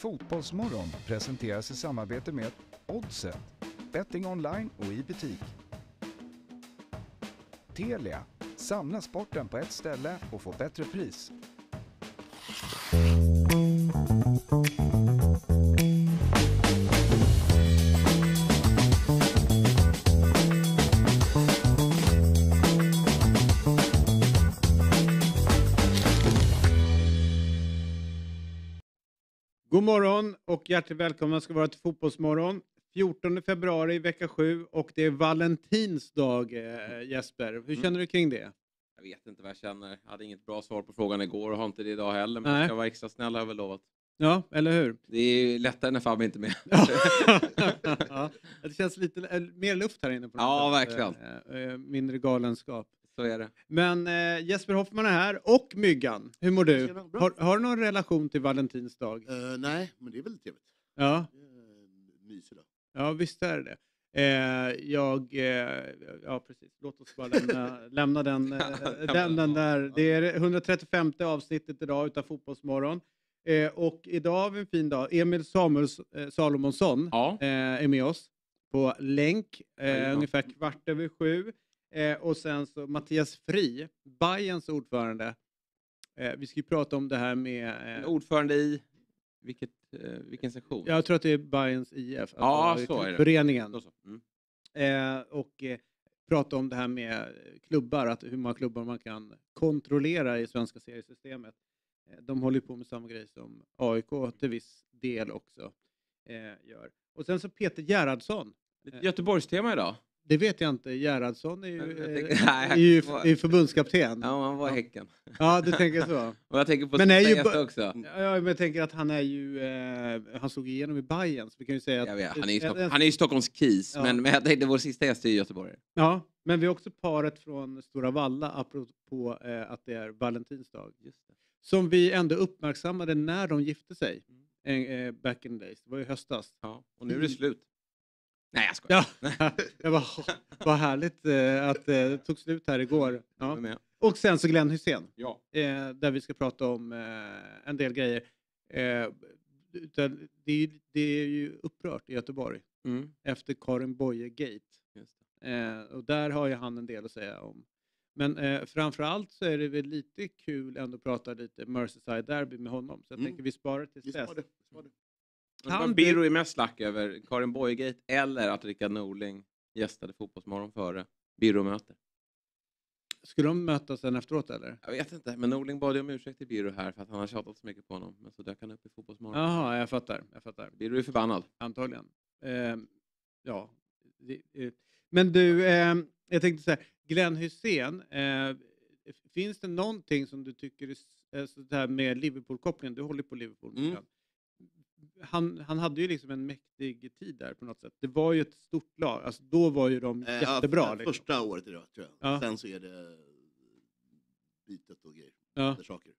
Fotbollsmorgon presenteras i samarbete med Oddset, betting online och i butik. Telia, samla sporten på ett ställe och få bättre pris. Morgon och hjärtligt välkomna ska vara till Fotbollsmorgon. 14 februari, vecka 7 och det är Valentinsdag eh, Jesper. Hur Mm. känner du kring det? Jag vet inte vad jag känner. Jag hade inget bra svar på frågan igår och har inte det idag heller. Men Nej. jag ska vara extra snäll har jag väl lovat. Ja, eller hur? Det är lättare när Fabbe inte är med. ja, det känns lite eh, mer luft här inne. På något Ja, sätt. verkligen. Eh, eh, mindre galenskap. Så är det. Men eh, Jesper Hoffman är här och Myggan. Hur mår du? Tjena, bra. Har, har du någon relation till Valentinsdag? Eh, nej, men det är väl trevligt. Ja, Det är en mysig dag. ja visst är det Eh, jag, eh, ja precis, låt oss bara lämna, lämna den, eh, den, den där. Det är 135 avsnittet idag utav Fotbollsmorgon. Eh, och idag har vi en fin dag. Emil Samuels, eh, Salomonsson Ja. eh, är med oss på länk, eh, Jajamän. ungefär kvart över sju. Eh, och sen så Mattias Fri, Bayerns ordförande. Eh, vi ska ju prata om det här med... Eh, Ordförande i vilket, eh, vilken sektion? jag tror att det är Bayerns IF, Ja, alltså så är det. föreningen. Då så. Mm. Eh, och eh, prata om det här med klubbar, att hur många klubbar man kan kontrollera i svenska seriesystemet. De håller ju på med samma grej som AIK till viss del också gör. Och sen så Peter Gerhardsson. Göteborgstema idag. Det vet jag inte. Gerhardsson är ju, eh, tänker- nej, jag- är ju, vad- är förbundskapten. Ja, han var i Ja. Häcken. Ja, du tänker så. Och jag tänker på Men är ju också. Ja, men jag tänker att han är ju, eh, han slog igenom i Bayern så vi kan ju säga att... Vet, han är ju Stock- en- han är ju Stockholms KIS, Ja. men, men jag tänkte vår sista gäst är ju Göteborg. Ja, men vi har också paret från Stora Valla apropå eh, att det är Valentinsdag. Just det. Som vi ändå uppmärksammade när de gifte sig. Mm. Eh, eh, back in the days. Det var ju höstas. Ja. Och nu är det slut. Nej, jag skojar. Ja, det var, vad härligt eh, att eh, det tog slut här igår. Jag Ja. Och sen så Glenn Hussein. Ja. Eh, där vi ska prata om en del grejer. Utan det, är, ju- det är ju upprört i Göteborg Mm. efter Karin Boye-gate. Eh, och där har ju han en del att säga om. Men eh, framförallt så är det väl lite kul ändå att prata lite Merseyside Derby med honom. Så jag Mm. tänker vi sparar tills Vi dess. sparar det. vi sparar det. Vad Birro är mest lack över, Karin Boye-gate eller att Rickard Norling gästade Fotbollsmorgon före Birro-möte. Skulle de mötas sen efteråt eller? Jag vet inte, men Norling bad ju om ursäkt till Birro här för att han har tjatat så mycket på honom. Men så dök han upp i Fotbollsmorgon. Jaha, jag fattar. Jag fattar. Birro är förbannad. Antagligen. Eh, ja. Men du, eh, jag tänkte så här. Glenn Hussein, eh, finns det någonting som du tycker är eh, så här med Liverpool-kopplingen? Du håller på Liverpool. Mm. Han, han hade ju liksom en mäktig tid där på något sätt. Det var ju ett stort lag. Alltså, då var ju de Eh, ja, jättebra. för- liksom. Första året det, tror jag. Ja. Sen så är det bytet och grejer. Ja. Saker.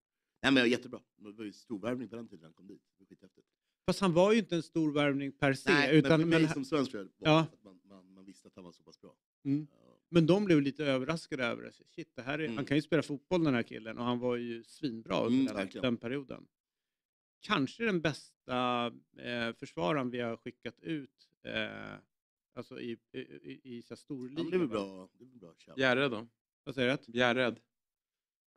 Nej, men jättebra. Det var ju storvärvning på den tiden han kom dit. Det var skithäftigt. Fast han var ju inte en stor värvning per se. Nej, utan, men för mig men, som svensk tror jag Ja. att man, man, man visste att han var så pass bra. Mm. Ja. men de blev lite överraskade över det. Shit, det här är, Mm. Han kan ju spela fotboll den här killen och han var ju svinbra under Mm, den perioden. Kanske den bästa eh, försvararen vi har skickat ut eh, alltså i, i, i, i så här stor Ja, men liga. det är väl va? bra. Det är väl bra shout. Bjärred då? Vad säger du? Bjärred?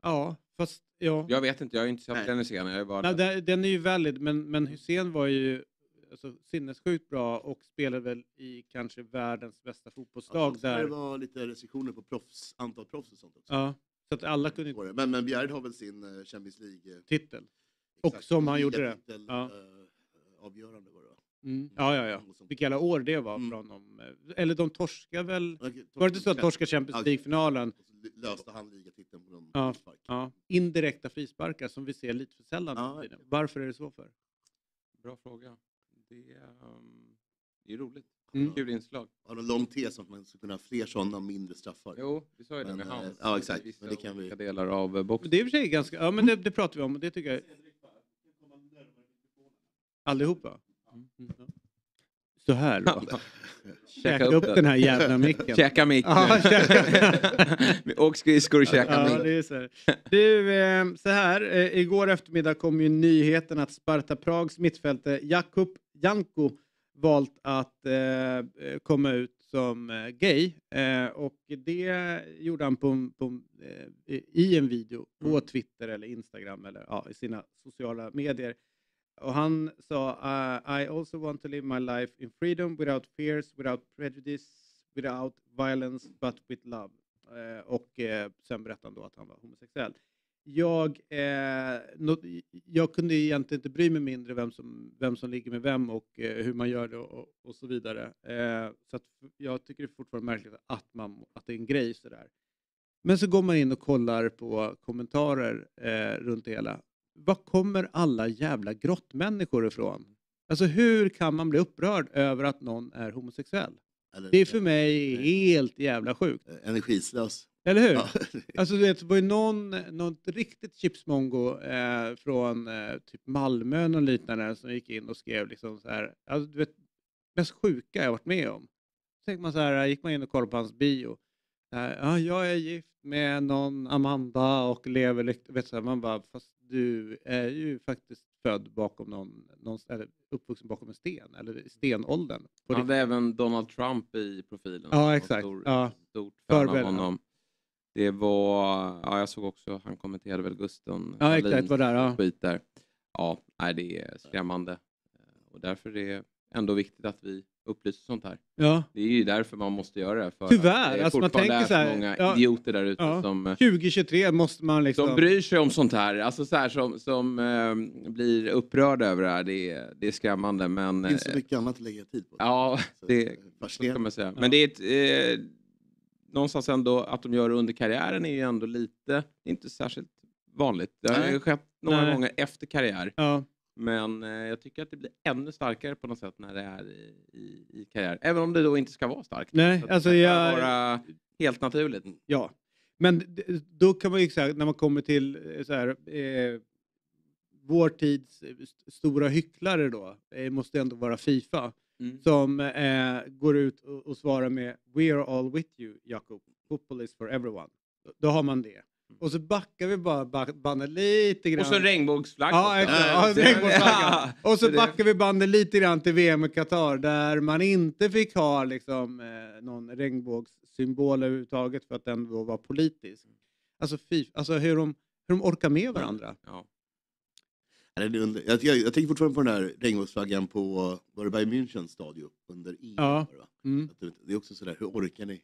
Ja, fast ja. Jag vet inte, jag har inte sett den scenen. Jag är bara... Nej, den, den är ju valid, men, men Hussein var ju alltså, sinnessjukt bra och spelade väl i kanske världens bästa fotbollslag så ska där. Det var lite restriktioner på proffs, antal proffs och sånt också. Ja, så att alla kunde Svårare. Men, men Bjärred har väl sin uh, Champions League... eh, titel. Och som han gjorde det. ligatitel, Ja. eh, avgörande var det va? Mm. Ja, ja, ja. Sånt. Vilka jävla år det var Mm. för honom. Eller de torskade väl... Okej, Var det inte så att torska Champions Ja, League-finalen? löste han ligatiteln på någon Ja, frispark. Ja, indirekta frisparkar som vi ser lite för sällan. Ja, tiden. Varför är det så för? Bra fråga. Det, um, det är roligt. Mm. Kul inslag. Har en lång tes om att man ska kunna ha fler sådana mindre straffar. Jo, vi sa ju det Men, med eh, hans. ja, exakt. Men det kan vi- delar av eh, boxen. Men det är i och för sig ganska... Ja, men det, det pratar vi om och det tycker jag... Allihopa? Mm. Ja. så här då. Käka upp den här jävla micken. Käka micken. Ja. Åk skridskor och käka Ja, mick. så här. Du, eh, så här. Eh, igår eftermiddag kom ju nyheten att Sparta Prags mittfältare Jakub Janko valt att eh, komma ut som eh, gay. Eh, och det gjorde han på, på, eh, i en video på Mm. Twitter eller Instagram eller ja, i sina sociala medier. Och han sa uh, I also want to live my life in freedom without fears, without prejudice, without violence but with love. Uh, och uh, sen berättade han då att han var homosexuell. Jag, eh, nå- jag kunde egentligen inte bry mig mindre vem som, vem som ligger med vem och eh, hur man gör det och, och så vidare. Eh, så att jag tycker det är fortfarande märkligt att, man, att det är en grej sådär. Men så går man in och kollar på kommentarer eh, runt det hela. Var kommer alla jävla grottmänniskor ifrån? Alltså hur kan man bli upprörd över att någon är homosexuell? Eller, Det är för mig helt jävla sjukt. eh, Energislös. Eller hur? Ja. Alltså du vet, det var ju någon, något riktigt chipsmongo eh, från eh, typ Malmö och liknande som gick in och skrev liksom så här, alltså, du vet, mest sjuka jag varit med om. Så man så här, gick man in och kollade på hans bio. Ja, jag är gift med någon Amanda och lever lyckligt. Man bara, fast du är ju faktiskt född bakom någon, någon eller uppvuxen bakom en sten, eller stenåldern. Han hade även Donald Trump i profilen. Ja, exakt. Stor, Ja. Stort fan av honom. Det var, ja jag såg också, han kommenterade väl Gusten Ja, exakt, var där, ja. skit där. Ja, nej, det är skrämmande. Och därför är det ändå viktigt att vi upplyser sånt här. Ja. Det är ju därför man måste göra det. För Tyvärr, att det är alltså man fortfarande tänker så här, så många ja. idioter där ute Ja. som, eh, 2023 måste man liksom... som bryr sig om sånt här. Alltså så här som, som eh, blir upprörda över det här. Det är, det är skrämmande. Men, Det finns så eh, mycket annat att lägga tid på. ja, Så, det, eh, kan man säga. Ja. Men det är ett, eh, någonstans ändå att de gör det under karriären är ju ändå lite, inte särskilt vanligt. Det har ju skett några Nej. gånger efter karriär. Ja. Men eh, jag tycker att det blir ännu starkare på något sätt när det är i, i, i karriär. Även om det då inte ska vara starkt. Nej, Så alltså det ska jag- vara helt naturligt. Ja, men då kan man ju säga när man kommer till eh, så här, eh, vår tids eh, st- stora hycklare då, eh, måste ändå vara Fifa, Mm. som eh, går ut och, och svarar med We are all with you, Jakob. Football is for everyone. Då, då har man det. Och så backar vi bara ba- bandet lite grann. Och så regnbågsflagg Ja. Ja, Ja, regnbågsflaggan. Och så backar vi bandet lite grann till VM i Qatar där man inte fick ha liksom, eh, någon regnbågssymbol överhuvudtaget för att den då var politisk. Alltså, fy, alltså hur, de, hur de orkar med varandra. Ja. Nej, det är under- Jag, jag, jag tänker fortfarande på den här regnbågsflaggan på var det Bayern Münchens stadion under EM. Ja. va? Mm. Det- är också sådär, hur orkar ni?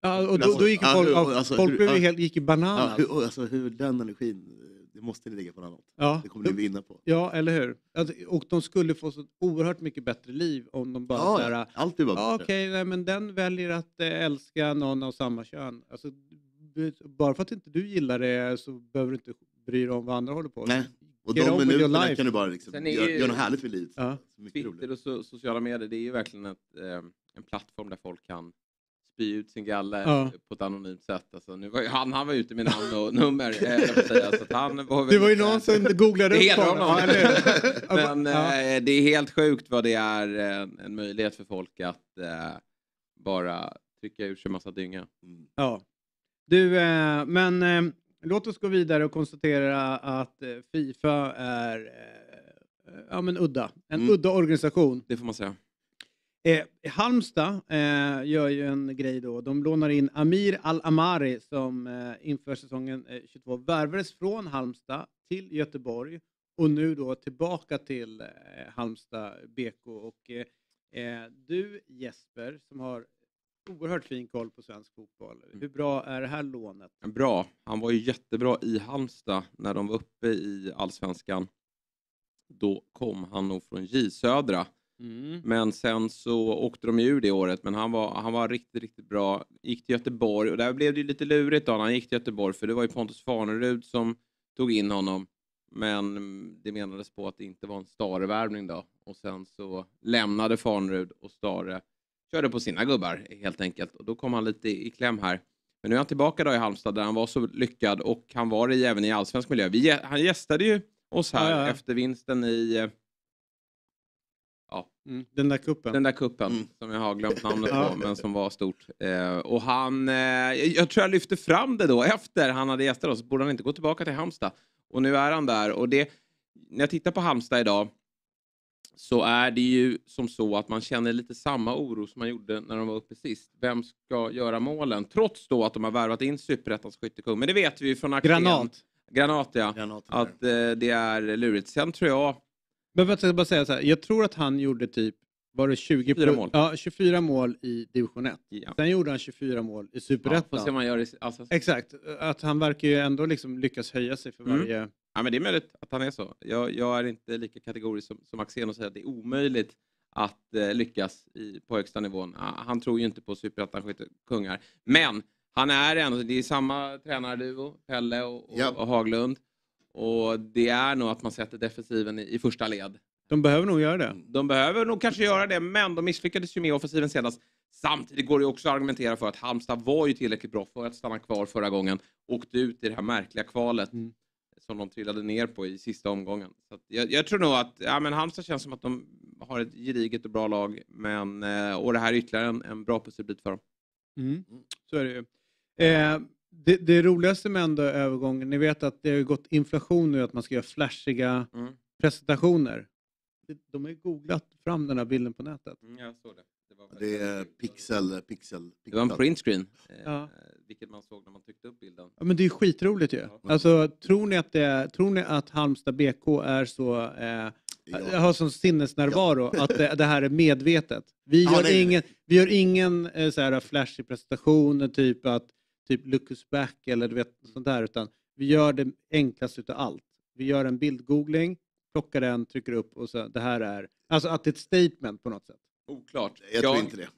Ja, och då, då gick ju Ja, folk, hur- ja, alltså, folk hur- blev ju ja. helt, gick i Ja, bananas. hur, alltså, hur den energin, eh, det måste ni lägga på något annat. Ja, Det kommer ni vinna på. ja, eller hur? Alltså, och de skulle få så oerhört mycket bättre liv om de bara Ja, allt är bara Ja, bättre. okej, nej, men den väljer att eh, älska någon av samma kön. Alltså, bara för att inte du gillar det så behöver du inte bry dig om vad andra håller på med. Och Get de minuterna kan du bara liksom, Sen är göra ju- gör något härligt för livet. Ja. Så Twitter och so sociala medier det är ju verkligen ett, eh, en plattform där folk kan spy ut sin galle Ja. på ett anonymt sätt. Alltså, nu var ju, han, han var ute med namn och nummer. Eh, jag får säga, så att han var väl Det var ju någon som googlade upp honom. Men Ja. eh, det är helt sjukt vad det är en, en möjlighet för folk att eh, bara trycka ur sig massa dynga. Mm. Ja. Du, eh, men eh, låt oss gå vidare och konstatera att eh, Fifa är eh, ja, men udda. En Mm. udda organisation. Det får man säga. Eh, Halmstad eh, gör ju en grej då. De lånar in Amir Al-Amari som eh, inför säsongen eh, 22 värvades från Halmstad till Göteborg och nu då tillbaka till eh, Halmstad BK. Och, eh, eh, du Jesper som har oerhört fin koll på svensk fotboll. Hur bra är det här lånet? Bra. Han var ju jättebra i Halmstad när de var uppe i allsvenskan. Då kom han nog från J Södra. Men sen så åkte de ur det året, men han var, han var riktigt, riktigt bra. Gick till Göteborg och där blev det ju lite lurigt då när han gick till Göteborg, för det var ju Pontus Farnerud som tog in honom. Men mm, det menades på att det inte var en Stare-värvning då. Och sen så lämnade Farnerud och Stare körde på sina gubbar helt enkelt. Och då kom han lite i, kläm här. Men nu är han tillbaka då i Halmstad där han var så lyckad och han var i, även i allsvensk miljö. Vi, han gästade ju oss här Ja, ja, efter vinsten i eh, ja. Mm. Den där kuppen. Den där kuppen Mm. som jag har glömt namnet på men som var stort. Eh, och han, eh, jag tror jag lyfte fram det då efter han hade gästat oss. Borde han inte gå tillbaka till Halmstad? Och nu är han där. Och det, när jag tittar på Halmstad idag så är det ju som så att man känner lite samma oro som man gjorde när de var uppe sist. Vem ska göra målen? Trots då att de har värvat in superettans skyttekung. Men det vet vi ju från Axén. Granat. Granat ja. Granaten där. Att eh, det är lurigt. Sen tror jag Men jag ska bara säga så här, jag tror att han gjorde typ var det 20 24 pro- mål. Ja, 24 mål i division 1. Ja. Sen gjorde han 24 mål i Ja, superettan. om man gör det. Alltså, Exakt, att han verkar ju ändå liksom lyckas höja sig för Mm. Ja, men det är möjligt att han är så. Jag, jag är inte lika kategorisk som, som Axén och säger att det är omöjligt att eh, lyckas i, på högsta nivån. Ah, han tror ju inte på superettan kungar. Men han är ändå, det är samma tränarduo, Pelle och, och, Ja. och Haglund. Och det är nog att man sätter defensiven i, i första led. De behöver nog göra det. De behöver nog kanske göra det, men de misslyckades ju med offensiven senast. Samtidigt går det också att argumentera för att Halmstad var ju tillräckligt bra för att stanna kvar förra gången. Åkte ut i det här märkliga kvalet Mm. Som de trillade ner på i sista omgången. Så att jag, jag tror nog att ja, men Halmstad känns som att de har ett gediget och bra lag. Men, eh, och det här är ytterligare en, en bra pusselbit för dem. Mm. Så är det ju. Eh, det, det roligaste med ändå övergången, ni vet att det har gått inflation nu att man ska göra flashiga Mm. presentationer. De har ju googlat fram den här bilden på nätet. Mm, jag såg det. Det var, Det är pixel, pixel, det var en pixel. printscreen. Eh, Ja. Vilket man såg när man tryckte upp bilden. Ja, men det är ju skitroligt ju. Ja. Alltså, tror, ni att det, tror ni att Halmstad BK är så, eh, Ja. har sån sinnesnärvaro att det, det här är medvetet? Vi Ja, gör nej, ingen, vi gör ingen eh, så här flashig presentation, typ att typ look us back eller du vet, sånt där, utan vi gör det enklaste utav allt. Vi gör en bildgoogling, plockar den, trycker upp och så det här är, alltså att det är ett statement på något sätt. Oklart. Jag tror inte det.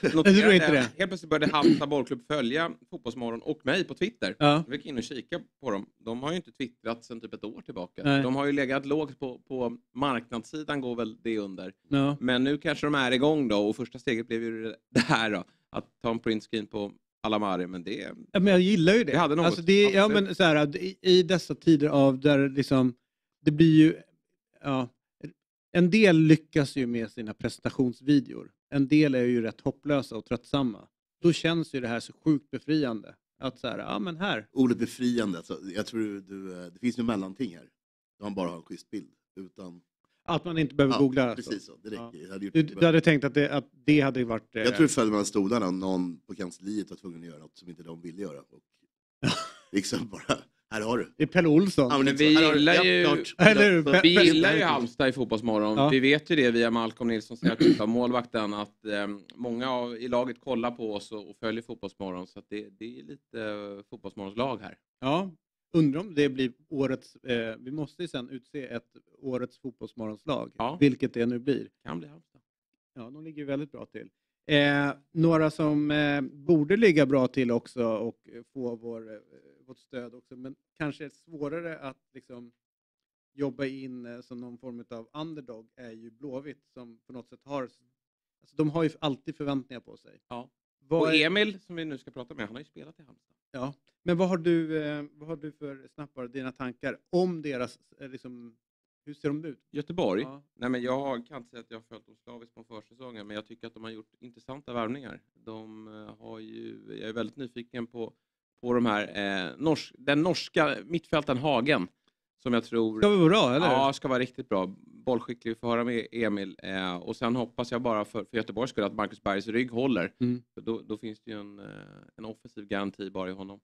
Noterade Jag tror inte det. Helt plötsligt började Halmstad bollklubb följa Fotbollsmorgon och mig på Twitter. Ja. Jag gick in och kika på dem. De har ju inte twittrat sedan typ ett år tillbaka. Nej. De har ju legat lågt på, på marknadssidan går väl det under. Ja. Men nu kanske de är igång då och första steget blev ju det här då. Att ta en printscreen på Alamari. Men det Ja, men jag gillar ju det. Det hade något, Alltså det ja, men så här, i, I dessa tider av där liksom, det blir ju... Ja, en del lyckas ju med sina presentationsvideor. En del är ju rätt hopplösa och tröttsamma. Då känns ju det här så sjukt befriande. Att så här, ja men här. Ordet befriande, alltså, jag tror du, du, eh, det finns ju mellanting här. Man bara har en schysst bild. Utan, Att man inte behöver ja, googla. alltså. Precis så, det räcker. Ja. Jag, hade Du, du hade tänkt att det, att det hade varit... eh, jag tror det föll mellan stolarna, någon på kansliet var tvungen att göra något som inte de ville göra. Och liksom bara, här har du. Det är Pelle Olsson. Ja, men vi gillar Ja, ju- Pe- Vi gillar ju Halmstad i Fotbollsmorgon. Ja. Vi vet ju det via Malcolm Nilsson, av målvakten, att eh, många av, i laget kollar på oss och, och följer Fotbollsmorgon. Så att det, det är lite eh, Fotbollsmorgons lag här. Ja, undrar om det blir årets... Eh, vi måste ju sen utse ett årets fotbollsmorgonslag. Ja. Vilket det nu blir. Kan bli Halmstad. Ja, de ligger väldigt bra till. Eh, några som eh, borde ligga bra till också och få vår, vårt stöd också, men kanske svårare att liksom, jobba in eh, som någon form av underdog är ju Blåvitt som på något sätt har... Alltså, de har ju alltid förväntningar på sig. Ja. Vad Och Emil, som vi nu ska prata med, han har ju spelat i Halmstad. Ja. Men vad har du, eh, vad har du för snappare dina tankar om deras... Eh, liksom, hur ser de ut? Göteborg. Ja. Nej, men jag kan inte säga att jag har följt dem slaviskt på försäsongen, men jag tycker att de har gjort intressanta värvningar. De har ju, jag är väldigt nyfiken på, på de här, eh, nors, den norska mittfältaren Hagen, som jag tror Ska vara bra, eller? ja, ska vara riktigt bra. Bollskicklig, vi får höra med Emil. Eh, och sen hoppas jag bara för, för Göteborgs skull att Marcus Bergs rygg håller. Mm. För då, då finns det ju en, eh, en offensiv garanti bara i honom.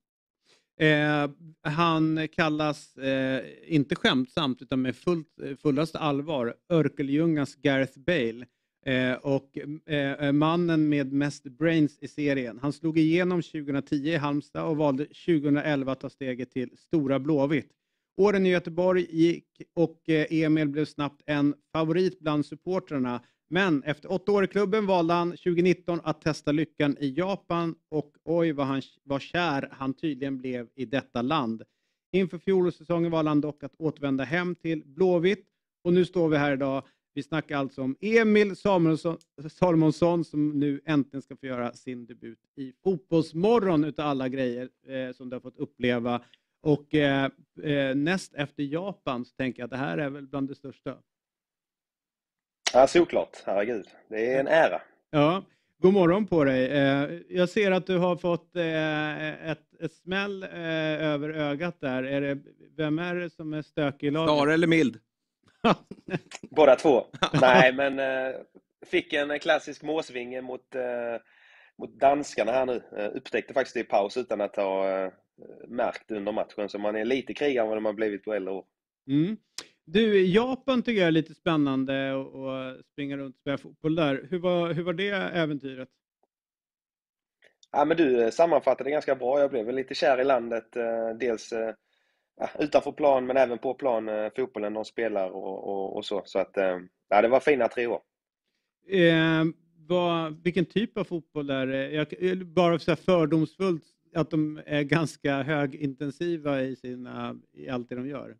Eh, han kallas, eh, inte skämtsamt, utan med fullt, fullaste allvar, Örkeljungas Gareth Bale. Eh, och eh, eh, mannen med mest brains i serien. Han slog igenom 2010 i Halmstad och valde 2011 att ta steget till Stora Blåvitt. Åren i Göteborg gick och eh, Emil blev snabbt en favorit bland supportrarna. Men efter åtta år i klubben valde han 2019 att testa lyckan i Japan och oj vad, han, vad kär han tydligen blev i detta land. Inför fjolårssäsongen valde han dock att återvända hem till Blåvitt och nu står vi här idag. Vi snackar alltså om Emil Samuelsson, Salomonsson som nu äntligen ska få göra sin debut i Fotbollsmorgon utav alla grejer eh, som du har fått uppleva. Och eh, eh, näst efter Japan så tänker jag att det här är väl bland det största. Ja, såklart. Herregud. Det är en ära. Ja, god morgon på dig. Eh, jag ser att du har fått eh, ett, ett smäll eh, över ögat där. Är det, vem är det som är stökig i laget? Star eller mild? Båda två. Nej, men fick en klassisk måsvinge mot, mot danskarna här nu. Upptäckte faktiskt det i paus utan att ha märkt under matchen. Så man är lite krigare än vad man blivit på äldre år. Mm. Du, Japan tycker jag är lite spännande att springa runt och spela fotboll där. Hur var, hur var det äventyret? Ja, men du eh, sammanfattade det ganska bra. Jag blev väl lite kär i landet. Eh, dels eh, ja, utanför plan, men även på plan. Fotbollen de spelar och, och, och så. Så att, ja, det var fina tre år. Eh, vad, vilken typ av fotboll är det? Jag, bara så fördomsfullt att de är ganska högintensiva i, sina, i allt det de gör.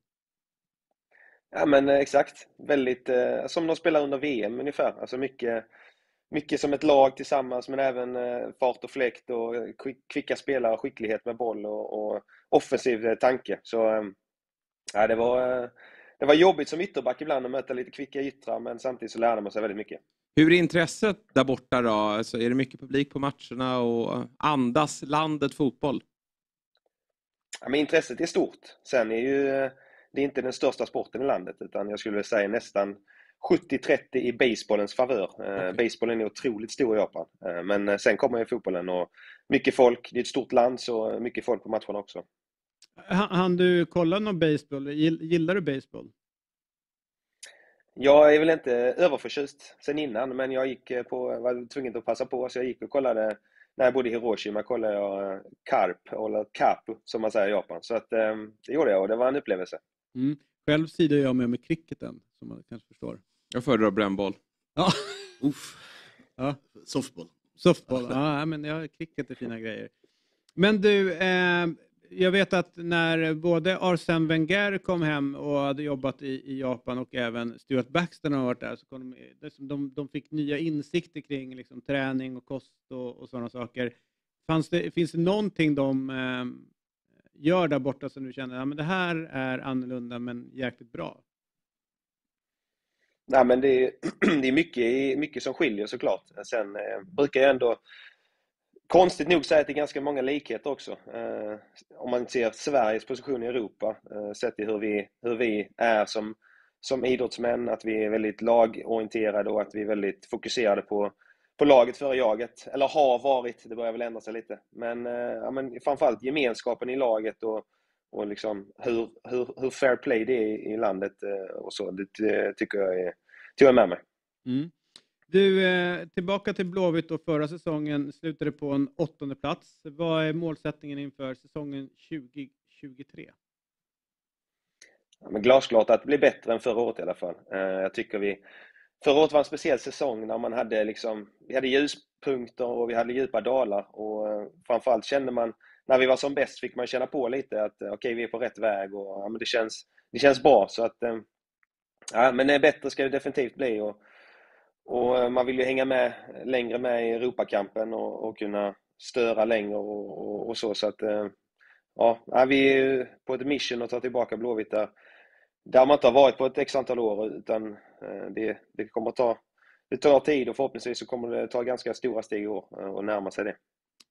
Ja men eh, exakt. Väldigt, eh, som de spelar under VM ungefär. Alltså mycket, mycket som ett lag tillsammans men även eh, fart och fläkt och kvicka spelare och skicklighet med boll och, och offensiv eh, tanke. Så eh, ja, det, var, eh, det var jobbigt som ytterback ibland att möta lite kvicka yttrar men samtidigt så lärde man sig väldigt mycket. Hur är intresset där borta då? Alltså, är det mycket publik på matcherna och andas landet fotboll? Ja, men intresset är stort. Sen är ju det är inte den största sporten i landet utan jag skulle säga nästan 70-30 i baseballens favör. Eh, okay. Basebollen är otroligt stor i Japan. Eh, men eh, sen kommer ju fotbollen och mycket folk. Det är ett stort land så mycket folk på matcherna också. Han du kolla någon baseball? Gillar du baseball? Jag är väl inte överförtjust sen innan men jag gick på, var tvungen att passa på så jag gick och kollade när jag bodde i Hiroshima kollade jag Karp, eller Kapu som man säger i Japan. Så att, det gjorde jag och det var en upplevelse. Mm. Själv sidar jag med med cricketen, som man kanske förstår. Jag föredrar brännboll. Ja. Uff. Ja. Softball. Softball, ja men ja, cricket är fina grejer. Men du, eh, jag vet att när både Arsene Wenger kom hem och hade jobbat i, i Japan och även Stuart Baxter har varit där, så kom de, de, de fick nya insikter kring liksom, träning och kost och, och sådana saker. Fanns det, finns det någonting de eh, gör där borta som du känner att ja, det här är annorlunda men jäkligt bra? Nej, men det, är, det är mycket, mycket som skiljer såklart. Sen eh, brukar jag ändå konstigt nog säga att det är ganska många likheter också. Eh, om man ser Sveriges position i Europa, eh, sett till hur vi, hur vi är som, som idrottsmän, att vi är väldigt lagorienterade och att vi är väldigt fokuserade på på laget före jaget. Eller har varit, det börjar väl ändra sig lite. Men, eh, ja, men framförallt gemenskapen i laget och, och liksom hur, hur, hur fair play det är i landet eh, och så. Det, tycker jag är, tycker jag är med mig. Mm. Du, eh, tillbaka till Blåvitt och förra säsongen slutade på en åttonde plats. Vad är målsättningen inför säsongen 2023? Ja, men glasklart att bli bättre än förra året i alla fall. Jag tycker vi Förra året var en speciell säsong när man hade liksom, vi hade ljuspunkter och vi hade djupa dalar och eh, framförallt kände man, när vi var som bäst fick man känna på lite att eh, okej, okay, vi är på rätt väg och ja, men det, känns, det känns bra. Så att, eh, ja, men eh, bättre ska det definitivt bli och, och man vill ju hänga med längre med i Europakampen och, och kunna störa längre och, och, och så. så att, ja, vi är på ett mission att ta tillbaka Blåvitt där där man inte har varit på ett x antal år utan det, det kommer att ta det tar tid och förhoppningsvis så kommer det ta ganska stora steg i år och närma sig det.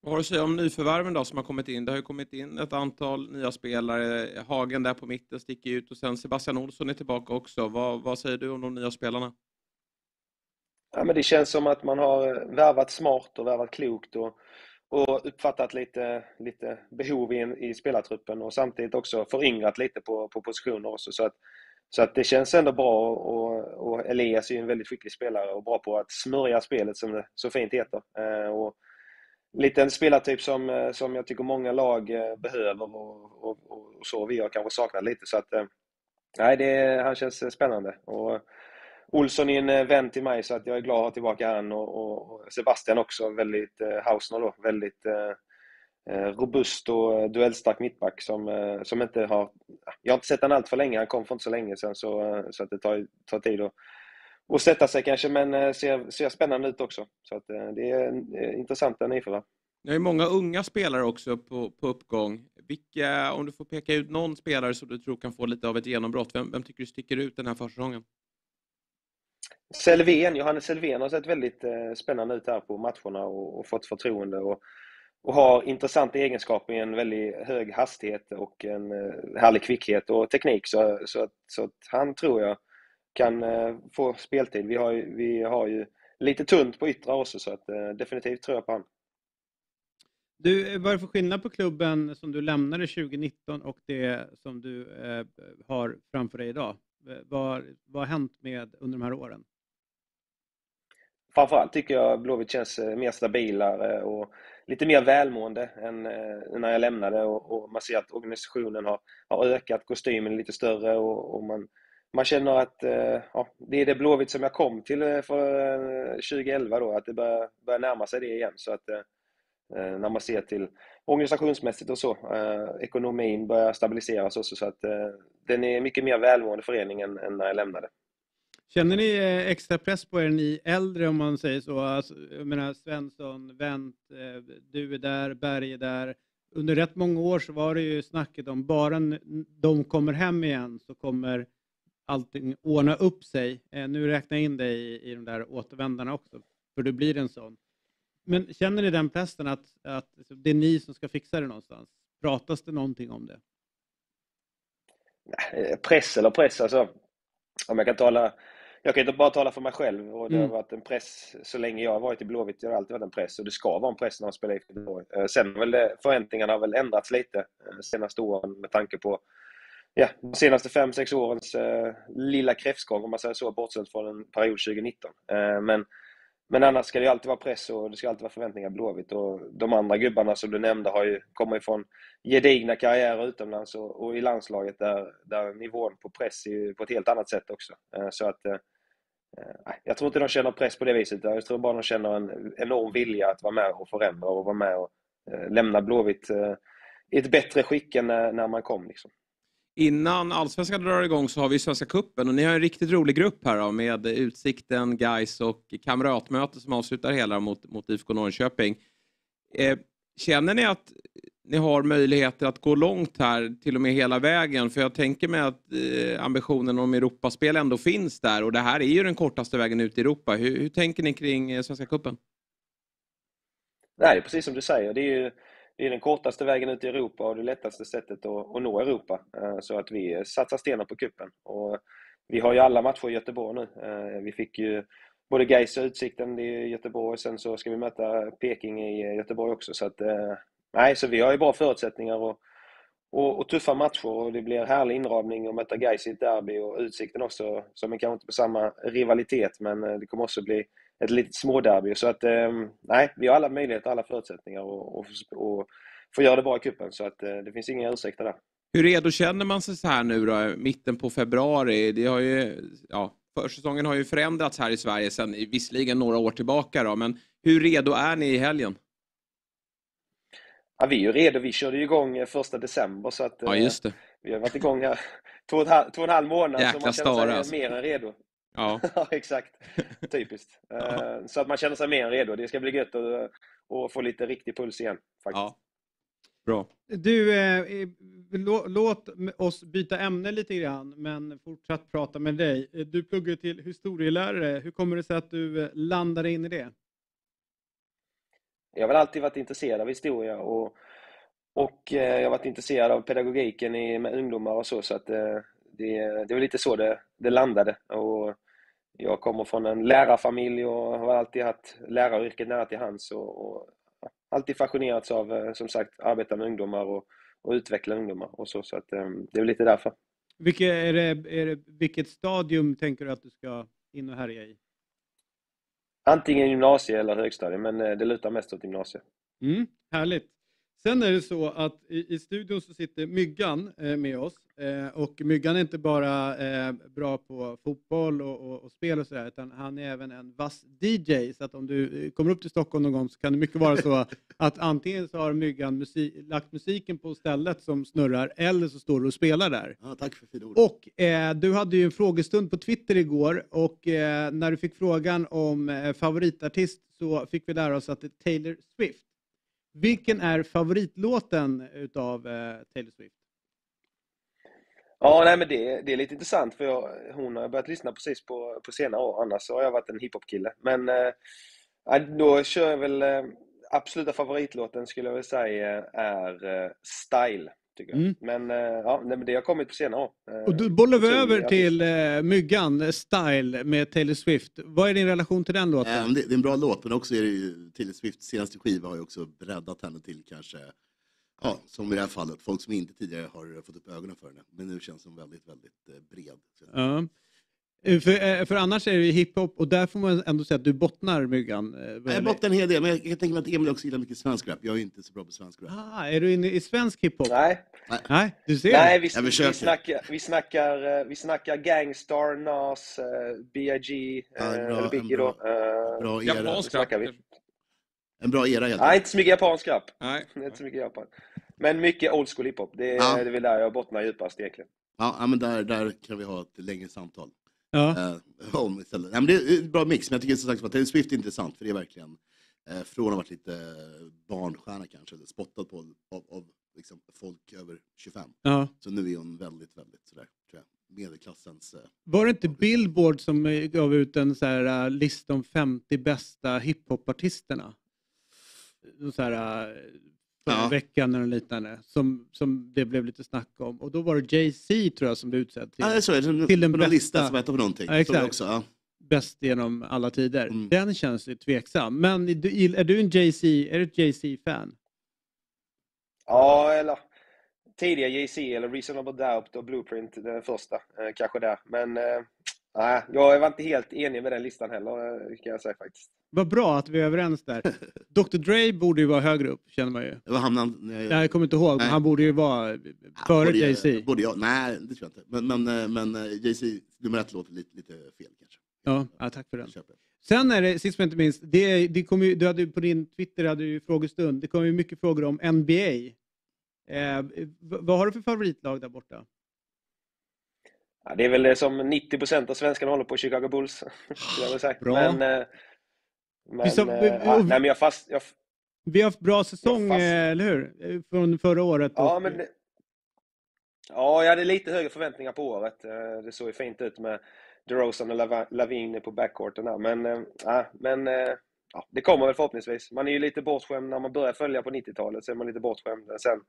Vad har du att säga om nyförvärven då som har kommit in? Det har ju kommit in ett antal nya spelare. Hagen där på mitten sticker ut och sen Sebastian Olsson är tillbaka också. Vad, vad säger du om de nya spelarna? Ja, men det känns som att man har värvat smart och värvat klokt och och uppfattat lite, lite behov i, i spelartruppen och samtidigt också föryngrat lite på, på positioner också. Så att, så att det känns ändå bra och, och Elias är ju en väldigt skicklig spelare och bra på att smörja spelet som det så fint heter. Eh, och lite en spelartyp som, eh, som jag tycker många lag eh, behöver och, och, och så. Vi har kanske saknat lite. Så att, eh, nej, det, han känns spännande. Och, Olsson är en vän till mig så att jag är glad att ha tillbaka han och, och Sebastian också, väldigt, eh, Hausner då, väldigt eh, robust och duellstark mittback som, eh, som inte har... Jag har inte sett honom allt för länge, han kom för inte så länge sedan så, så att det tar, tar tid att, att sätta sig kanske men ser, ser spännande ut också. Så att det är intressanta nyförvärv. Det är många unga spelare också på, på uppgång. Vilka, om du får peka ut någon spelare som du tror kan få lite av ett genombrott, vem, vem tycker du sticker ut den här försäsongen? Selvén, Johannes Selvén har sett väldigt eh, spännande ut här på matcherna och, och fått förtroende och, och har intressanta egenskaper i en väldigt hög hastighet och en eh, härlig kvickhet och teknik. Så, så, så att han tror jag kan eh, få speltid. Vi har, ju, vi har ju lite tunt på yttre också så att eh, definitivt tror jag på han. Du, vad är det för skillnad på klubben som du lämnade 2019 och det som du eh, har framför dig idag? Vad, vad har hänt med under de här åren? Framförallt tycker jag Blåvitt känns eh, mer stabilare och lite mer välmående än eh, när jag lämnade och, och man ser att organisationen har, har ökat, kostymen är lite större och, och man, man känner att eh, ja, det är det Blåvitt som jag kom till eh, för eh, 2011 då, att det börjar, börjar närma sig det igen. Så att när man ser till organisationsmässigt och så, ekonomin börjar stabiliseras också så att den är mycket mer välmående förening än, än när jag lämnade. Känner ni extra press på er, ni äldre om man säger så? Alltså, jag menar Svensson, Wendt, du är där, Berg är där. Under rätt många år så var det ju snacket om bara de kommer hem igen så kommer allting ordna upp sig. Eh, nu räknar jag in dig i, i de där återvändarna också, för du blir en sån. Men känner ni den pressen att, att det är ni som ska fixa det någonstans? Pratas det någonting om det? Press eller press, alltså om jag kan tala jag kan inte bara tala för mig själv och det mm. har varit en press så länge jag har varit i Blåvitt. Det har alltid varit en press och det ska vara en press när man spelar i Göteborg. Eh, sen väl förväntningarna har väl ändrats lite de eh, senaste åren med tanke på ja, de senaste 5-6 årens eh, lilla kräftgång om man säger så, bortsett från en period 2019. Eh, men, men annars ska det alltid vara press och det ska alltid vara förväntningar Blåvitt. Och de andra gubbarna som du nämnde har ju, kommer ifrån gedigna karriärer utomlands och, och, i landslaget där, där nivån på press är på ett helt annat sätt också. Eh, så att eh, eh jag tror inte de känner press på det viset. Jag tror bara de känner en enorm vilja att vara med och förändra och vara med och eh, lämna Blåvitt eh, i ett bättre skick än när man kom. Liksom. Innan Allsvenskan drar igång så har vi Svenska Kuppen och ni har en riktigt rolig grupp här då, med Utsikten, Guys och Kamratmöte som avslutar hela mot, mot IFK Norrköping. Eh, känner ni att ni har möjligheter att gå långt här, till och med hela vägen. För jag tänker mig att eh, ambitionen om Europaspel ändå finns där och det här är ju den kortaste vägen ut i Europa. Hur, hur tänker ni kring eh, Svenska Cupen? Nej, precis som du säger. Det är ju det är den kortaste vägen ut i Europa och det lättaste sättet att, att nå Europa. Eh, så att vi satsar stenar på kuppen. Och vi har ju alla matcher i Göteborg nu. Eh, vi fick ju både Gais och Utsikten i Göteborg. Sen så ska vi möta Peking i Göteborg också. Så att eh, Nej, så vi har ju bra förutsättningar och, och, och tuffa matcher och det blir härlig inramning att möta Gais i ett derby och Utsikten också, som är kanske inte på samma rivalitet, men det kommer också bli ett litet småderby. Så att, eh, nej, vi har alla möjligheter, alla förutsättningar och, och, och få göra det bra i kuppen så att eh, det finns inga ursäkter där. Hur redo känner man sig så här nu då, mitten på februari? Det har ju, ja, försäsongen har ju förändrats här i Sverige sedan visserligen några år tillbaka då, men hur redo är ni i helgen? Ja, vi är ju redo. Vi körde ju igång eh, första december så att ja, just det. vi har varit igång här två och, en halv, två och en halv månad. Jäkla så man känner sig alltså. mer än redo. Ja, exakt. Typiskt. ja. Så att man känner sig mer redo. Det ska bli gött att, att få lite riktig puls igen. Faktiskt. Ja. Bra. Du, eh, låt oss byta ämne lite grann, men fortsatt prata med dig. Du pluggar till historielärare. Hur kommer det sig att du eh, landade in i det? Jag har väl alltid varit intresserad av historia och, och eh, jag har varit intresserad av pedagogiken i, med ungdomar och så, så att eh, det, det var lite så det, det landade. Och jag kommer från en lärarfamilj och har alltid haft läraryrket nära till hands och, och alltid fascinerats av, eh, som sagt, arbeta med ungdomar och, och utveckla ungdomar och så, så att det är lite därför. Vilket, är det, är det, vilket stadium tänker du att du ska in och härja i? Antingen gymnasie eller högstadie, men eh, det lutar mest åt gymnasie. Mm, härligt. Sen är det så att i, i studion så sitter Myggan eh, med oss. Eh, och Myggan är inte bara eh, bra på fotboll och, och, och spel och sådär, utan han är även en vass DJ. Så att om du eh, kommer upp till Stockholm någon gång så kan det mycket vara så att antingen så har Myggan musik, lagt musiken på stället som snurrar, eller så står du och spelar där. Ja, tack för fina ord. Och eh, du hade ju en frågestund på Twitter igår och eh, när du fick frågan om favoritartist så fick vi lära oss att det är Taylor Swift. Vilken är favoritlåten utav eh, Taylor Swift? Ja, nej, men det, det är lite intressant för jag, hon har börjat lyssna precis på, på senare år. Annars så har jag varit en hiphop-kille. Men eh, då kör jag väl eh, absoluta favoritlåten skulle jag väl säga är eh, Style. Tycker jag. Mm. Men, eh, ja, nej, men det har kommit på senare år. Eh, Och då bollar vi över till eh, Myggan, eh, Style med Taylor Swift. Vad är din relation till den låten? Eh, det, det är en bra låt, men också är det ju Taylor Swifts senaste skiva har ju också breddat henne till kanske, ja, som i det här fallet, folk som inte tidigare har fått upp ögonen för henne. Men nu känns hon väldigt, väldigt eh, bred. Ja. Eh, För, eh, för annars är det ju hiphop och där får man ändå säga att du bottnar Myggan. eh, Jag bottnar en hel del, men jag, jag tänker mig att Emil också gillar mycket svensk rap. Jag är inte så bra på svensk rap. Ah, är du inne i svensk hiphop? Nej, Nej, du ser. nej vi, vi, snackar, vi, snackar, vi snackar Gangstar, Nas, B.I.G. Ja, en bra- Biggie en bra- då. Bra era. Japansk rap. vi. En bra era helt Nej, inte så mycket japansk rap. Nej. Inte så mycket Japan. Men mycket old school hiphop. Det, är- Ja. det är väl där jag bottnar djupast egentligen. Ja, ja, men där, där kan vi ha ett längre samtal. Ja. Eh, om istället. Nej, men det är ett bra mix, men jag tycker som sagt att Taylor Swift är intressant, för det är verkligen eh, från att ha varit lite barnstjärna kanske, eller spottad på av, av liksom, folk över 25. Ja. Så nu är hon väldigt, väldigt sådär, tror jag, medelklassens... Eh, Var det inte Billboard som eh, gav ut en så här, eh, lista om 50 bästa hiphopartisterna? Så här, eh, förra Ja. veckan eller liknande, som, som det blev lite snack om. Och då var det Jay-Z tror jag som blev utsedd till ja, det är så, är det, till den någon lista bästa. som heter på någonting. Ja, exakt. också, ja. bäst genom alla tider. Mm. Den känns ju tveksam. Men är du, är du en Jay-Z, är du ett Jay-Z-fan? Ja, eller tidiga JC eller Reasonable Doubt och Blueprint, den första. Eh, kanske där. Men eh, nej, jag var inte helt enig med den listan heller, kan jag säga faktiskt. Vad bra att vi är överens där. Dr Dre borde ju vara högre upp, känner man ju. Vad hamnade han? eh, Jag kommer inte ihåg, men Nej. han borde ju vara före Jay-Z. Både jag, nej, det tror jag inte. Men, men, eh, men eh, Jay-Z nummer ett låter lite, lite fel kanske. Ja, ja, tack för den. Sen är det, sist men inte minst, det, det kom ju, du hade ju på din Twitter hade du ju frågestund. Det kom ju mycket frågor om NBA. Eh, vad har du för favoritlag där borta? Ja, det är väl det som 90% av svenskarna håller på, Chicago Bulls. skulle jag väl säga. Bra. Men, men, Vi sa- vi- ja, och- nej, men jag fast... Jag, Vi har haft bra säsong, eh, eller hur? Eh, Från förra året. ja, och- men... Ja, jag hade lite högre förväntningar på året. Eh, Det såg ju fint ut med DeRozan och Lavin på backcourten där. Men, ja, men ja, det kommer väl förhoppningsvis. Man är ju lite bortskämd när man börjar följa på 90-talet, så är man lite bortskämd. Sen,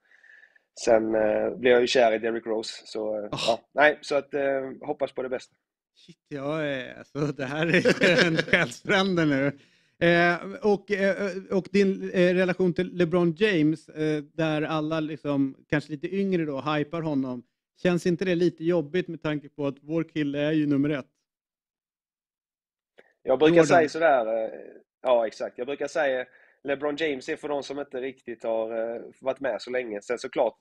sen eh, blev jag ju kär i Derrick Rose. Så, Ah. ja, nej, så att, eh, hoppas på det bästa. Shit, jag är, alltså, det här är en själsfrände nu. Eh, och, eh, och din eh, relation till LeBron James, eh, där alla liksom, kanske lite yngre då, hypar honom. Känns inte det lite jobbigt med tanke på att vår kille är ju nummer ett? Jag brukar Jordan. säga sådär, eh, ja exakt, jag brukar säga LeBron James är för de som inte riktigt har eh, varit med så länge. Sen såklart,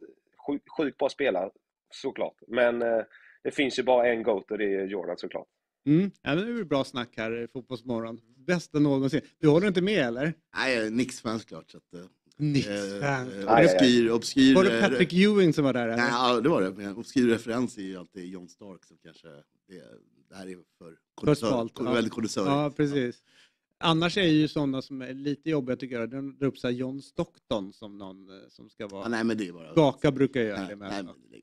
sjuk, sjukt bra spelare, såklart. Men eh, det finns ju bara en GOAT och det är Jordan såklart. Mm. Ja, men det är bra snack här i Fotbollsmorgon. Bästa någonsin. Du håller inte med eller? Nej, jag är Knicks-fan såklart. Så att, eh, eh, obskyr, obskyr, Var det Patrick Ewing som var där? Eller? Nej, ja, det var det. Men obskyr referens är ju alltid John Stark som kanske... Det, det här är för kondensör, ja. väldigt kondensörigt. Ja, precis. Annars är ju sådana som är lite jobbiga tycker jag, de drar upp så här John Stockton som någon eh, som ska Ja, vara... nej, men det är bara... Skaka brukar jag göra nej, det med. nej, men det,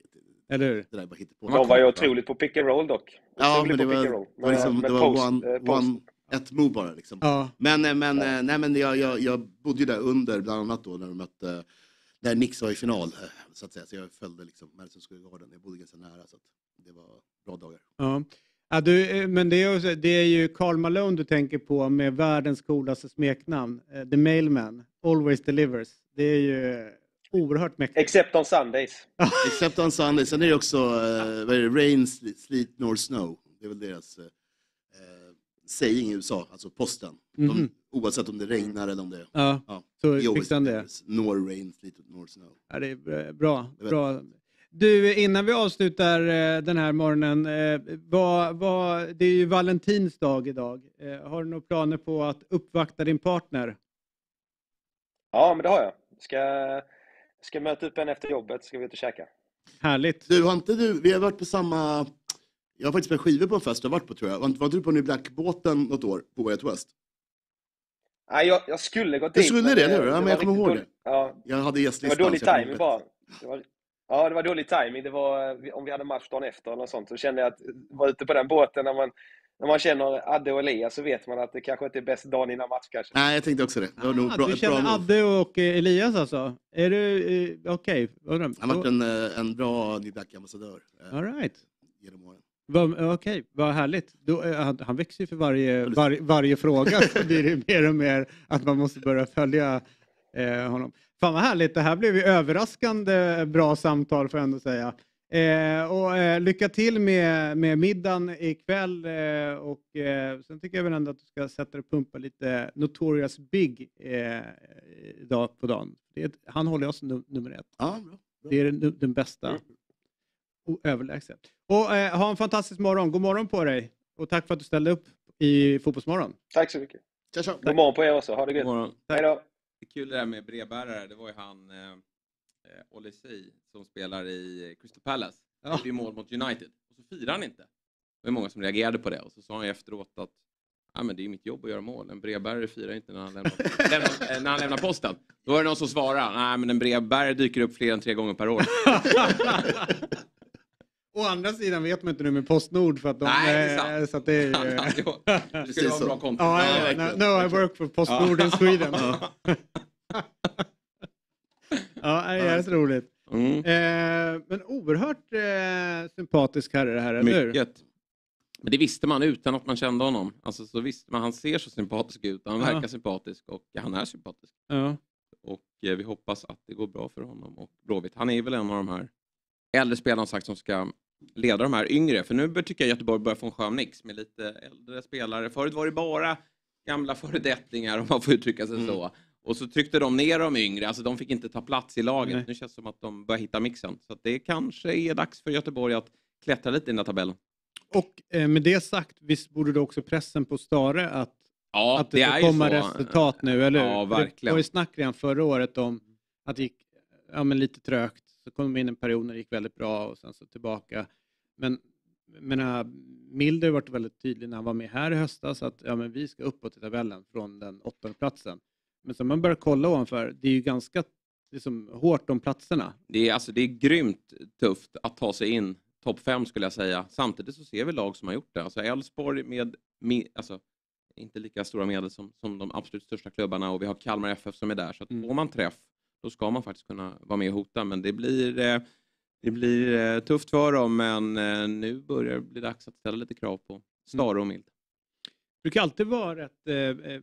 det, Eller hur? det där är bara. De var ju otroligt på pick and roll dock. Ja, men det var, roll. det var, liksom, det var post, one, eh, post. one, ett move bara. Liksom. Ja. Men, eh, men, eh, nej, men jag, jag, jag bodde ju där under, bland annat då, när de mötte... Där Nix var i final, så att säga. Så jag följde liksom Madison Square Garden. Jag bodde ganska nära, så att det var bra dagar. Ja. Ja, du, eh, men det är, också, det är ju Karl Malone du tänker på med världens coolaste smeknamn. eh, The Mailman. Always delivers. Det är ju oerhört mäktigt. Except on Sundays. Except on Sunday. Sen är det också eh, vad är det? Rain, Sle- Sleet, Nor Snow. Det är väl deras eh, eh, saying i USA, alltså posten. De, oavsett om det regnar eller om det... Ja, Ja, så fixar han det. Nor rain, sleet, nor snow. Ja, det är eh, bra. Bra. Du, innan vi avslutar eh, den här morgonen. Eh, vad, vad, det är ju Valentins dag idag. Eh, har du några planer på att uppvakta din partner? Ja, men det har jag. Ska, ska möta upp en efter jobbet, ska vi ut och käka. Härligt. Du, har inte du, vi har varit på samma... Jag har faktiskt spelat skivor på en fest du har varit på tror jag. Var inte, var inte du på New Black-båten något år på Way Out West? Nej, jag, jag skulle gått Du dit. skulle men det, eller hur? Ja, men jag kommer ihåg dålig- Ja, Jag hade det var gästlistan. dålig bett. bara. Det var, Ja, det var dålig timing. Det var om vi hade match dagen efter eller något sånt. Så kände jag att vara ute på den båten när man, när man känner Adde och Elias så vet man att det kanske inte är bäst dagen innan match kanske. Nej, jag tänkte också det. det var nog Ah, bra, du bra känner move. Adde och eh, Elias alltså? Är du... Eh, Okej. Okay. Han har varit en, eh, en bra eh, All right. genom åren. Okej, vad härligt. Då, han, han växer ju för varje, varje, varje fråga så blir det mer och mer att man måste börja följa eh, honom. Fan vad härligt, det här blev ju överraskande bra samtal får jag ändå säga. Eh, och, eh, lycka till med, med middagen ikväll eh, och eh, sen tycker jag väl ändå att du ska sätta dig och pumpa lite Notorious Big eh, idag på dagen. Ett- han håller oss num- nummer ett. Ja, bra. bra. Det är den, den bästa. Och överlägset. Och eh, ha en fantastisk morgon. God morgon på dig. Och tack för att du ställde upp i Fotbollsmorgon. Tack så mycket. Tja, tja. God morgon på er också. Ha det morgon. Hej då. Det är kul det där med brevbärare. Det var ju han eh, eh, Olysee som spelar i Crystal Palace. Ja. Han gjorde ju mål mot United. Och så firar han inte. Det var många som reagerade på det. Och så sa han ju efteråt att ja, men det är ju mitt jobb att göra mål. En brevbärare firar inte när han lämnar, lämnar, eh, när han lämnar posten. Då var det någon som svarade. Nej, men en brevbärare dyker upp fler än tre gånger per år. Å andra sidan vet man inte nu med Postnord för att de... Nej, det är eh, sant. Så att det är Det skulle en bra konto. Ja, Ja, ja, no, I work for Postnord in Sweden. Ja. det är jävligt roligt. Mm. Eh, men oerhört eh, sympatisk herre det här, eller hur? Mycket. Men det visste man utan att man kände honom. Alltså, så visste man, han ser så sympatisk ut, han Ja. verkar sympatisk och han är sympatisk. Ja. Och eh, vi hoppas att det går bra för honom och Blåvitt. Han är väl en av de här äldre spelarna sagt som ska leda de här yngre. För nu tycker jag Göteborg börjar få en skön mix med lite äldre spelare. Förut var det bara gamla föredettingar om man får uttrycka sig Mm. så. Och så tryckte de ner de yngre, alltså de fick inte ta plats i laget. Nej. Nu känns det som att de börjar hitta mixen. Så det kanske är dags för Göteborg att klättra lite i den här tabellen. Och eh, med det sagt, visst borde det också pressen på Stare att, Ja, att det, är ska komma resultat nu, eller hur? Ja, För Det verkligen. var ju snack redan förra året om att det gick ja, men lite trögt. Så kom de in en period när det gick väldigt bra och sen så tillbaka. Men men, äh, Milder varit väldigt tydlig när han var med här i höstas att ja, men vi ska uppåt i tabellen från den åttonde platsen. Men så man börjar kolla ovanför, det är ju ganska liksom, hårt om platserna. Det är, alltså, det är grymt tufft att ta sig in topp fem skulle jag säga. Samtidigt så ser vi lag som har gjort det. Alltså Elfsborg med, med alltså, inte lika stora medel som, som de absolut största klubbarna och vi har Kalmar FF som är där. Så att Mm. får man träff då ska man faktiskt kunna vara med och hota. Men det blir, eh, det blir eh, tufft för dem men eh, nu börjar det bli dags att ställa lite krav på Stare och Mild. Det brukar alltid vara rätt... Eh,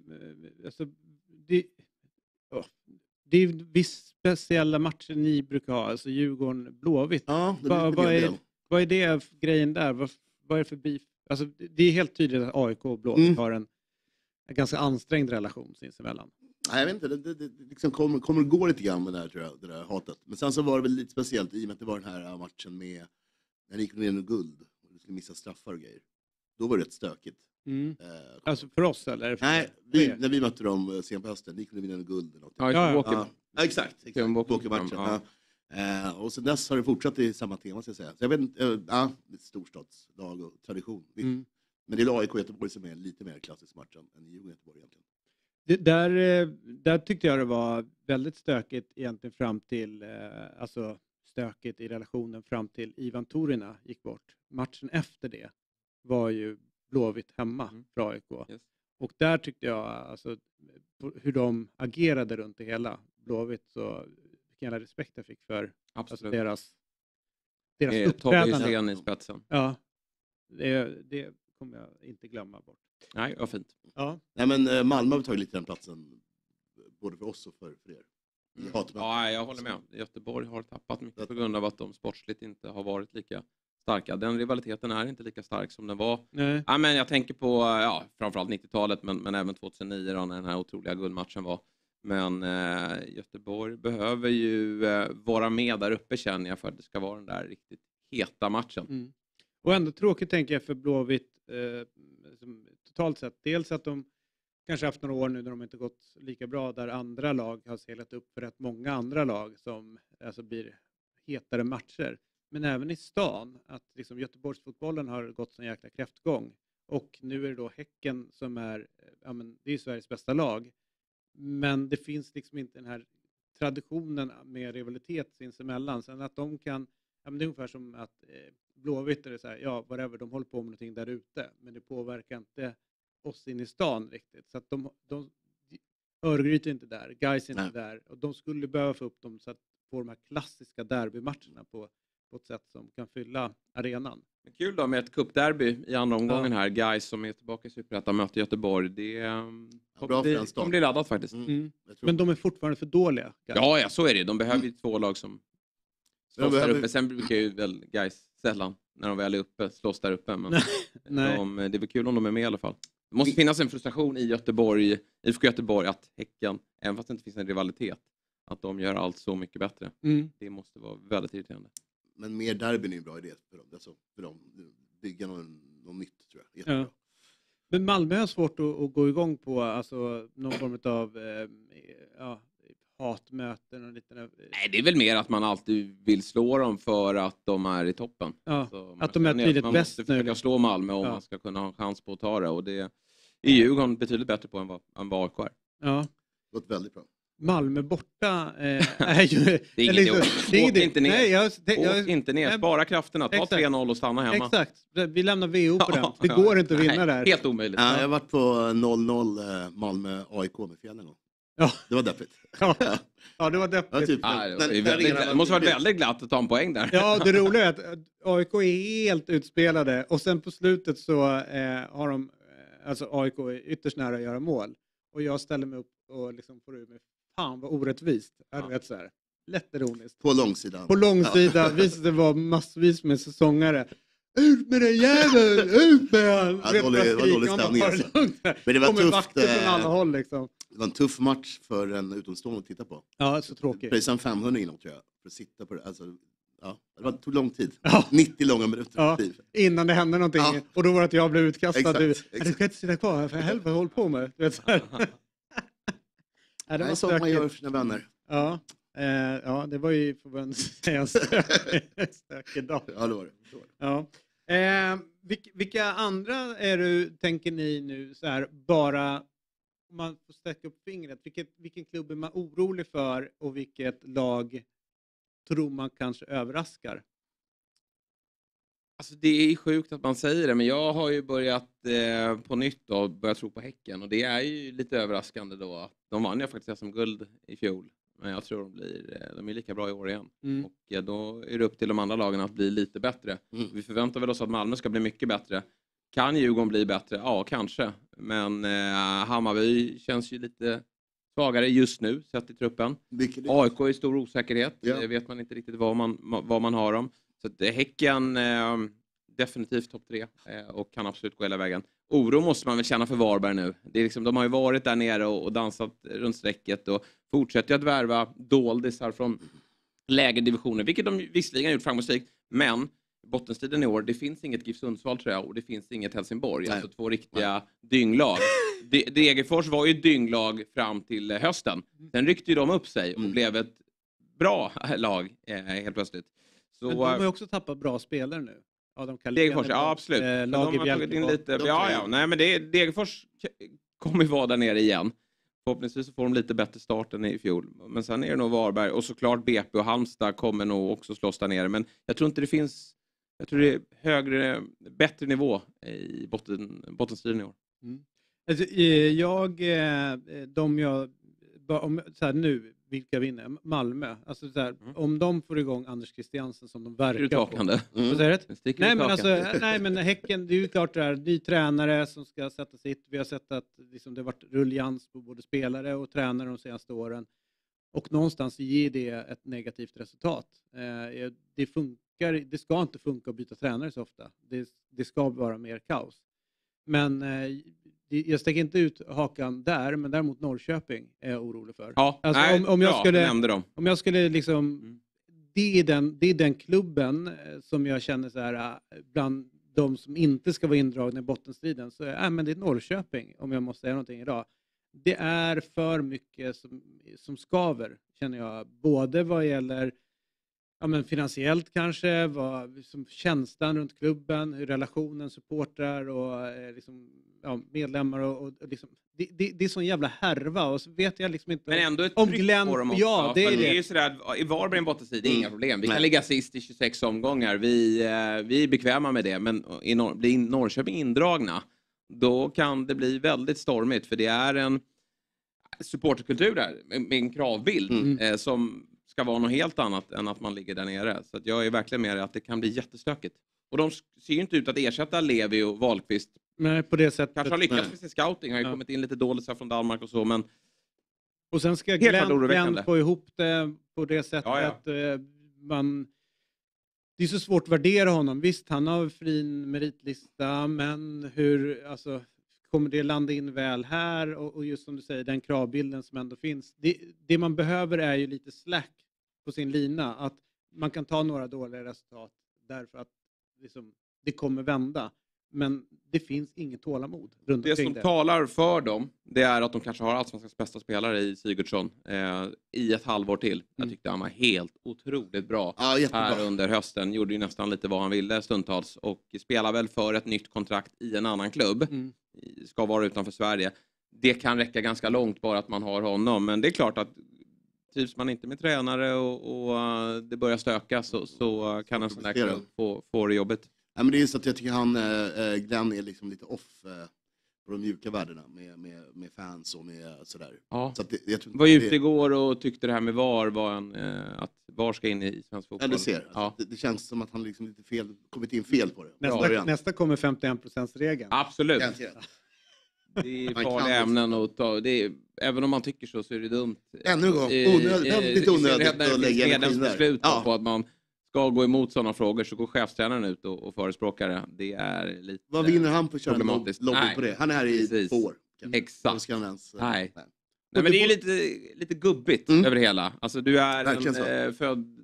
alltså, det, ja, det är vissa speciella matcher ni brukar ha, alltså Djurgården, Blåvitt. Ja, det Vad- en är-. Vad är det grejen där? Vad, vad är det för beef? Alltså, det det är helt tydligt att AIK och Blåvitt Mm. har en, en ganska ansträngd relation sinsemellan. Nej, jag vet inte, det, det, det liksom kommer, kommer att gå lite grann med det, här, tror jag, det där hatet. Men sen så var det väl lite speciellt i och med att det var den här äh, matchen med när det gick ner med guld och du skulle missa straffar och grejer. Då var det rätt stökigt. Eh, Alltså för oss eller? För nej, vi, när vi mötte dem eh, sent på hösten, ni kunde vinna en guld eller något. Ja, Ja, ja. Ja, ja, exakt. exakt. Walker-matchen. Ja. Eh, och sen dess har det fortsatt i samma tema, ska jag säga. Så jag vet inte, eh, ja, storstadslag och tradition. Mm. Men det är AIK och Göteborg som är en lite mer klassisk match än än Djurgården och Göteborg egentligen. Det, där, eh, där tyckte jag det var väldigt stökigt egentligen fram till, eh, alltså stökigt i relationen fram till Ivan Torina gick bort. Matchen efter det var ju Blåvitt hemma Mm. för AIK. Yes. Och där tyckte jag, alltså, hur de agerade runt det hela, Blåvitt, så vilken jävla respekt jag fick för alltså, deras, deras Eh, Tobbe uppträdande. Hysén i spetsen. Ja, det, det kommer jag inte glömma bort. Nej, vad fint. Ja. Nej, men eh, Malmö har tagit lite den platsen, eh, både för oss och för, för er. I hatmöten. Ja, jag håller med. Göteborg har tappat mycket på grund av att de sportsligt inte har varit lika starka. Den rivaliteten är inte lika stark som den var. Nej. Ja, men jag tänker på ja, framförallt 90-talet, men, men även 2009 då, när den här otroliga guldmatchen var. Men eh, Göteborg behöver ju eh, vara med där uppe känner jag för att det ska vara den där riktigt heta matchen. Mm. Och ändå tråkigt tänker jag för Blåvitt eh, Eh, totalt sett. Dels att de kanske haft några år nu när de inte gått lika bra där andra lag har seglat upp för rätt många andra lag som alltså blir hetare matcher. Men även i stan, att liksom Göteborgsfotbollen har gått sån jäkla kräftgång. Och nu är det då Häcken som är, ja men det är ju Sveriges bästa lag. Men det finns liksom inte den här traditionen med rivalitet sinsemellan. Sen att de kan, ja, men det är ungefär som att eh, Blåvitt är så här, ja whatever, de håller på med någonting där ute, men det påverkar inte oss in i stan riktigt. Så att de, de, Örgryte är inte där, Gais är inte Nej. där och de skulle behöva få upp dem så att få de här klassiska derbymatcherna på, på ett sätt som kan fylla arenan. Men Kul då med ett cupderby i andra omgången här. Guys som är tillbaka i Superettan möter Göteborg. Det um, Ja, bra det start. kommer bli laddat faktiskt. Mm. Mm. Men de är fortfarande för dåliga. Gais. Ja, ja, så är det. De behöver ju två lag som Ja, slåss där uppe. Sen brukar ju väl Guys sällan, när de väl är uppe, slåss där uppe. Men Nej. de, det är väl kul om de är med i alla fall. Det måste finnas en frustration i Göteborg, IFK Göteborg, att Häcken, även fast det inte finns en rivalitet, att de gör allt så mycket bättre. Mm. Det måste vara väldigt irriterande. Men mer derbyn är en bra idé för dem. Alltså, för dem. Bygga något, något nytt tror jag. Jättebra. Ja. Men Malmö har svårt att, att gå igång på alltså, någon form av eh, ja, hatmöten och lite... Nej, det är väl mer att man alltid vill slå dem för att de är i toppen. Ja, Så man att de är känner ett ju litet Man bäst måste nu. försöka slå Malmö om Ja. man ska kunna ha en chans på att ta det. Och det är Djurgården betydligt bättre på än vad, än vad AIK är. ja. Det låter väldigt bra. Malmö borta eh, är ju... Det är inget jobb. det Åk inte ner. Nej, jag, det, Åk jag, inte ner, spara krafterna, ta exakt. 3-0 och stanna hemma. Exakt. Vi lämnar VO på den. Det går inte att vinna nej, där. Helt omöjligt. Ja, jag har varit på 0-0 eh, Malmö-AIK med fjällen. Ja. Det var deppigt. Ja, ja, det var Ja, deppigt. typ. Ja, det, var När- väldigt, det var måste varit väldigt glatt att ta en poäng där. Ja, det roliga är att AIK är helt utspelade och sen på slutet så eh, har de, eh, alltså AIK är ytterst nära att göra mål. Och jag ställer mig upp och liksom får ur mig, fan vad orättvist. Ja. Ja. Vet så här, lätt ironiskt. På långsidan. På långsida visade det vara massvis med säsongare. Ut med den jäveln! Ut med han! Ja, dålig- vad det var dålig stämning, "Ta det alltså. lugnt här." Men det var Kommer tufft. från eh, alla håll liksom. Det var en tuff match för en utomstående att titta på. Ja, så tråkigt. Pröjsade en 500 innan tror jag. För att sitta på det. Alltså, ja, det var, tog lång tid. Ja. 90 långa minuter. Ja, Typ. innan det hände någonting. Ja. Och då var det att jag blev utkastad. Exakt, du, exakt. "Nej, du ska inte sitta kvar här, för helvete, håll på med. Du vet, så här. Nej, det var är sånt man gör för sina vänner. Ja, eh, ja, det var ju, får man säga, en stök- stökig dag. Ja, det var det. Ja. Eh, vilka, vilka andra är du, tänker ni nu, så här, bara om man får sträcka upp fingret, vilket, vilken klubb är man orolig för och vilket lag tror man kanske överraskar? Alltså, det är sjukt att man säger det, men jag har ju börjat eh, på nytt och börjat tro på Häcken. Och det är ju lite överraskande då. De vann ju faktiskt SM-guld i fjol. Men jag tror de blir, eh, de är lika bra i år igen. Mm. Och då är det upp till de andra lagen att bli lite bättre. Mm. Vi förväntar väl oss att Malmö ska bli mycket bättre. Kan Djurgården bli bättre? Ja, kanske. Men eh, Hammarby känns ju lite svagare just nu, sett i truppen. Vilket, AIK är stor osäkerhet. Ja. Det vet man inte riktigt vad man, vad man har dem. Så att, eh, Häcken eh, definitivt topp tre eh, och kan absolut gå hela vägen. Oro måste man väl känna för Varberg nu. Det är liksom, de har ju varit där nere och, och dansat runt strecket och fortsätter att värva doldisar från lägre divisioner, vilket de visserligen har gjort framgångsrikt. Men bottenstriden i år, det finns inget GIF Sundsvall tror jag och det finns inget Helsingborg. Nej. Alltså två riktiga dynglag. De- Degerfors var ju dynglag fram till eh, hösten. Sen ryckte ju de upp sig och Mm. blev ett bra lag eh, helt plötsligt. Så, Men de har eh, ju också tappat bra spelare nu. Adam Carlén Degerfors, ja absolut. Eh, Men lag de i har tagit in Bjälkebo. lite, De ja, tre. ja, nej men det, Degerfors kommer ju vara där nere igen. Förhoppningsvis så får de lite bättre start än i fjol. Men sen är det nog Varberg och såklart BP och Halmstad kommer nog också slåss där nere. Men jag tror inte det finns, jag tror det är högre, bättre nivå i botten, bottenstriden i år. Alltså, eh, jag, eh, de jag, om, så här, nu, vilka vinner? Malmö. Alltså, så här, Mm. Om de får igång Anders Christiansen som de verkar? Vad mm. Nej men, alltså, nej men Häcken, det är ju klart det här, ny tränare som ska sätta sitt. Vi har sett att liksom, det har varit rullians på både spelare och tränare de senaste åren. Och någonstans ger det ett negativt resultat. Eh, det, funkar, det ska inte funka att byta tränare så ofta. Det, det ska vara mer kaos. Men eh, jag sticker inte ut hakan där, men däremot Norrköping är jag orolig för. Ja, Alltså, nej, om- om jag bra, skulle- nämnde dem. Om jag skulle liksom... Mm. Det, är den, det är den klubben eh, som jag känner så här, eh, bland de som inte ska vara indragna i bottenstriden, så är, äh, men det är Norrköping, om jag måste säga någonting idag. Det är för mycket som, som skaver, känner jag. Både vad gäller ja, men finansiellt kanske, vad, liksom, känslan runt klubben, hur relationen, supportrar och eh, liksom, ja, medlemmar. Och, och liksom, det, det, det är sån jävla härva och så vet jag liksom inte Men ändå ett om tryck Glenn... på dem också. Ja, det är För det. är ju sådär, I Varberg en bottenstrid, det är Mm. inga problem. Vi kan Nej. ligga sist i 26 omgångar. Vi, eh, vi är bekväma med det. Men i Nor- blir Norrköping indragna, då kan det bli väldigt stormigt. För det är en supporterkultur där, med med en kravbild, Mm. eh, som ska vara något helt annat än att man ligger där nere. Så jag är verkligen med dig att det kan bli jättestökigt. Och de ser ju inte ut att ersätta Levi och Wahlqvist. Nej, på det sättet. Kanske har lyckats med sin scouting, har ju Ja. kommit in lite dåligt från Danmark och så, men Och sen ska Glenn, få ihop det på det sättet Ja, ja. att eh, man... Det är så svårt att värdera honom. Visst, han har fin meritlista, men hur... Alltså, kommer det landa in väl här? Och, och just som du säger, den kravbilden som ändå finns. Det, det man behöver är ju lite slack på sin lina. Att man kan ta några dåliga resultat därför att liksom, det kommer vända. Men det finns inget tålamod runt Det som det. talar för dem, det är att de kanske har allsvenskans bästa spelare i Sigurdsson eh, i ett halvår till. Jag Mm. tyckte han var helt otroligt bra jättebra. här under hösten. Gjorde ju nästan lite vad han ville stundtals och spelar väl för ett nytt kontrakt i en annan klubb. Mm. Ska vara utanför Sverige. Det kan räcka ganska långt bara att man har honom, men det är klart att trivs man inte med tränare och, och eh, det börjar stöka så, så kan en sån där klubb få, få det jobbigt. Ja, men det är så att jag tycker han, eh, eh, Glenn är liksom lite off eh, på de mjuka värdena med, med, med fans och med sådär. Ja. Så att det, jag tror, var ute det, igår och tyckte det här med VAR var en, eh, att VAR ska in i svensk Ja, fotboll. du ser. Alltså, Ja. Det, det känns som att han liksom lite fel, kommit in fel på det. Nästa, Början. nästa kommer 51%-regeln. Absolut. Det är farliga liksom- ämnen att ta. Det är, även om man tycker så, så är det dumt. Ännu en gång, Eh, onödigt- eh, lite onödigt att lägga energin där. Ja. på att man ska gå emot sådana frågor så går chefstränaren ut och, och förespråkar det. Det är lite... Vad vinner han på att köra en lobby på det? Han är här i precis. två år. Exakt. Ens, eh, Nej. Nej, men det är ju lite, lite gubbigt Mm. över det hela. Alltså du är en, eh, född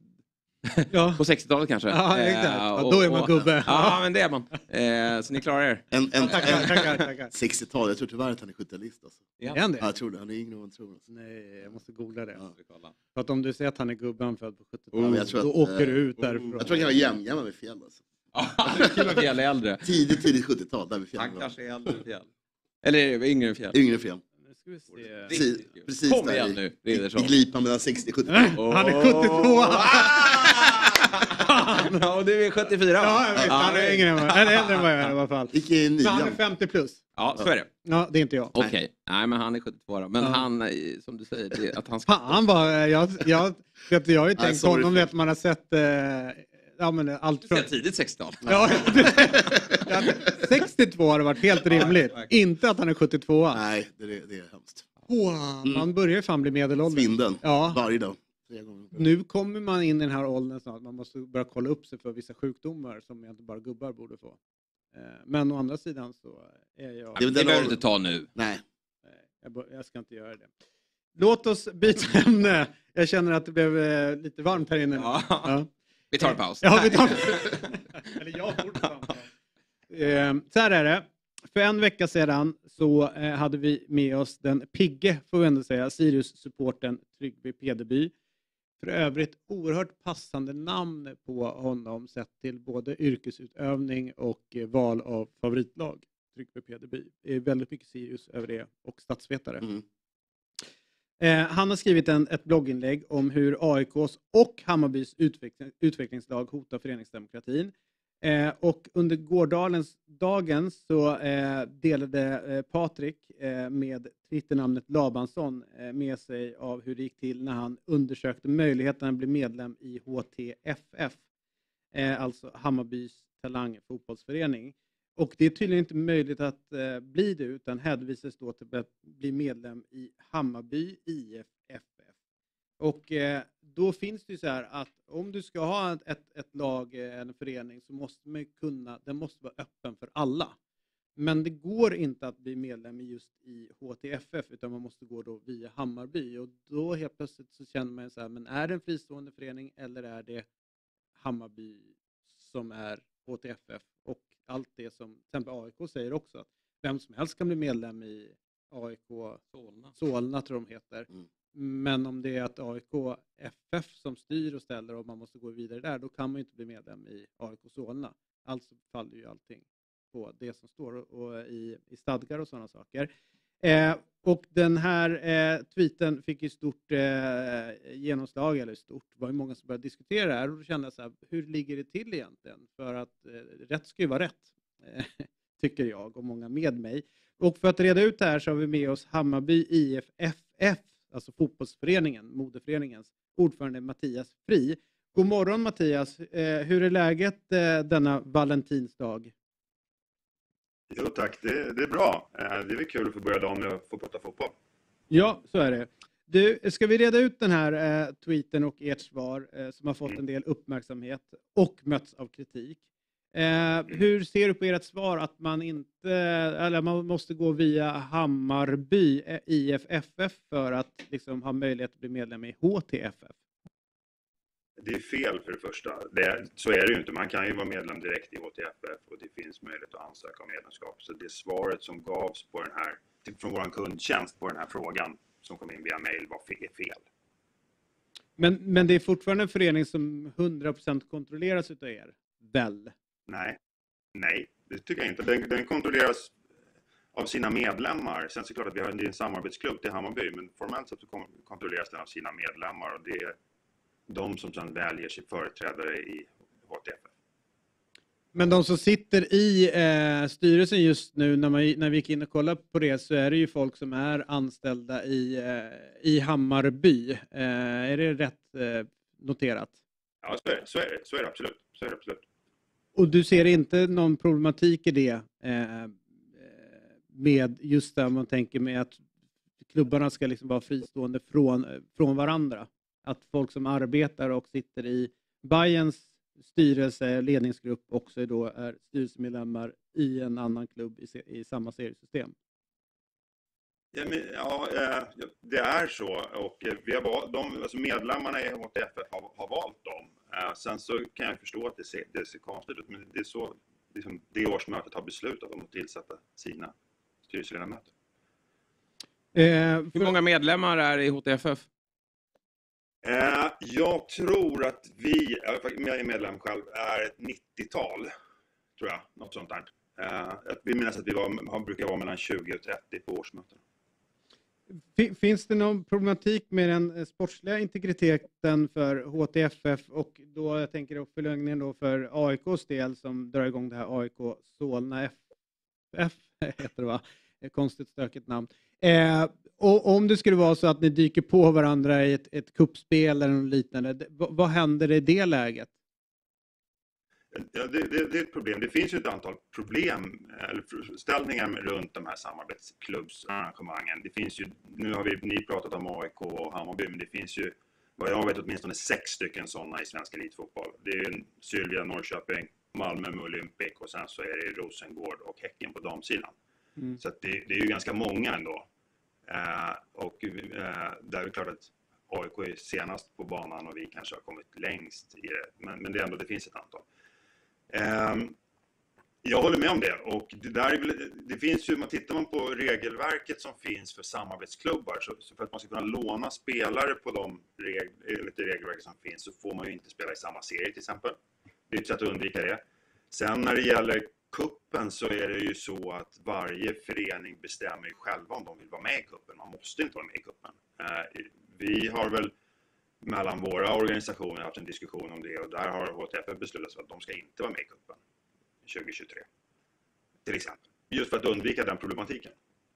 Ja. på 60-talet kanske. Ja, Eh, exakt. Ja, och- då är man och- gubbe. Ja, men det är man. Eh, så ni klarar er. En, en, Tackar, en, tackar, tackar. 60-tal, jag tror tyvärr att han är 70-talist. Alltså. Är han det? Ja, jag tror det, han är yngre än man tror. Alltså. Nej, jag måste googla det. Ja. För att om du säger att han är gubben född på Ja, 70-talet, men jag tror då att, åker du eh, ut därifrån. Jag tror han kan vara jämngammal med Fjäll. Alltså. Ja, det är kul att Fjäll är äldre. Tidigt, tidigt 70-tal, där med Fjäll. Han kanske är äldre än Fjäll. Eller yngre än Fjäll. Yngre Fjäll. Precis, precis Kom där igen nu, I, Riddersson. i glipan mellan 60 och 70 Äh, Han är 72! Ja, och du är 74 va? Ja, jag vet. Han är yngre än vad eller äldre än vad jag är i alla fall. Gick i Men han är nian. 50 plus. Ja, så är det. Ja, det är inte jag. Okej, nej men han är 72 då. Men Ja. han, eh, som du säger, det, att han ska... Fan vad, jag, jag, vet, jag har ju tänkt sorry. honom, vet man har sett eh, ja, men allt från... Tidigt 60-tal. Ja, ja, 62 har det varit helt rimligt. verkligen. Inte att han är 72. Nej, det, är- det är hemskt. Åh, man börjar ju fan bli medelålders. Svindeln, Ja. varje dag. Nu kommer man in i den här åldern snart. Man måste börja kolla upp sig för vissa sjukdomar som inte bara gubbar borde få. Eh, Men å andra sidan så är jag... Det är väl Det behöver du inte ta nu. Nej, jag, bör- jag ska inte göra det. Låt oss byta ämne. Jag känner att det blev eh, lite varmt här inne. Ja. Ja. Vi tar en paus. Ja, vi tar... Eller jag borde ta en paus. Eh, Så här är det. För en vecka sedan så eh, hade vi med oss den pigge, får vi ändå säga, Sirius-supporten Tryggve Pedeby. För övrigt oerhört passande namn på honom sett till både yrkesutövning och eh, val av favoritlag. Tryggve Pedeby. Det är väldigt mycket Sirius över det och statsvetare. Mm. Eh, han har skrivit en, ett blogginlägg om hur AIKs och Hammarbys utveckling, utvecklingslag hotar föreningsdemokratin. Eh, och under gårdagens dagen så eh, delade eh, Patrik eh, med Twitternamnet Labansson eh, med sig av hur det gick till när han undersökte möjligheten att bli medlem i HTFF, eh, alltså Hammarbys talangfotbollsförening. Och det är tydligen inte möjligt att eh, bli det utan hänvisas då till att bli medlem i Hammarby IFFF. Och eh, då finns det ju så här att om du ska ha ett, ett, ett lag, eh, en förening, så måste man kunna, den måste vara öppen för alla. Men det går inte att bli medlem i just i HTFF utan man måste gå då via Hammarby och då helt plötsligt så känner man ju så här, men är det en fristående förening eller är det Hammarby som är HTFF allt det som till exempel AIK säger också att vem som helst kan bli medlem i AIK Solna. Solna tror de heter. Mm. Men om det är att AIK FF som styr och ställer och man måste gå vidare där, då kan man ju inte bli medlem i AIK Solna. Alltså faller ju allting på det som står och, och i, i stadgar och sådana saker. Eh, och den här eh, tweeten fick ju stort eh, genomslag, eller stort, det var ju många som började diskutera det här och då kände jag så här, hur ligger det till egentligen? För att eh, rätt ska ju vara rätt, eh, tycker jag och många med mig. Och för att reda ut det här så har vi med oss Hammarby IFFF, alltså fotbollsföreningen, moderföreningens ordförande Mattias Fri. God morgon Mattias, eh, hur är läget eh, denna valentinsdag? Jo tack, det, det är bra. Eh, det är väl kul att få börja dagen med att få prata fotboll. Ja, så är det. Du, ska vi reda ut den här eh, tweeten och ert svar eh, som har fått mm. en del uppmärksamhet och mötts av kritik. Eh, hur ser du på ert svar att man inte, eller man måste gå via Hammarby eh, IFFF för att liksom, ha möjlighet att bli medlem i HTFF? Det är fel för det första. Det, så är det ju inte. Man kan ju vara medlem direkt i HTFF och det finns möjlighet att ansöka om medlemskap. Så det svaret som gavs på den här, från vår kundtjänst på den här frågan som kom in via mail var fel. Men, men det är fortfarande en förening som 100% kontrolleras utav er? Väl? Nej, nej, det tycker jag inte. Den, den kontrolleras av sina medlemmar. Sen så är det klart att vi har en, en samarbetsklubb till Hammarby, men formellt sett så kontrolleras den av sina medlemmar och det de som sedan väljer sin företrädare i HTF. Men de som sitter i eh, styrelsen just nu, när, man, när vi gick in och kollade på det, så är det ju folk som är anställda i, eh, i Hammarby. Eh, är det rätt eh, noterat? Ja, så är det, så är det, så är det absolut. Så är det absolut. Och du ser inte någon problematik i det eh, med just det man tänker med att klubbarna ska liksom vara fristående från, från varandra? Att folk som arbetar och sitter i Bayerns styrelse, ledningsgrupp också då är styrelsemedlemmar i en annan klubb i, i samma seriesystem? Ja, men, ja, eh, det är så och vi har, de, alltså medlemmarna i HTFF har, har valt dem. Eh, sen så kan jag förstå att det ser, det ser konstigt ut, men det är så liksom, det årsmötet har beslutat om att tillsätta sina styrelseledamöter. Eh, Hur många medlemmar är i HTFF? Eh, jag tror att vi, jag är medlem själv, är ett 90-tal. Tror jag, något sånt där. Eh, vi minns att vi var, brukar vara mellan 20 och 30 på årsmöten. Finns det någon problematik med den eh, sportsliga integriteten för HTFF och då jag tänker jag förlängningen då för AIKs del som drar igång det här AIK Solna FF heter det va? Konstigt stökigt namn. Eh, och om det skulle vara så att ni dyker på varandra i ett, ett kuppspel eller något liknande, vad händer i det läget? Ja, det, det, det, är ett problem. Det finns ju ett antal problem, eller ställningar runt de här samarbetsklubbsarrangemangen. Det finns ju, nu har vi, ni pratat om AIK och Hammarby, men det finns ju vad jag vet åtminstone sex stycken sådana i svensk elitfotboll. Det är Sylvia, Norrköping, Malmö med Olympic och sen så är det Rosengård och Häcken på damsidan. Mm. Så det, det, är ju ganska många ändå. Eh, och eh, där är det klart att AIK är senast på banan och vi kanske har kommit längst i det. Men, men det, är ändå, det finns ett antal. Eh, jag håller med om det. Och det, där är väl, det finns ju, man tittar man på regelverket som finns för samarbetsklubbar, så, så för att man ska kunna låna spelare på de reg, enligt regelverket som finns så får man ju inte spela i samma serie till exempel. Det är ett sätt att undvika det. Sen när det gäller kuppen så är det ju så att varje förening bestämmer ju själva om de vill vara med i kuppen. Man måste inte vara med i kuppen. Eh, vi har väl mellan våra organisationer haft en diskussion om det och där har HTF beslutat att de ska inte vara med i kuppen 2023. Till exempel. Just för att undvika den problematiken.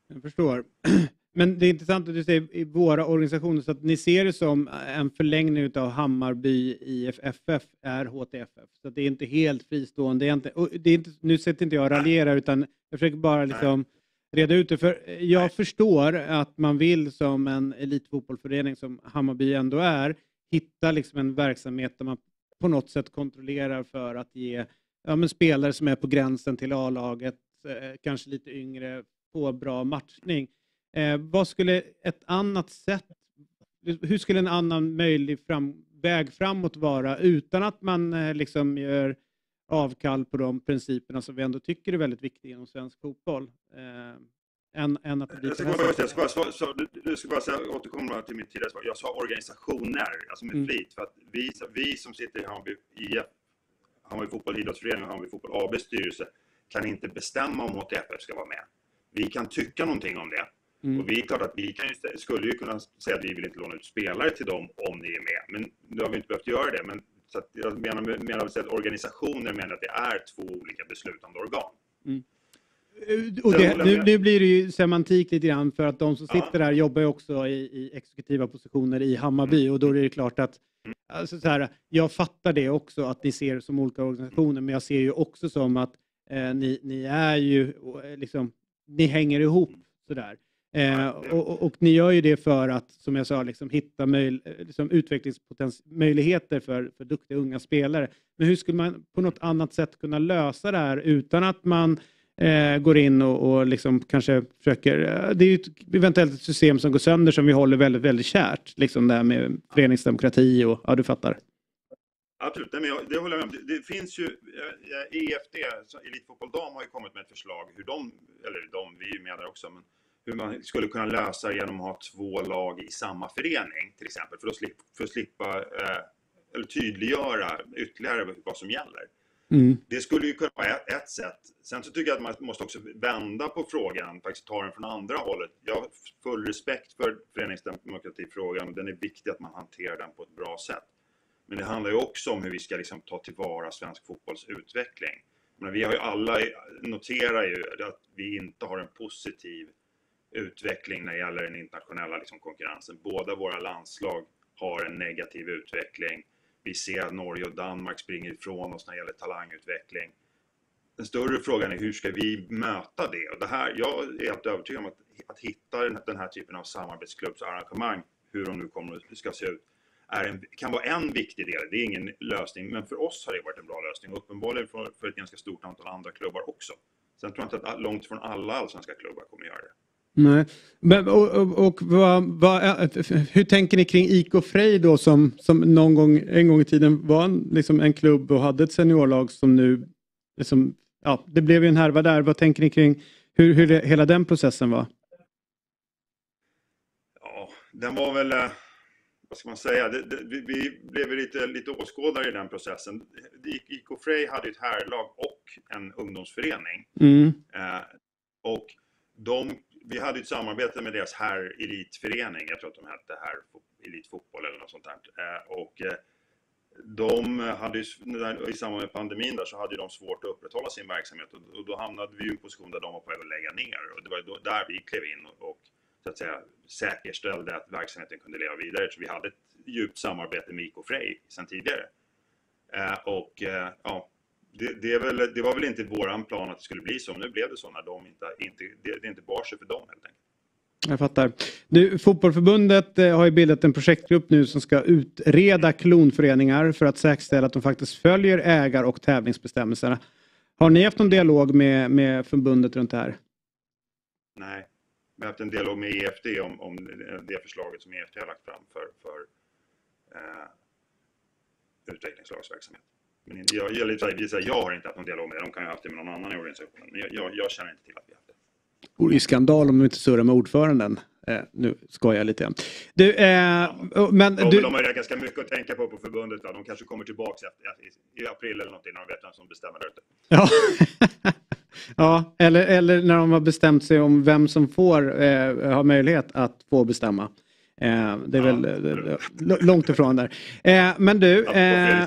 Jag förstår. Men det är intressant att du säger i våra organisationer, så att ni ser det som en förlängning av Hammarby IFFF är HTFF. Så det är inte helt fristående. Det är inte, det är inte, nu sätter inte jag och raljerar, utan jag försöker bara liksom reda ut det. För jag Nej. förstår att man vill som en elitfotbollsförening som Hammarby ändå är, hitta liksom en verksamhet där man på något sätt kontrollerar för att ge ja, men spelare som är på gränsen till A-laget, eh, kanske lite yngre, få bra matchning. Eh, vad skulle ett annat sätt, hur skulle en annan möjlig fram, väg framåt vara utan att man eh, liksom gör avkall på de principerna som vi ändå tycker är väldigt viktiga inom svensk fotboll? Eh, än, än att det blir Jag ska bara, det här jag ska bara, så, så, jag ska bara säga, återkomma till mitt tidigare svar. Jag sa organisationer, alltså med Mm. flit. För att vi, vi som sitter i Hammarby IF, Hammarby Fotboll Idrottsförening och Hammarby Fotboll ABs styrelse kan inte bestämma om HTFF ska vara med. Vi kan tycka någonting om det. Mm. Och vi är klart att vi kan skulle ju kunna säga att vi vill inte låna ut spelare till dem om ni är med. Men nu har vi inte behövt göra det. Men så att jag menar, menar att organisationer menar att det är två olika beslutande organ. Eh, Och det, nu, nu blir det ju semantik lite grann för att de som Ja. sitter där jobbar ju också i, i exekutiva positioner i Hammarby och då är det klart att alltså så här, jag fattar det också att ni ser som olika organisationer men jag ser ju också som att eh, ni, ni är ju eh, liksom, ni hänger ihop sådär. Eh, och, och, ni gör ju det för att, som jag sa, liksom, hitta möj, eh, liksom, utvecklingsmöjligheter för, för duktiga unga spelare. Men hur skulle man på något annat sätt kunna lösa det här utan att man eh, går in och, och liksom kanske försöker... eh, Det är ju ett, eventuellt ett system som går sönder som vi håller väldigt, väldigt kärt. Liksom det här med föreningsdemokrati och ja, du fattar. Absolut, Nej, men jag, det håller jag med om. Det, det finns ju, EFD, så Elitfotboll Dam har ju kommit med ett förslag hur de, eller de, vi är ju med där också, men hur man skulle kunna lösa det genom att ha två lag i samma förening till exempel, för att, slip, för att slippa, eh, eller tydliggöra ytterligare vad som gäller. Mm. Det skulle ju kunna vara ett, ett sätt. Sen så tycker jag att man måste också vända på frågan, faktiskt ta den från andra hållet. Jag har full respekt för föreningsdemokratifrågan. Den är viktig att man hanterar den på ett bra sätt. Men det handlar ju också om hur vi ska liksom ta tillvara svensk fotbolls utveckling. Men vi har ju alla, noterar ju att vi inte har en positiv utveckling när det gäller den internationella liksom konkurrensen. Båda våra landslag har en negativ utveckling. Vi ser att Norge och Danmark springer ifrån oss när det gäller talangutveckling. Den större frågan är hur ska vi möta det? Och det här, jag är helt övertygad om att, att hitta den, här typen av samarbetsklubbsarrangemang, hur de nu kommer att ska se ut, är en, kan vara en viktig del. Det är ingen lösning, men för oss har det varit en bra lösning och uppenbarligen för, för ett ganska stort antal andra klubbar också. Sen tror jag inte att långt från alla allsvenska klubbar kommer att göra det. Nej. Men, och och, och vad, vad, hur tänker ni kring IK Frej då som, som någon gång, en gång i tiden var en, liksom en klubb och hade ett seniorlag som nu, liksom, ja, det blev ju en härva där. Vad tänker ni kring hur, hur det, hela den processen var? Ja, den var väl, eh, vad ska man säga, det, det, vi, vi blev lite, lite åskådare i den processen. IK Frej hade ett herrlag och en ungdomsförening. Mm. Eh, och de, vi hade ett samarbete med deras här elitförening, jag tror att de hette här elitfotboll eller något sånt där. Eh, och eh, de hade ju, i samband med pandemin där så hade de svårt att upprätthålla sin verksamhet och, då hamnade vi i en position där de var på väg att lägga ner och det var då, där vi klev in och, och så att säga säkerställde att verksamheten kunde leva vidare. Så vi hade ett djupt samarbete med IK Frej sedan tidigare. Eh, och ja, det, det, väl, det var väl inte våran plan att det skulle bli så, men nu blev det så när de inte, inte det, det inte bar sig för dem helt enkelt. Jag fattar. Du, Fotbollförbundet eh, har ju bildat en projektgrupp nu som ska utreda klonföreningar för att säkerställa att de faktiskt följer ägar och tävlingsbestämmelserna. Har ni haft någon dialog med, med förbundet runt det här? Nej, vi har haft en dialog med EFD om, om det förslaget som EFD har lagt fram för, för eh, utvecklingslagsverksamhet. Men jag, jag, jag, jag, har inte haft någon dialog med det, de kan ju ha haft det med någon annan i organisationen. Men jag, jag, jag känner inte till att vi haft det. Vore ju skandal om de inte surrar med ordföranden. Eh, nu skojar jag lite. Du, eh, men De, du... de har ju ganska mycket att tänka på på förbundet. Va? De kanske kommer tillbaka i, i april eller någonting när de vet vem som bestämmer där ute. Ja, ja eller, eller när de har bestämt sig om vem som får eh, ha möjlighet att få bestämma. Eh, det är Ja, väl eh, l- långt ifrån där. Eh, men du, eh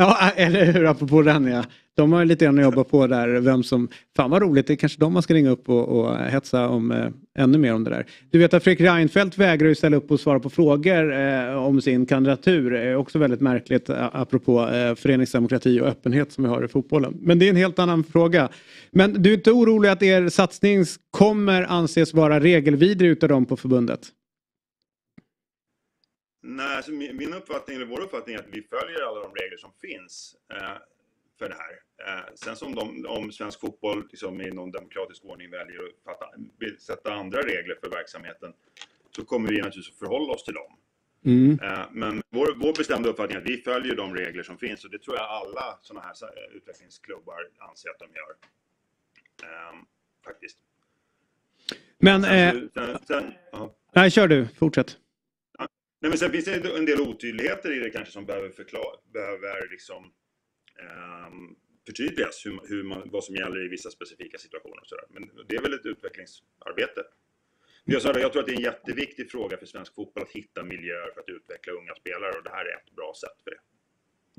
ja, eller hur, apropå den ja. De har ju lite grann att jobba på där, vem som... Fan vad roligt, det är kanske de man ska ringa upp och, och hetsa om eh, ännu mer om det där. Du vet att Fredrik Reinfeldt vägrar ju ställa upp och svara på frågor eh, om sin kandidatur. Det är också väldigt märkligt eh, apropå eh, föreningsdemokrati och öppenhet som vi har i fotbollen. Men det är en helt annan fråga. Men du är inte orolig att er satsning kommer anses vara regelvidrig utav dem på förbundet? Nej, alltså min, min uppfattning, eller vår uppfattning är att vi följer alla de regler som finns eh, för det här. Eh, sen som de, om svensk fotboll liksom, i någon demokratisk ordning väljer att fatta, sätta andra regler för verksamheten så kommer vi naturligtvis att förhålla oss till dem. Mm. Eh, men vår, vår bestämda uppfattning är att vi följer de regler som finns och det tror jag alla sådana här eh, utvecklingsklubbar anser att de gör. Eh, faktiskt. Men, Sen, eh, sen, sen, ja. nej kör du, fortsätt. Nej, men sen finns det en del otydligheter i det kanske som behöver, förklara, behöver liksom, um, förtydligas, hur, hur man, vad som gäller i vissa specifika situationer. Och så där. Men det är väl ett utvecklingsarbete. Jag, sa det, jag tror att det är en jätteviktig fråga för svensk fotboll att hitta miljöer för att utveckla unga spelare och det här är ett bra sätt för det.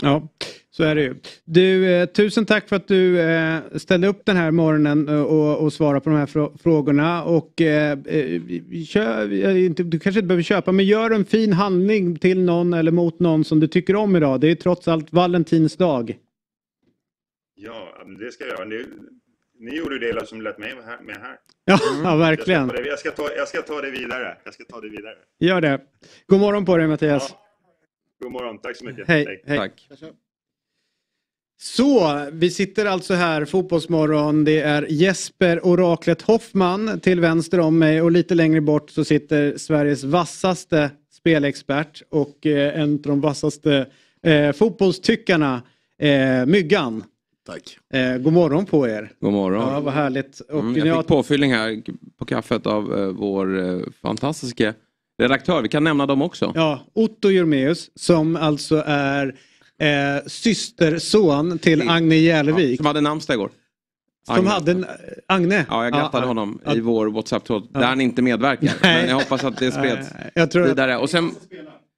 Ja, så är det ju. Du, eh, tusen tack för att du eh, ställde upp den här morgonen eh, och, och svarade på de här frå- frågorna. Och, eh, eh, kör, eh, inte, du kanske inte behöver köpa, men gör en fin handling till någon eller mot någon som du tycker om idag. Det är trots allt Valentinsdag. Ja, men det ska jag göra. Ni, ni gjorde ju det som lät mig vara med här. Ja, ja Jag ska, verkligen. ta det, jag, ska ta, jag ska ta det vidare. Jag ska ta det vidare. Gör det. God morgon på dig Mattias. Ja. God morgon, tack så mycket. Hej. hej. Tack. Så, vi sitter alltså här, Fotbollsmorgon. Det är Jesper Oraklet Hoffman till vänster om mig och lite längre bort så sitter Sveriges vassaste spelexpert och eh, en av de vassaste eh, fotbollstyckarna, eh, Myggan. Tack. Eh, god morgon på er. God morgon. Ja, vad härligt. Och Mm, jag har- fick påfyllning här på kaffet av eh, vår eh, fantastiska redaktör. Vi kan nämna dem också. Ja, Otto Jurmeus som alltså är eh, systerson till Agne Jälevik. Som hade namnsdag igår. Som Agne. hade en, Agne. Ja, jag grattade Ja, honom ja. i vår WhatsApp-tråd där han inte medverkar. Men jag hoppas att det spreds Jag tror vidare. Och sen,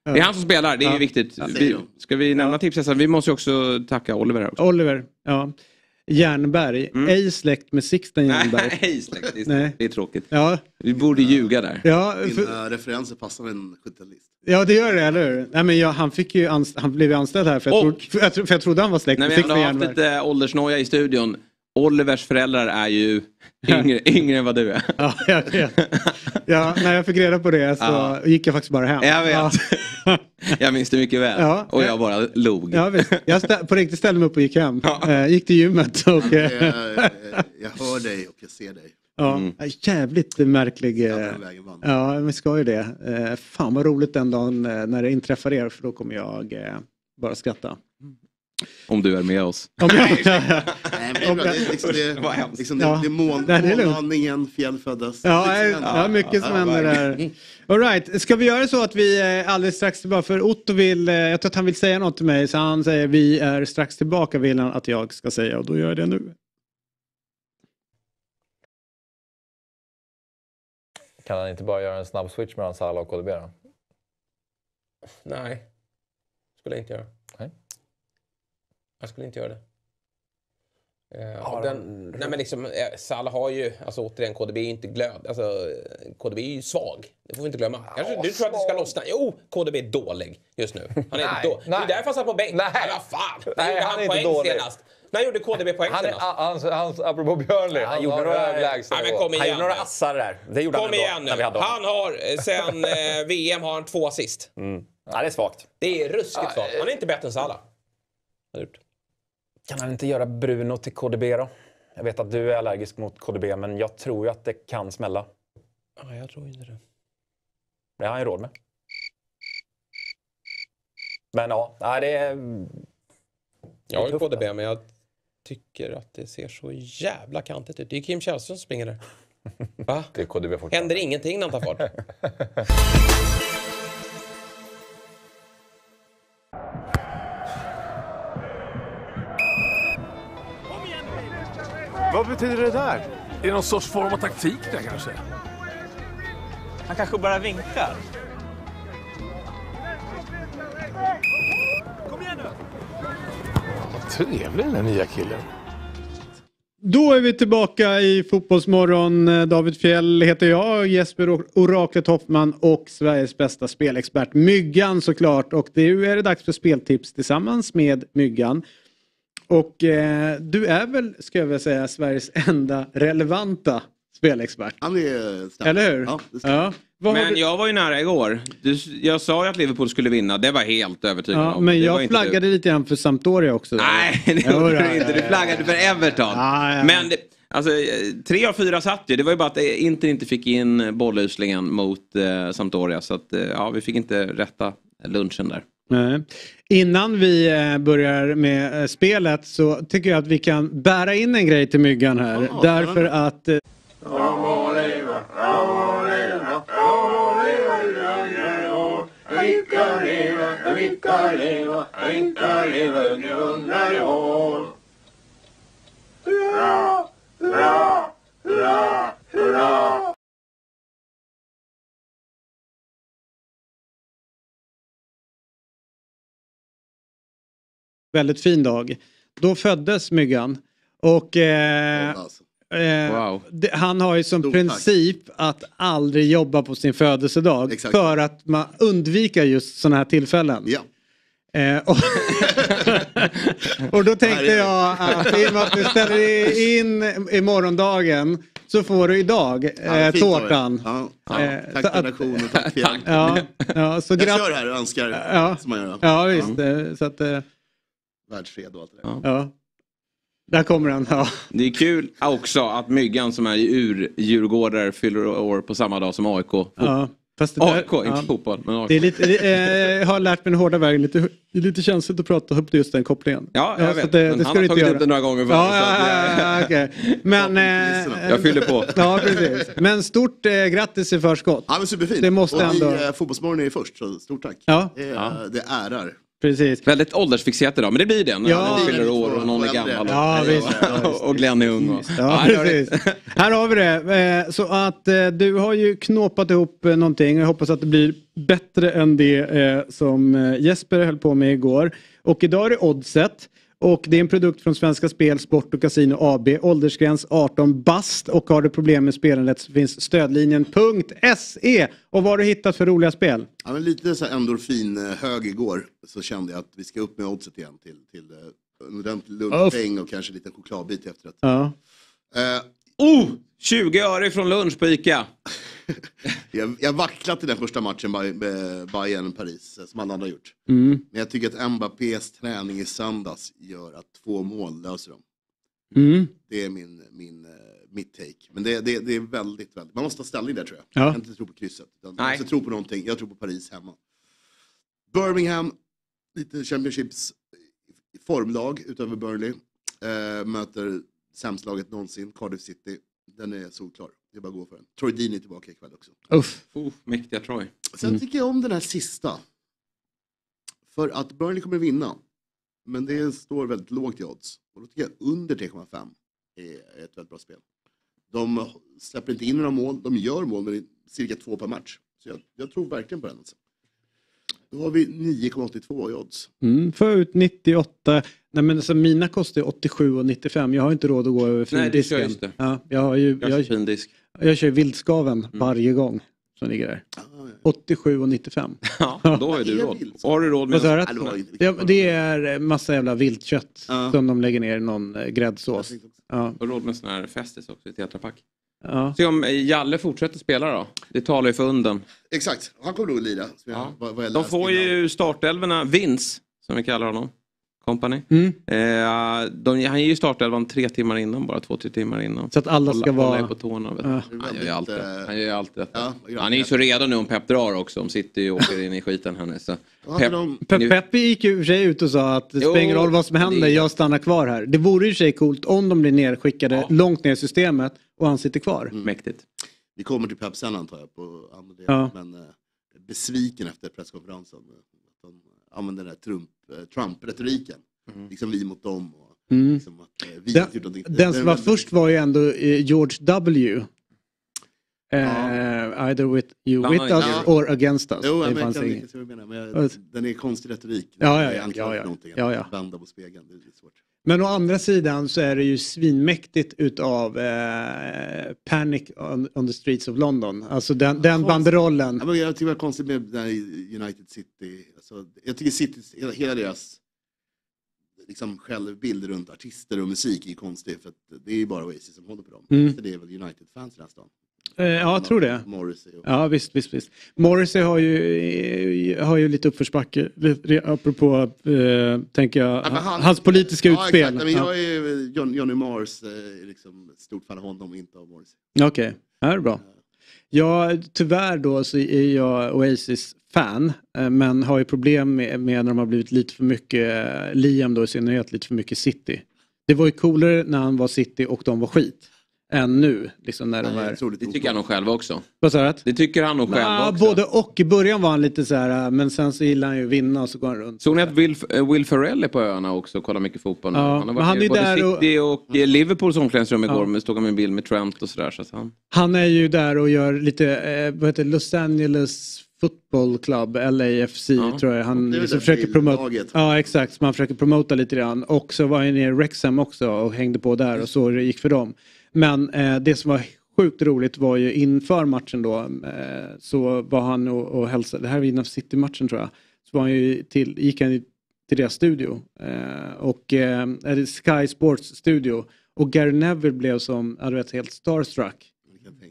det är han som spelar, det är Ja. ju viktigt. Vi, ska vi nämna tipset? Vi måste också tacka Oliver här också. Oliver, ja. Jernberg, Mm. ej släkt med Sixten Jernberg. Nej, släkt, det, Nej. är, det är tråkigt. Ja, Vi borde ljuga där. ja, för, Dina referenser passar en 70-talist. ja, det gör det, eller hur? Nej, men jag, han, fick ju anst- han blev ju anställd här för jag, Och- trodde, för, jag, tro- för jag trodde han var släkt När med vi ändå Sixten har haft Jernberg. lite åldersnoja i studion. Olivers föräldrar är ju yngre, yngre än vad du är. Ja, jag vet. Ja, när jag fick reda på det så Ja. gick jag faktiskt bara hem. Jag vet. Ja. Jag minns det mycket väl. Ja. Och jag bara log. Ja, visst. Jag på riktigt ställde mig upp och gick hem. Ja. Eh, gick till gymmet och... Jag, jag hör dig och jag ser dig. ja, Mm. jävligt märklig... Ja, eh. Ja, vi ska ju det. Eh, fan vad roligt den dagen när det inträffar er för då kommer jag bara skratta. Om du är med oss. Om jag, Nej, men det är bra. Det är liksom det, Vad hemskt. liksom det, Ja. det är mån, Nej, det är lugnt. månlandningen, fjäll föddes. ja, Det är liksom ja, mycket som händer där. All right. Ska vi göra så att vi eh, alldeles strax tillbaka, för Otto vill, eh, jag tror att han vill säga något till mig så han säger vi är strax tillbaka vill han att jag ska säga och då gör jag det nu. Kan han inte bara göra en snabb switch mellan Salah och KDB då? Nej, skulle jag inte göra. Jag skulle inte göra det. Eh, den, han- nej men liksom, eh, Salah har ju, alltså återigen, KDB är ju inte glöd. Alltså, KDB är ju svag. Det får vi inte glömma. Kanske, du tror att det ska lossna? Jo, KDB är dålig just nu. Han är Nej, då, Det är därför han satt på bänk. Nej. Vad fan, Nej, gjorde han han, poäng dålig. senast? När gjorde KDB poäng Han senast? han, han, apropå Björnli, han gjorde har några- kom Han gjorde några nu. assar där. Det gjorde Kom han igen när vi nu. hade honom. Han har, eh, sen eh, VM har han två assist. Mm. Ja, det är svagt. Det är ruskigt svagt. Han är inte bättre än Salah. Kan han inte göra Bruno till KDB då? Jag vet att du är allergisk mot KDB, men jag tror ju att det kan smälla. Ja, jag tror inte det. Det har han ju råd med. Men ja, nej, det är... Jag har ju KDB, men jag tycker att det ser så jävla kantigt ut. Det är ju Kim Källström som springer där. Va? Det är KDB fortfarande. Händer ingenting när han tar fart. Vad betyder det där? Är det någon sorts form av taktik där kanske? Han kanske bara vinkar. Trevlig den där nya killen. Då är vi tillbaka i Fotbollsmorgon. David Fjell heter jag, Jesper Or- Oraklet Hoffman och Sveriges bästa spelexpert Myggan såklart. Och nu är det dags för speltips tillsammans med Myggan. Och eh, du är väl, ska jag väl säga, Sveriges enda relevanta spelexpert. Han är stark. Eller hur? Ja. Ja. Men du- jag var ju nära igår. Du, jag sa ju att Liverpool skulle vinna. Det var helt övertygad Ja, om. men det jag flaggade lite grann för Sampdoria också. Nej, det Jo, gjorde du inte. Du flaggade för Everton. Ja, ja. Men det, alltså, eh, tre av fyra satt ju. Det var ju bara att eh, Inter inte fick in bolluslingen mot eh, Sampdoria. Så att, eh, ja, vi fick inte rätta lunchen där. Nej. Innan vi eh, börjar med eh, spelet så tycker jag att vi kan bära in en grej till Myggan här. Ja, därför spännande. att... eh, Om Oliver, Vi ska leva, vi ska leva, vi ska leva under hundrade år. Väldigt fin dag. Då föddes Myggan. Och eh, eh, det, han har ju som Stort princip att aldrig jobba på sin födelsedag. Exakt. För att man undvika just sådana här tillfällen. Ja. Eh, och, och då tänkte jag att i och med att du ställer in i morgondagen så får du idag eh, tårtan. Ja, ja. Eh, Tack att- redaktionen, tack för hjälp. Ja, ja, så Jag kör här och önskar Ja, som man gör. ja visst. eh, Så att, eh, Världsfred och allt det där. ja. Där kommer den. Ja. Det är kul också att Myggan som är ur-djurgårdare fyller år på samma dag som AIK. Ja, fast det där- AIK, inte ja. fotboll. Men AIK. Det är lite, det, eh, jag har lärt mig den hårda vägen. Lite, det är lite känsligt att prata upp just den kopplingen. Ja, jag så vet. Det, Men det han har tagit göra. upp det några gånger förut, Ja, ja, jag- ja, ja, okej. Men, eh, Jag fyller på. Ja, precis. Men stort eh, grattis i förskott. Ja, men superfint. Det måste och ändå... eh, Fotbollsmorgon är först, så stort tack. Ja. Det, är, Ja. det ärar. Precis. Väldigt åldersfixerat idag, men det blir det. När Ja. någon fyller år och någon är gammal. Och, Ja, visst. Ja, och Glenn är ung. Och, Ja, precis. Här har vi det. Eh, Så att eh, du har ju knåpat ihop eh, någonting. Jag hoppas att det blir bättre än det som Jesper höll på med igår. Och idag är det Oddset. Och det är en produkt från Svenska Spel, Sport och Casino AB. Åldersgräns 18 bast. Och har du problem med spelandet så finns stödlinjen.se. Och vad har du hittat för roliga spel? Ja, men lite så här endorfin eh, hög igår så kände jag att vi ska upp med oddset igen till, till eh, en ordentlig lunchpeng och kanske en liten chokladbit efter det. Ja. Eh, Oh! 20 öre från lunch på ICA. jag, jag vacklat i den första matchen med med Bayern-Paris eh, som alla andra har gjort. Mm. Men jag tycker att Mbappés träning i söndags gör att två mål löser dem. Mm. Det är min, min, eh, mitt take. Men det, det, det är väldigt, väldigt... Man måste ta ställning där tror jag. Ja. Jag kan inte tro på krysset. Man Nej. måste tro på någonting. Jag tror på Paris hemma. Birmingham, lite Championships formlag utöver Burnley. Eh, möter sämst laget någonsin, Cardiff City. Den är solklar. Det är bara att gå för den. Troy Dean är tillbaka ikväll också. Uff. Oh, mäktiga Troy. Sen tycker jag om den här sista. För att Burnley kommer vinna. Men det står väldigt lågt i odds. Och då tycker jag under 3,5 är ett väldigt bra spel. De släpper inte in några mål, de gör mål men det är cirka två per match. Så jag, jag tror verkligen på den. Alltså. Då har vi 9,82 i odds. Mm, få ut 98. Nej men alltså, mina kostar ju 87 och 95. Jag har inte råd att gå över Nej, findisken. just det. Ja, jag, har ju, Jag jag, findisk. Jag kör vildskaven Mm. varje gång som ligger där. 87 och 95. Ja, då har du råd. Har du råd med... var inte- Ja, det är massa jävla viltkött Ja. som de lägger ner i någon eh, gräddsås. Ja, Har råd med sån här Festis också i tetrapack. ja. Se om eh, Jalle fortsätter spela då. Det talar ju för unden. Exakt, han kommer nog att lira. Ja. vad- vad jag De får innan. ju startelverna, Vince, som vi kallar honom. Company. Mm. Eh, de, han ger ju startelvan tre timmar innan, bara två, tre timmar innan. Så att alla ska Hålla- hålla vara... på tårna. Du. Han gör ju allt rätt. Han gör ju allt rätt. Ja, Han är ju så redo nu om Pep drar också. Om City åker in i skiten här nu. Så. Hade de- Pe- Peppi gick ju sig ut och sa att det spelar ingen roll vad som är- händer, jag stannar kvar här. Det vore för sig coolt om de blir nerskickade Ja. långt ner i systemet och han sitter kvar. Mäktigt. Vi kommer till Pep sen antar jag på andra delen. Ja. Men eh, besviken efter presskonferensen. Använder den här Trump, eh, Trump-retoriken. Liksom vi mot dem. Och, Mm. liksom att, eh, vi Den, gjort någonting. Den som var först var ju ändå eh, George W. Eh, either with you Bland with us annat. or against us. Jo, det fanns jag menar. Men jag, Alltså- den är konstig retorik. Ja, ja, ja, ja, ja. Ja, ja. Vända på spegeln. Det är lite svårt. Men å andra sidan så är det ju svinmäktigt utav eh, Panic on, on the streets of London. Alltså den, den banderollen. Ja, men jag tycker det var konstigt med den United City. Alltså, jag tycker City, hela, hela deras liksom, självbild runt artister och musik är konstig. För att det är ju bara Oasis som håller på dem. Mm. Så det är väl United-fans i den här stan. Eh, ja, jag tror det. Morrissey och... Ja, visst, visst, visst. Morrissey har ju, har ju lite uppförsbacke, apropå, eh, tänker jag, Ja, han- hans politiska ja, utspel. Exakt. Men Ja. jag är John, Johnny Mars, eh, liksom, stort fan av honom, inte av Morrissey. Okej, ja, det är bra. Ja, tyvärr då så är jag Oasis-fan. eh, Men har ju problem med, med när de har blivit lite för mycket, eh, Liam då i synnerhet, lite för mycket City. Det var ju coolare när han var City och de var skit. Än nu. Liksom när de Nej, det tycker han nog själv också. Vad sa du? Det tycker han nog själv Ja, också. både och. I början var han lite så här, men sen så gillar han ju att vinna och så går han runt. Såg ni att Will, eh, Will Ferrell är på öarna också och kollar mycket fotboll? Ja, han har varit han i både där och- City och, eh, Liverpools omklädningsrum igår Ja. men stod han med en bild med Trent och sådär. Så han... Han är ju där och gör lite, eh, vad heter Los Angeles Football Club, LAFC tror jag. Han liksom försöker promota. Ja exakt, man försöker promota lite grann. Och så var han nere i Wrexham också och hängde på där och så det gick för dem. Men eh, det som var sjukt roligt var ju inför matchen då eh, så var han och, och hälsade, det här var innan City-matchen tror jag. Så var han ju till, gick han till deras studio. Eh, och eh, Sky Sports studio. Och Gary Neville blev som, ja, du vet, helt starstruck.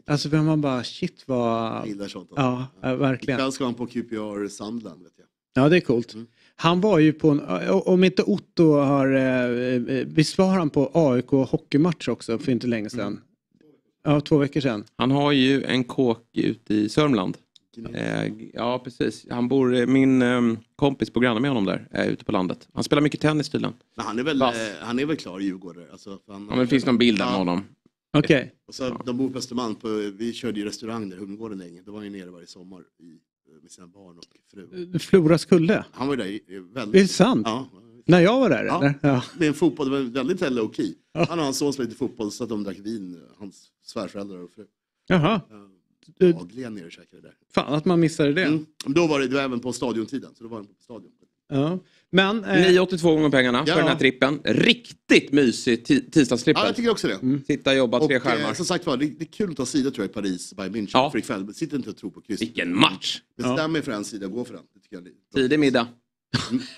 Alltså för man bara shit vad... Jag gillar sånt. Ja, ja, verkligen. Ikväll ska han på QPR Sandland. Vet jag. Ja, det är coolt. Mm. Han var ju på en, om inte Otto har, eh, eh, visst var han på AIK hockeymatch också för inte länge sedan? Ja, två veckor sedan. Han har ju en kåk ute i Sörmland. Eh, ja, precis. Han bor, eh, min eh, kompis på granne med honom där, är ute på landet. Han spelar mycket tennis tydligen. Men han är väl, eh, han är väl klar djurgårdare. Alltså, han, Ja, men det finns någon bild där med honom. Okej. Och så, de bor på Östermalm, på, vi körde ju restaurang där, Hundgården länge. Då var ju nere varje sommar i, eh, med sina barn och fru. Floras kulle? Han var ju där i- väldigt... Är det sant? Ja. När jag var där eller? Ja. med en fotboll, det var väldigt så här low key. Han och hans son spelade fotboll så att de drack vin, hans svärföräldrar och fru. Jaha. Du, Dagligen nere och käkade där. fan att man missade det. Mm. Men då var det, det var även på stadiontiden, så då var han på stadion. Ja. Men... eh, 9,82 gånger pengarna Ja. för den här trippen. Riktigt mysig ti- tisdagstrippel. Ja, jag tycker också det. Sitta och jobba, tre Och skärmar. eh, som sagt var, det, det är kul att ta sida tror jag i Paris, Bayern München Ja. för ikväll. Sitt inte och tro på kryss. Vilken match! Bestäm er för en sida, gå för den. Det tycker jag Tidig middag.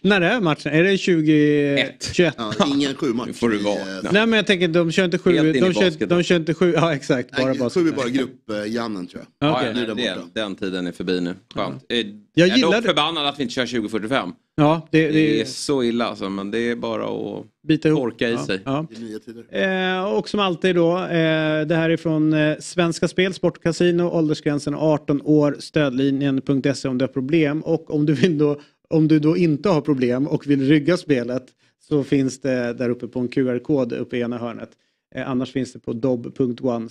När är matchen? Är det 2021? Ja, ingen sju-match. Nu får du vara. Nej men jag tänker de kör inte sju, Helt in i de kör, basket. de kör inte sju, ja exakt, bara Nej, basket. sju är bara grupp-Jannen tror jag. Ja, Ja, nej, där det, borta. den tiden är förbi nu. Skönt. Eh, Jag Jag är gillar dock det. förbannad att vi inte kör 2045. Ja, det, Det det är så illa alltså, men det är bara att bita ihop. torka i Ja, sig. ja. Det är nya tider. Eh, och som alltid då, eh, det här är från eh, Svenska Spel, Sportcasino, åldersgränsen 18 år, stödlinjen.se om du har problem. Och om du, vill då, om du då inte har problem och vill rygga spelet så finns det där uppe på en QR-kod uppe i ena hörnet. Eh, annars finns det på dob.one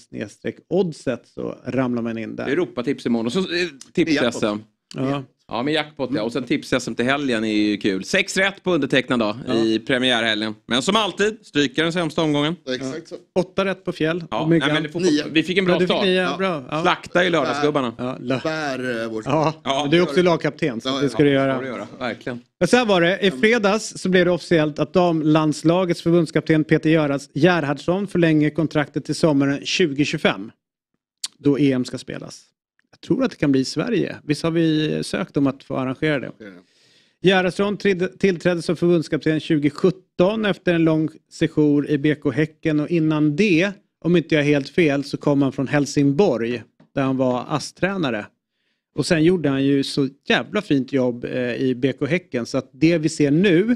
oddset så ramlar man in där. Europatips imorgon och så eh, tips-SM. Ja. Ja, med jackpot ja. Och sen tips-SM till helgen är ju kul. Sex rätt på undertecknad då i premiärhelgen. Men som alltid, stryker den sämsta omgången. Ja, Exakt så. Åtta rätt på fjäll. Ja, nej, men får, vi fick en Ja, bra fick start. nio, Ja. bra. Ja. Slakta ju lördagsgubbarna. Ja, lö- Bär eh, vår... ja. Ja, du är också lagkapten så Ja, det ska du Det göra. du göra, verkligen. Men så här var det, i fredags så blev det officiellt att damlandslagets förbundskapten Peter Göras Gerhardsson förlänger kontraktet till sommaren 2025. Då EM ska spelas. Jag tror att det kan bli Sverige. Visst har vi sökt om att få arrangera det? Gerhardsson tillträdde som förbundskapten 2017 efter en lång sejour i BK Häcken och innan det, om inte jag är helt fel, så kom han från Helsingborg där han var ASS-tränare. Och sen gjorde han ju så jävla fint jobb eh, i BK Häcken så att det vi ser nu,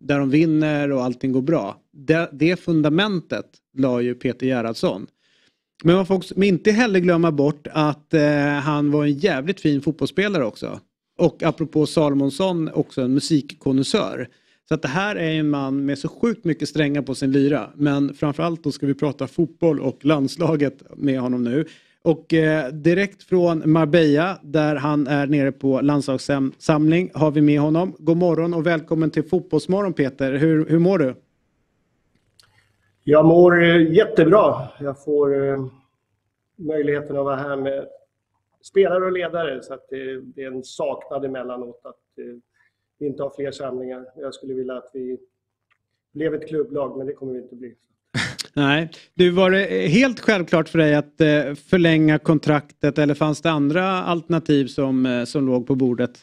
där de vinner och allting går bra, det, det fundamentet la ju Peter Gerhardsson. Men man får också inte heller glömma bort att eh, han var en jävligt fin fotbollsspelare också. Och apropå Salomonsson också en musikkonnässör. Så att det här är en man med så sjukt mycket strängar på sin lyra. Men framförallt då ska vi prata fotboll och landslaget med honom nu. Och eh, direkt från Marbella där han är nere på landslagssamling har vi med honom. God morgon och välkommen till Fotbollsmorgon Peter. Hur, hur mår du? Jag mår eh, jättebra. Jag får eh, möjligheten att vara här med spelare och ledare så att det, det är en saknad emellanåt att eh, vi inte har fler samlingar. Jag skulle vilja att vi blev ett klubblag, men det kommer vi inte bli. Nej. Du, var det helt självklart för dig att eh, förlänga kontraktet eller fanns det andra alternativ som, eh, som låg på bordet?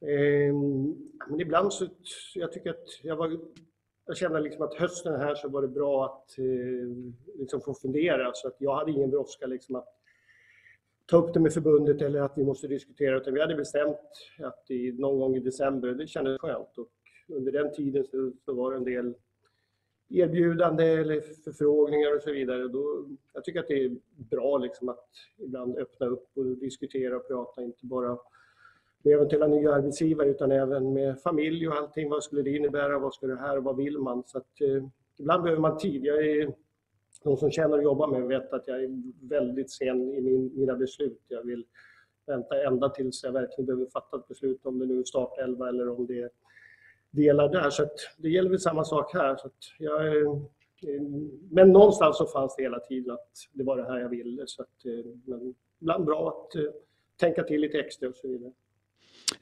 Eh, men ibland så, jag tycker att jag var, jag kände liksom att hösten här så var det bra att eh, liksom få fundera. Så att jag hade ingen brådska liksom att ta upp det med förbundet eller att vi måste diskutera utan vi hade bestämt att i, någon gång i december, det kändes skönt. Och under den tiden så, så var det en del erbjudande eller förfrågningar och så vidare. Då, jag tycker att det är bra liksom att ibland öppna upp och diskutera och prata, inte bara med eventuella nya arbetsgivare utan även med familj och allting. Vad skulle det innebära? Vad ska det här? Vad vill man? Så att, eh, ibland behöver man tid. Jag är, de som känner och jobbar med vet att jag är väldigt sen i min, mina beslut. Jag vill vänta ända tills jag verkligen behöver fatta ett beslut om det nu är startelva eller om det är delar där. Så att det gäller väl samma sak här. Så jag, eh, men någonstans så fanns det hela tiden att det var det här jag ville. Så att, eh, men ibland bra att eh, tänka till lite extra och så vidare.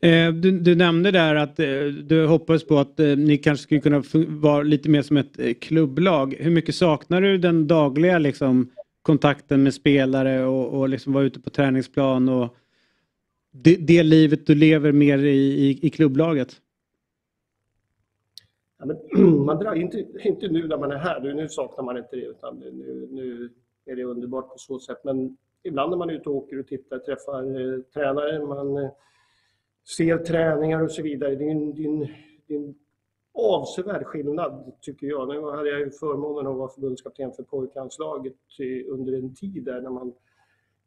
Eh, du, du, nämnde där att eh, du hoppades på att eh, ni kanske skulle kunna vara lite mer som ett klubblag. Hur mycket saknar du den dagliga liksom, kontakten med spelare och, och liksom vara ute på träningsplan och det, det livet du lever mer i, i, i klubblaget? Ja, men, man drar inte, inte nu när man är här, nu saknar man inte det utan nu, nu är det underbart på så sätt. Men ibland när man är ute och åker och tittar, träffar eh, tränare, man eh, ser träningar och så vidare. Det är en, det är en, det är en avsevärd skillnad tycker jag. Nu hade jag ju förmånen att vara förbundskapten för pojklandslaget eh, under en tid där när man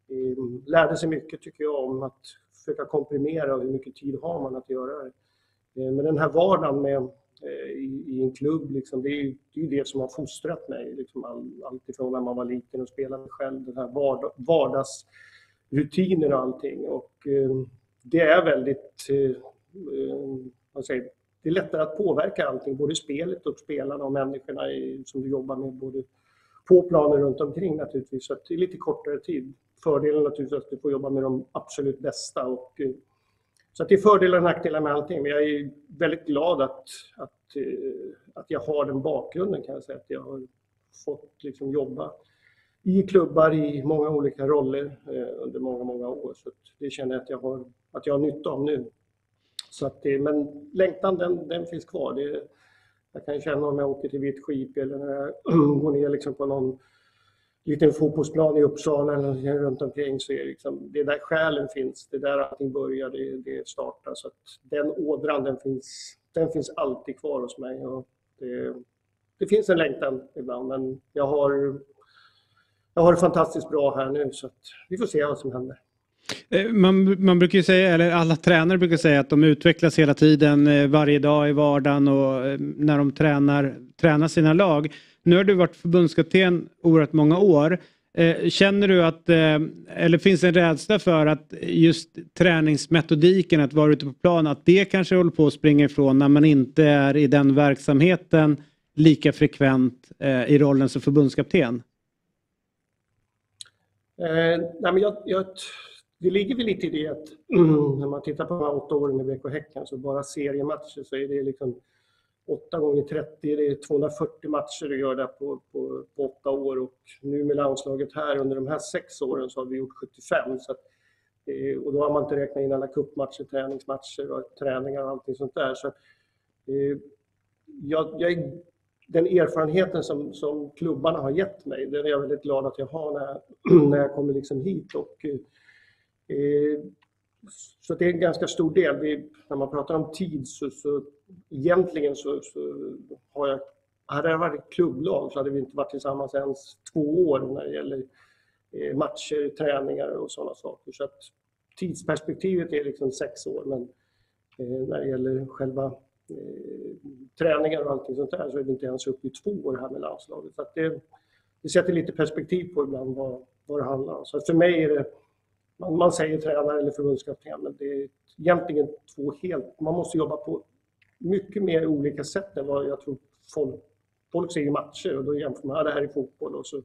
eh, lärde sig mycket tycker jag om att försöka komprimera och hur mycket tid har man att göra det. Eh, men den här vardagen med, eh, i, i, en klubb, liksom, det, är, det är det som har fostrat mig. Liksom all, allt ifrån när man var liten och spelade själv, den här vardag, vardagsrutiner och allting. Och, eh, det är väldigt, eh, eh, vad säger, det är lättare att påverka allting, både spelet och spelarna och människorna i, som du jobbar med, både på planen runt omkring naturligtvis. Så det är lite kortare tid. Fördelen naturligtvis att du får jobba med de absolut bästa. Och, eh, så det är fördelar och nackdelar med allting. Men jag är väldigt glad att, att, att jag har den bakgrunden kan jag säga. Att jag har fått liksom jobba i klubbar i många olika roller under många, många år. Så det känner jag att jag har, att jag har nytta av nu. Så att det, men längtan den, den finns kvar. Det, jag kan känna om jag åker till Vitt skip eller när jag går ner liksom på någon liten fotbollsplan i Uppsala eller runt omkring så är det, liksom, det är där själen finns. Det är där allting börjar, det, det startar. Så att den ådran den finns, den finns alltid kvar hos mig. Och det, det finns en längtan ibland men jag har, jag har det fantastiskt bra här nu så att vi får se vad som händer. Eh, man, man brukar säga, eller alla tränare brukar säga att de utvecklas hela tiden, eh, varje dag i vardagen och eh, när de tränar, tränar sina lag. Nu har du varit förbundskapten oerhört många år. Känner du att, eller finns det en rädsla för att just träningsmetodiken, att vara ute på plan, att det kanske håller på att springa ifrån när man inte är i den verksamheten lika frekvent i rollen som förbundskapten? Eh, nej men jag, jag det ligger väl lite i det att när man tittar på de här åtta åren i BK Häcken så bara seriematcher så är det liksom 8 gånger 30, det är 240 matcher du gör där på, på, på åtta år och nu med landslaget här under de här sex åren så har vi gjort 75. Så att, och då har man inte räknat in alla kuppmatcher, träningsmatcher och träningar och allting sånt där. Så, eh, jag, jag, den erfarenheten som, som klubbarna har gett mig, den är jag väldigt glad att jag har när, när jag kommer liksom hit. Och, eh, Eh, så det är en ganska stor del. Vi, när man pratar om tid så, så egentligen så, så har jag hade det varit klubblag så hade vi inte varit tillsammans ens två år när det gäller eh, matcher, träningar och sådana saker. Så att tidsperspektivet är liksom sex år men eh, när det gäller själva träningar och allting sånt där så är vi inte ens uppe i två år här med landslaget. Så att det, det sätter lite perspektiv på ibland vad, vad det handlar om. Så för mig är det man, man säger tränare eller förbundskapten, men det är egentligen två helt... Man måste jobba på mycket mer olika sätt än vad jag tror folk... Folk ser ju matcher och då jämför man, ja, det här är fotboll och så.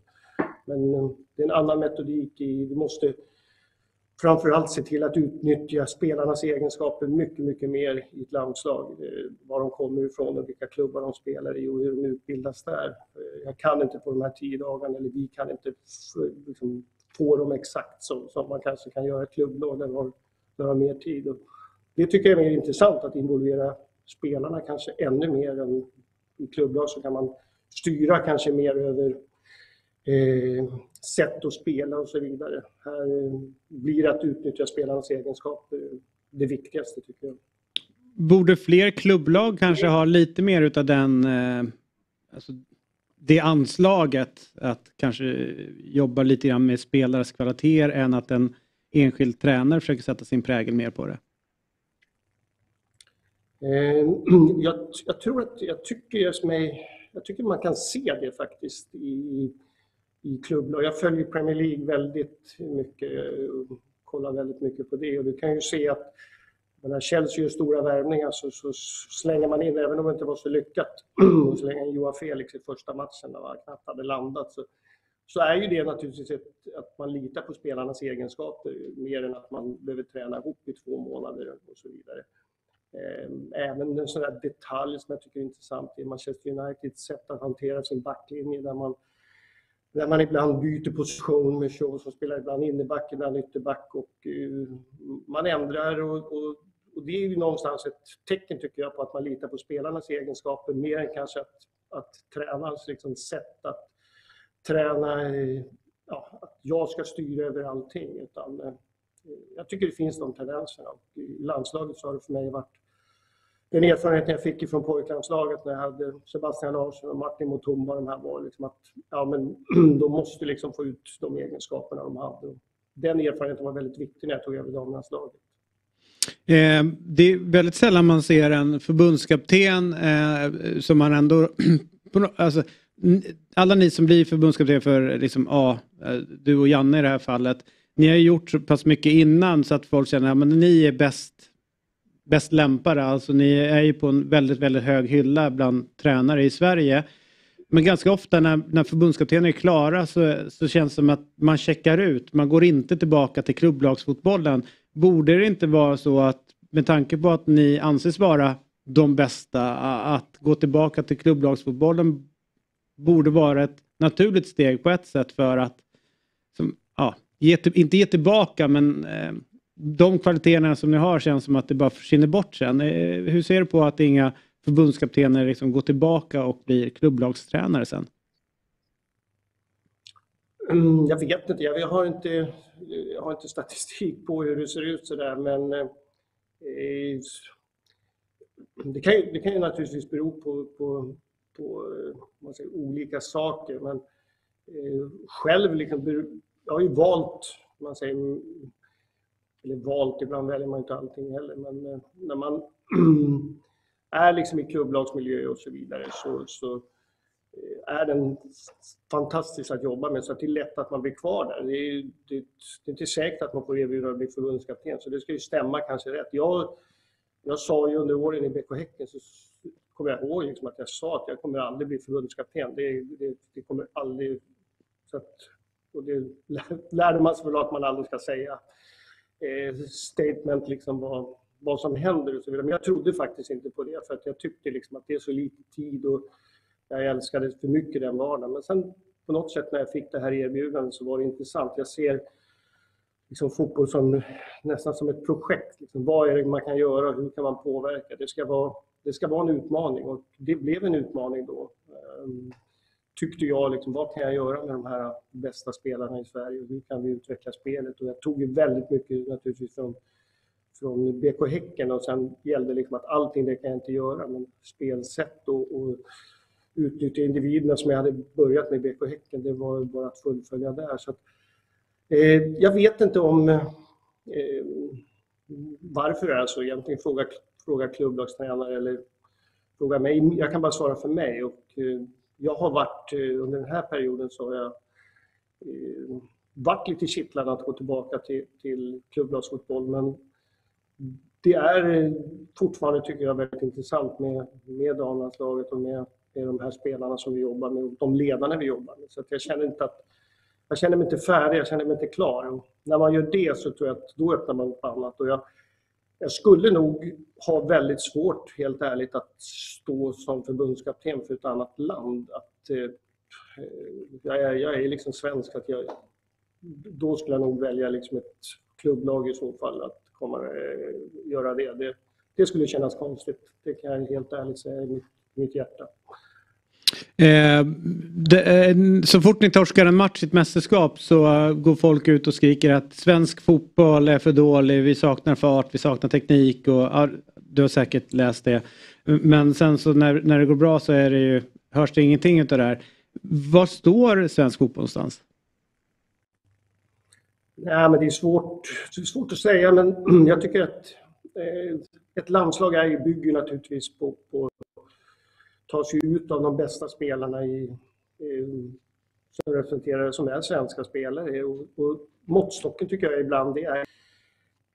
Men eh, det är en annan metodik i... Vi måste framförallt se till att utnyttja spelarnas egenskaper mycket, mycket mer i ett landslag. Eh, var de kommer ifrån och vilka klubbar de spelar i och hur de utbildas där. Eh, jag kan inte på de här tio dagarna, eller vi kan inte liksom, få dem exakt så som man kanske kan göra ett klubblag där man har, där har mer tid. Och det tycker jag är mer intressant att involvera spelarna kanske ännu mer än i klubblag så kan man styra kanske mer över eh, sätt att spela och så vidare. Här eh, blir att utnyttja spelarnas egenskaper det viktigaste tycker jag. Borde fler klubblag kanske ha lite mer utav den eh, alltså det anslaget att kanske jobba lite grann med spelares kvaliteter än att en enskild tränare försöker sätta sin prägel mer på det? Eh, jag, jag tror att jag tycker just mig jag tycker man kan se det faktiskt i, i klubblag. Jag följer Premier League väldigt mycket och kollar väldigt mycket på det och du kan ju se att när Chelsea gör stora värvningar så, så, slänger man in, även om det inte var så lyckat, och slänger in Joa Felix i första matchen när han knappt hade landat. Så, så är ju det naturligtvis ett, att man litar på spelarnas egenskaper mer än att man behöver träna ihop i två månader och så vidare. Ehm, även en sån där detalj som jag tycker är intressant är Manchester Uniteds sätt att hantera sin backlinje där man, där man ibland byter position med Shaw som spelar ibland inneback, ibland ytterback och eh, man ändrar och, och, och, det är ju någonstans ett tecken tycker jag på att man litar på spelarnas egenskaper mer än kanske att, att tränarens liksom sätt att träna, ja, att jag ska styra över allting utan eh, jag tycker det finns de tendenserna. I landslaget så har det för mig varit den erfarenheten jag fick från pojklandslaget när jag hade Sebastian Larsson och Martin Mutumba, de här var liksom att ja, men, de måste liksom få ut de egenskaperna de hade. Den erfarenheten var väldigt viktig när jag tog över damlandslaget. Eh, det är väldigt sällan man ser en förbundskapten eh, som man ändå... alltså, alla ni som blir förbundskapten för liksom, ja, eh, du och Janne i det här fallet. Ni har gjort så pass mycket innan så att folk känner att ni är bäst bäst lämpade. Alltså ni är ju på en väldigt, väldigt hög hylla bland tränare i Sverige. Men ganska ofta när, när förbundskaptener är klara så, så känns det som att man checkar ut. Man går inte tillbaka till klubblagsfotbollen. Borde det inte vara så att med tanke på att ni anses vara de bästa att gå tillbaka till klubblagsfotbollen borde vara ett naturligt steg på ett sätt för att som, ja, ge, inte ge tillbaka men eh, de kvaliteterna som ni har känns som att det bara försvinner bort sen. Eh, hur ser du på att inga förbundskaptener liksom går tillbaka och blir klubblagstränare sen? Mm, jag vet inte, jag har inte, jag har inte statistik på hur det ser ut sådär men eh, det, kan ju, det kan ju naturligtvis bero på, på, på eh, man säger, olika saker men eh, själv liksom, jag har ju valt man säger, eller valt, ibland väljer man inte allting heller, men eh, när man är liksom i klubblagsmiljö och så vidare så, så är den fantastisk att jobba med så att det är lätt att man blir kvar där. Det är, det, det är inte säkert att man får erbjudande att bli förbundskapten så det ska ju stämma kanske rätt. Jag, jag sa ju under åren i BK Häcken så kommer jag ihåg liksom att jag sa att jag kommer aldrig bli förbundskapten. Det, det, det kommer aldrig... Så att, och det lärde man sig väl att man aldrig ska säga eh, statement liksom vad, vad som händer och så vidare. Men jag trodde faktiskt inte på det för att jag tyckte liksom att det är så lite tid och jag älskade för mycket den vardagen. Men sen på något sätt när jag fick det här erbjudandet så var det intressant. Jag ser liksom fotboll som nästan som ett projekt. Liksom, vad är det man kan göra? Hur kan man påverka? Det ska vara, det ska vara en utmaning och det blev en utmaning då. Ehm, tyckte jag, liksom, vad kan jag göra med de här bästa spelarna i Sverige och hur kan vi utveckla spelet? Och jag tog ju väldigt mycket naturligtvis från, från BK Häcken och sen gällde liksom att allting det kan jag inte göra, men spelsätt och, och utnyttja individerna som jag hade börjat med BK Häcken, det var bara att fullfölja där. Så att, eh, jag vet inte om eh, varför det är så egentligen. Fråga, fråga klubblagstränare eller fråga mig. Jag kan bara svara för mig. Och, eh, jag har varit, eh, under den här perioden så har jag eh, varit lite kittlad att gå tillbaka till, till klubblagsfotboll men det är eh, fortfarande, tycker jag, väldigt intressant med, med damlandslaget och med, med de här spelarna som vi jobbar med och de ledarna vi jobbar med. Så jag känner inte att jag känner mig inte färdig, jag känner mig inte klar. Och när man gör det så tror jag att då öppnar man upp annat. Och jag, jag skulle nog ha väldigt svårt, helt ärligt, att stå som förbundskapten för ett annat land. Att, eh, jag, är, jag är liksom svensk, att jag, då skulle jag nog välja liksom ett klubblag i så fall att komma, eh, göra det. det. det. skulle kännas konstigt, det kan jag helt ärligt säga i mitt, mitt hjärta. Eh, det, eh, så fort ni torskar en match i ett mästerskap så uh, går folk ut och skriker att svensk fotboll är för dålig, vi saknar fart, vi saknar teknik och uh, du har säkert läst det. Men sen så när, när det går bra så är det ju, hörs det ingenting utav det här. Var står svensk fotboll någonstans? Nej, men det är svårt, det är svårt att säga men jag tycker att eh, ett landslag är, bygger naturligtvis på, på tas ju ut av de bästa spelarna i, i som representerar, som är svenska spelare. Och, och måttstocken tycker jag ibland det är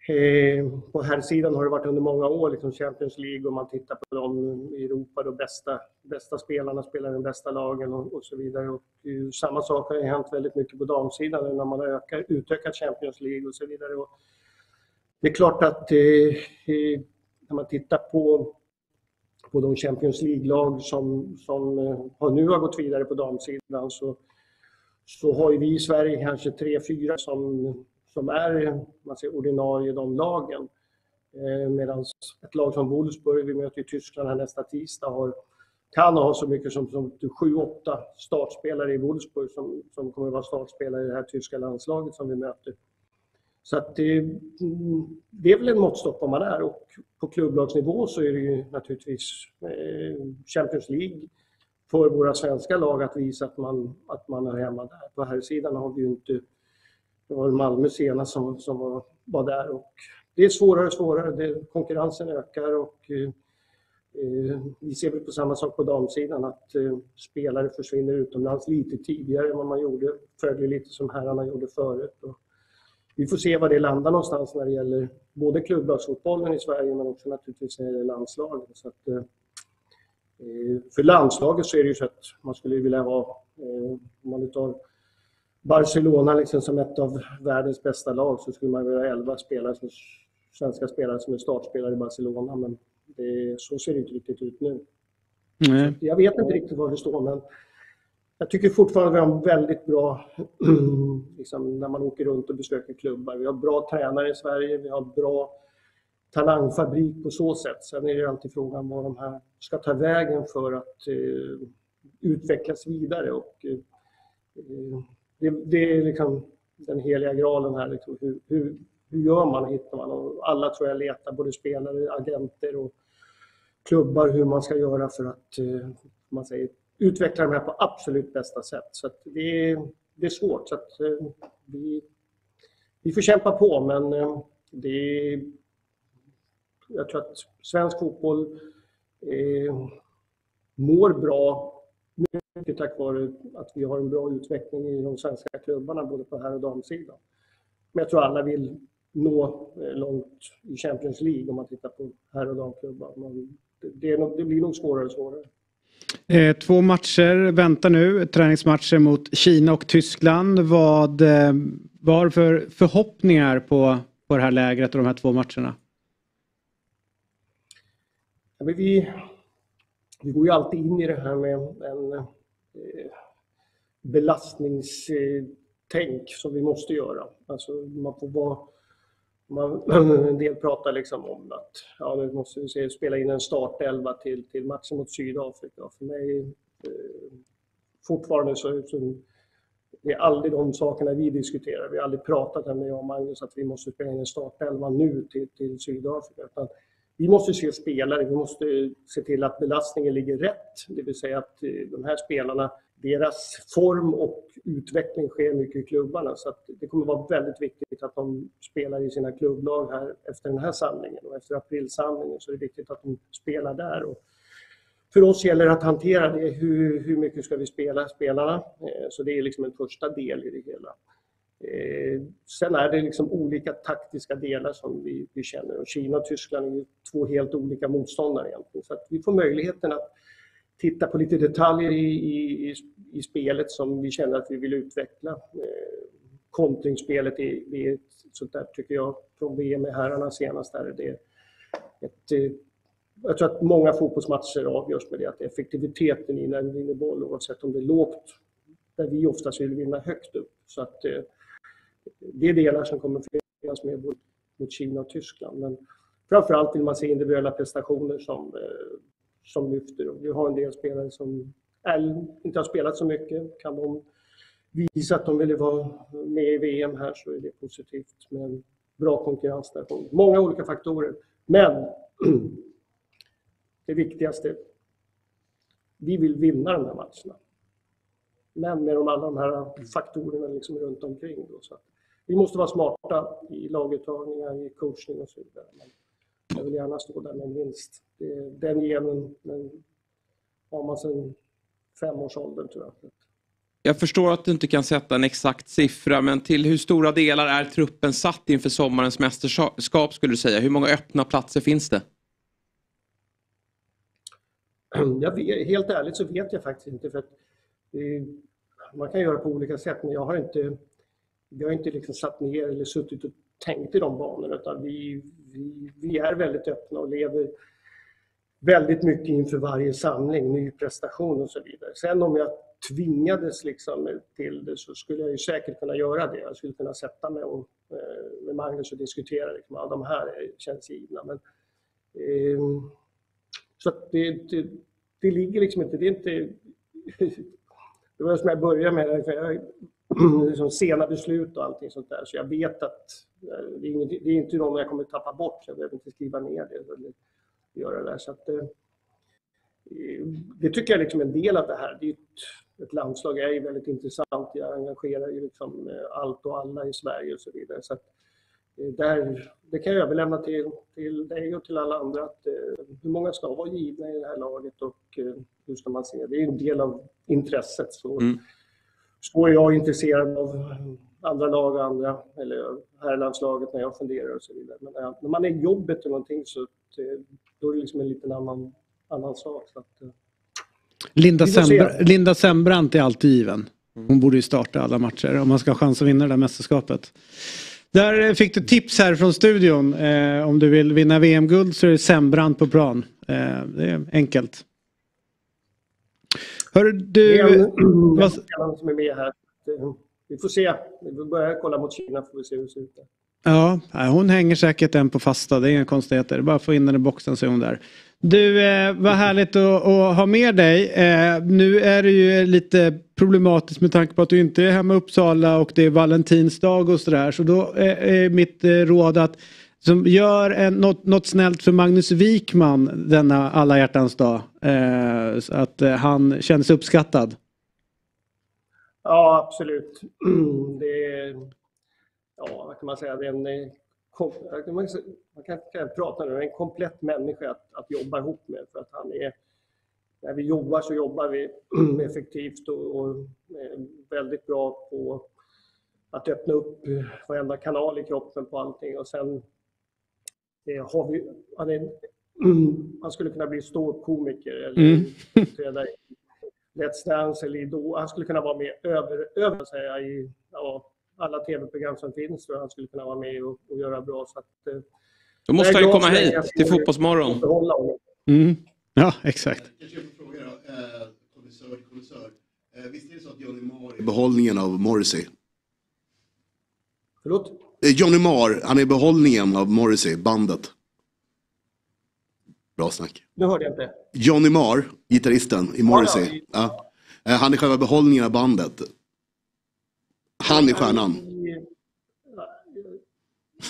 Eh, på här sidan har det varit under många år liksom Champions League och man tittar på de i Europa, de bästa, bästa spelarna spelar i de bästa lagen och, och så vidare. Och, och, samma sak har ju hänt väldigt mycket på damsidan när man har ökat, utökat Champions League och så vidare. Och det är klart att eh, eh när man tittar på, på de Champions League-lag som, som eh, har nu har gått vidare på damsidan så, så har ju vi i Sverige kanske tre, fyra som som är man säger, ordinarie i de lagen. Eh, Medan ett lag som Wolfsburg, vi möter i Tyskland här nästa tisdag, har, kan ha så mycket som, som 7-8 startspelare i Wolfsburg som, som kommer att vara startspelare i det här tyska landslaget som vi möter. Så att det, det är väl en måttstock vad man är och på klubblagsnivå så är det ju naturligtvis eh, Champions League för våra svenska lag att visa att man, att man är hemma där. På här sidan har vi ju inte det var Malmö senast som, som var, var där. Och det är svårare och svårare. Det, konkurrensen ökar och eh, eh, vi ser väl på samma sak på damsidan att eh, spelare försvinner utomlands lite tidigare än vad man gjorde. Följer lite som herrarna gjorde förut. Och vi får se var det landar någonstans när det gäller både klubblagsfotbollen i Sverige men också naturligtvis när det gäller landslaget. Så att, eh, eh, för landslaget så är det ju så att man skulle vilja ha, eh, om man tar Barcelona liksom som ett av världens bästa lag så skulle man vilja ha 11 spelare som, svenska spelare som är startspelare i Barcelona men det, så ser det inte riktigt ut nu. Nej. Jag vet inte riktigt var det står men jag tycker fortfarande vi har en väldigt bra, liksom, när man åker runt och besöker klubbar. Vi har bra tränare i Sverige, vi har bra talangfabrik på så sätt. Sen är det alltid frågan vad de här ska ta vägen för att eh, utvecklas vidare. Och, eh, det, det är liksom den heliga graalen här. Liksom, hur, hur, hur gör man? Hittar man? Och alla tror jag letar, både spelare, agenter och klubbar, hur man ska göra för att eh, man säger, utveckla de här på absolut bästa sätt. Så det, är, det är svårt. Så att, eh, vi, vi får kämpa på, men eh, det är, jag tror att svensk fotboll eh, mår bra mycket tack vare att vi har en bra utveckling i de svenska klubbarna både på herr och damsidan. Men jag tror alla vill nå eh, långt i Champions League om man tittar på herr och damklubbar. Det, det blir nog svårare och svårare. Eh, två matcher väntar nu, träningsmatcher mot Kina och Tyskland. Vad, eh, vad har du för förhoppningar på, på det här lägret och de här två matcherna? Ja, vi, vi går ju alltid in i det här med en eh, belastningstänk som vi måste göra. Alltså man får vara man, en del pratar liksom om att ja, nu måste vi se, spela in en startelva till, till matchen mot Sydafrika. För mig eh, fortfarande så, så det är aldrig de sakerna vi diskuterar. Vi har aldrig pratat med jag och Magnus att vi måste spela in en startelva nu till, till Sydafrika. Utan vi måste se spelare, vi måste se till att belastningen ligger rätt. Det vill säga att eh, de här spelarna, deras form och utveckling sker mycket i klubbarna. Så det kommer vara väldigt viktigt att de spelar i sina klubblag här efter den här samlingen. Och efter aprilsamlingen så är det viktigt att de spelar där. Och för oss gäller det att hantera det. Hur, hur mycket ska vi spela spelarna? Eh, så det är liksom en första del i det hela. Eh, sen är det liksom olika taktiska delar som vi, vi känner och Kina och Tyskland är ju två helt olika motståndare egentligen. Så att vi får möjligheten att titta på lite detaljer i, i, i spelet som vi känner att vi vill utveckla. Eh, kontringsspelet är, är ett sånt där, tycker jag, från VM med herrarna senast. Där. det ett, eh, jag tror att många fotbollsmatcher avgörs med det, att effektiviteten i när vi vinner boll, oavsett om det är lågt, där vi oftast vill vinna högt upp. Så att, eh, det är delar som kommer finnas med mot Kina och Tyskland. Men framförallt vill man se individuella prestationer som, eh, som lyfter. Och vi har en del spelare som är, inte har spelat så mycket. Kan de visa att de vill vara med i VM här så är det positivt med bra konkurrens där. Många olika faktorer. Men det viktigaste, vi vill vinna de här matcherna. Men med de alla de här faktorerna liksom runt omkring. Då, så vi måste vara smarta i laguttagningar, i coachning och så vidare. Jag vill gärna stå där med en vinst. Den genen har man sedan femårsåldern tror jag. Jag förstår att du inte kan sätta en exakt siffra, men till hur stora delar är truppen satt inför sommarens mästerskap skulle du säga? Hur många öppna platser finns det? Jag vet, helt ärligt så vet jag faktiskt inte. för att eh, Man kan göra på olika sätt, men jag har inte, jag har inte liksom satt ner eller suttit och tänkt i de banorna. Utan vi, vi, vi är väldigt öppna och lever väldigt mycket inför varje samling, ny prestation och så vidare. Sen om jag tvingades liksom till det så skulle jag ju säkert kunna göra det. Jag skulle kunna sätta mig och, eh, med Magnus och diskutera. Liksom, ja, de här känns givna. Men, eh, så att det, det, det, ligger liksom inte... Det är inte... Det var som jag började med, jag, liksom sena beslut och allting sånt där. Så jag vet att eh, det är, inget, det är inte någon jag kommer tappa bort. Så jag behöver inte skriva ner det. Eller göra det där. Så att, eh, det tycker jag är liksom en del av det här. Det är ett, ett landslag är ju väldigt intressant. Jag engagerar ju liksom eh, allt och alla i Sverige och så vidare. Så att, där, det kan jag överlämna till, till dig och till alla andra. Att, hur många ska vara givna i det här laget och hur ska man se? Det är en del av intresset. Så, mm så är jag intresserad av andra lag och andra, eller herrlandslaget när jag funderar och så vidare. Men när man är i jobbet eller någonting så då är det liksom en liten annan, annan sak. Så att, Linda, Sembr Linda Sembrant är alltid given. Hon borde ju starta alla matcher om man ska ha chans att vinna det där mästerskapet. Där fick du tips här från studion. Eh, om du vill vinna VM-guld så är det Sembrant på plan. Eh, det är enkelt. Hör du... En, vad... som är med här. Vi får se. Vi börjar kolla mot Kina får vi se hur det ser ut. Där. Ja, hon hänger säkert en på fasta. Det är inga konstigheter. Bara få in den i boxen så är hon där. Du, eh, vad härligt att, att, ha med dig. Eh, nu är det ju lite problematiskt med tanke på att du inte är hemma i Uppsala och det är valentinsdag och sådär. Så då är mitt eh, råd att som gör en, något, något snällt för Magnus Wikman denna alla hjärtans dag. Eh, så att eh, han känner sig uppskattad. Ja, absolut. Det är ja, vad kan man säga, det är en, eh, man kan, kan prata nu, en komplett människa att, att jobba ihop med. För att han är, när vi jobbar så jobbar vi effektivt och, och eh, väldigt bra på att öppna upp varenda kanal i kroppen på allting. Och sen har vi, han, är, han skulle kunna bli ståuppkomiker eller mm. i Let's Dance eller Idol. Han skulle kunna vara med över, över säga, i ja, alla tv-program som finns jag han skulle kunna vara med och, och göra bra. Så att, eh, Då måste han ju komma hit till Fotbollsmorgon. Mm. Ja, exakt. Eh, visst är det så att Johnny är behållningen av Morrissey? Förlåt? Eh, Johnny Marr, han är behållningen av Morrissey, bandet. Bra snack. Nu hörde jag inte. Johnny Marr, gitarristen i Morrissey. Ja, ja. Han är själva behållningen av bandet. Han är stjärnan.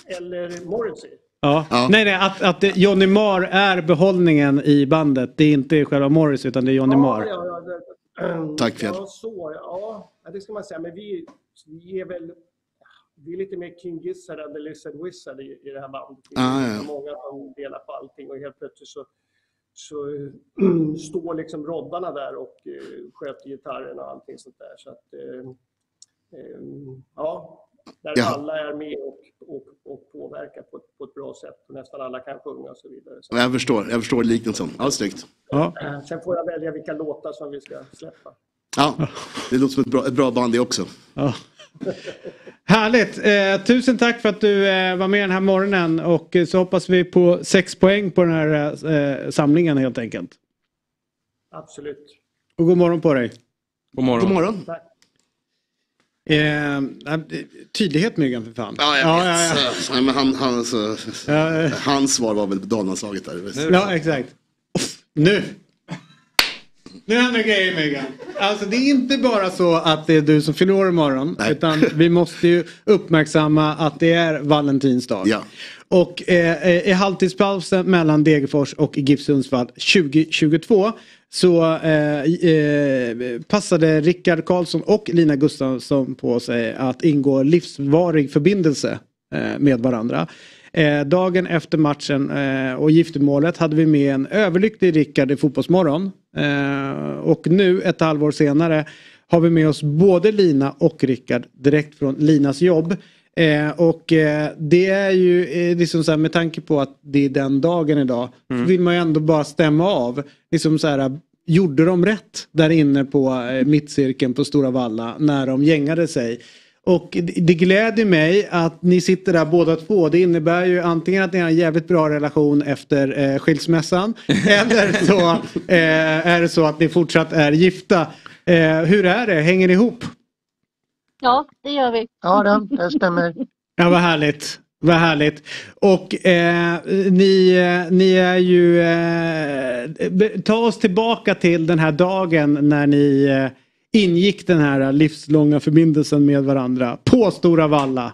Eller Morrissey. Ja. ja. Nej, nej, att, att Johnny Marr är behållningen i bandet. Det är inte själva Morris utan det är Johnny ja, Marr. Ja, ja, det, Tack Fjäll. Ja, så, ja, det ska man säga. Men vi, vi är väl vi är lite mer King Gizzard än The Lizard Wizard i, i det här bandet. Det är ah, ja. många som delar på allting och helt plötsligt så, så står liksom roddarna där och uh, sköter gitarren och allting sånt där. Så att, uh, Ehm, ja, där ja. alla är med och, och, och påverkar på, på ett bra sätt. Och nästan alla kan sjunga och så vidare. Så. Jag förstår, jag förstår liknelsen. Ja, snyggt. Ja. Sen får jag välja vilka låtar som vi ska släppa. Ja, det låter som ett bra, ett bra band det också. Ja. Härligt! Eh, tusen tack för att du eh, var med den här morgonen och så hoppas vi på sex poäng på den här eh, samlingen helt enkelt. Absolut. Och god morgon på dig. God morgon. God morgon. Tack. Eh, tydlighet Myggan för fan. Ja, jag vet. Ja, ja, ja. men han, han, ja, hans svar var väl på damlandslaget där. Ja, exakt. Nu! Nu händer grejer Myggan. Alltså det är inte bara så att det är du som fyller år imorgon. Nej. Utan vi måste ju uppmärksamma att det är valentinsdag. Ja. Och eh, i halvtidspausen mellan Degerfors och GIF Sundsvall 2022 så eh, eh, passade Rickard Karlsson och Lina Gustafsson på sig att ingå livsvarig förbindelse eh, med varandra. Eh, dagen efter matchen eh, och giftermålet hade vi med en överlycklig Rickard i Fotbollsmorgon. Eh, och nu ett halvår senare har vi med oss både Lina och Rickard direkt från Linas jobb. Eh, och eh, det är ju eh, liksom så här, med tanke på att det är den dagen idag. Så vill man ju ändå bara stämma av. Liksom så här, gjorde de rätt där inne på eh, mittcirkeln på Stora Valla när de gängade sig? Och det gläder mig att ni sitter där båda två. Det innebär ju antingen att ni har en jävligt bra relation efter eh, skilsmässan. eller så eh, är det så att ni fortsatt är gifta. Eh, hur är det? Hänger ni ihop? Ja, det gör vi. Ja, det, stämmer. Ja, vad härligt. Vad härligt. Och eh, ni, eh, ni är ju... Eh, ta oss tillbaka till den här dagen när ni eh, ingick den här livslånga förbindelsen med varandra på Stora Valla.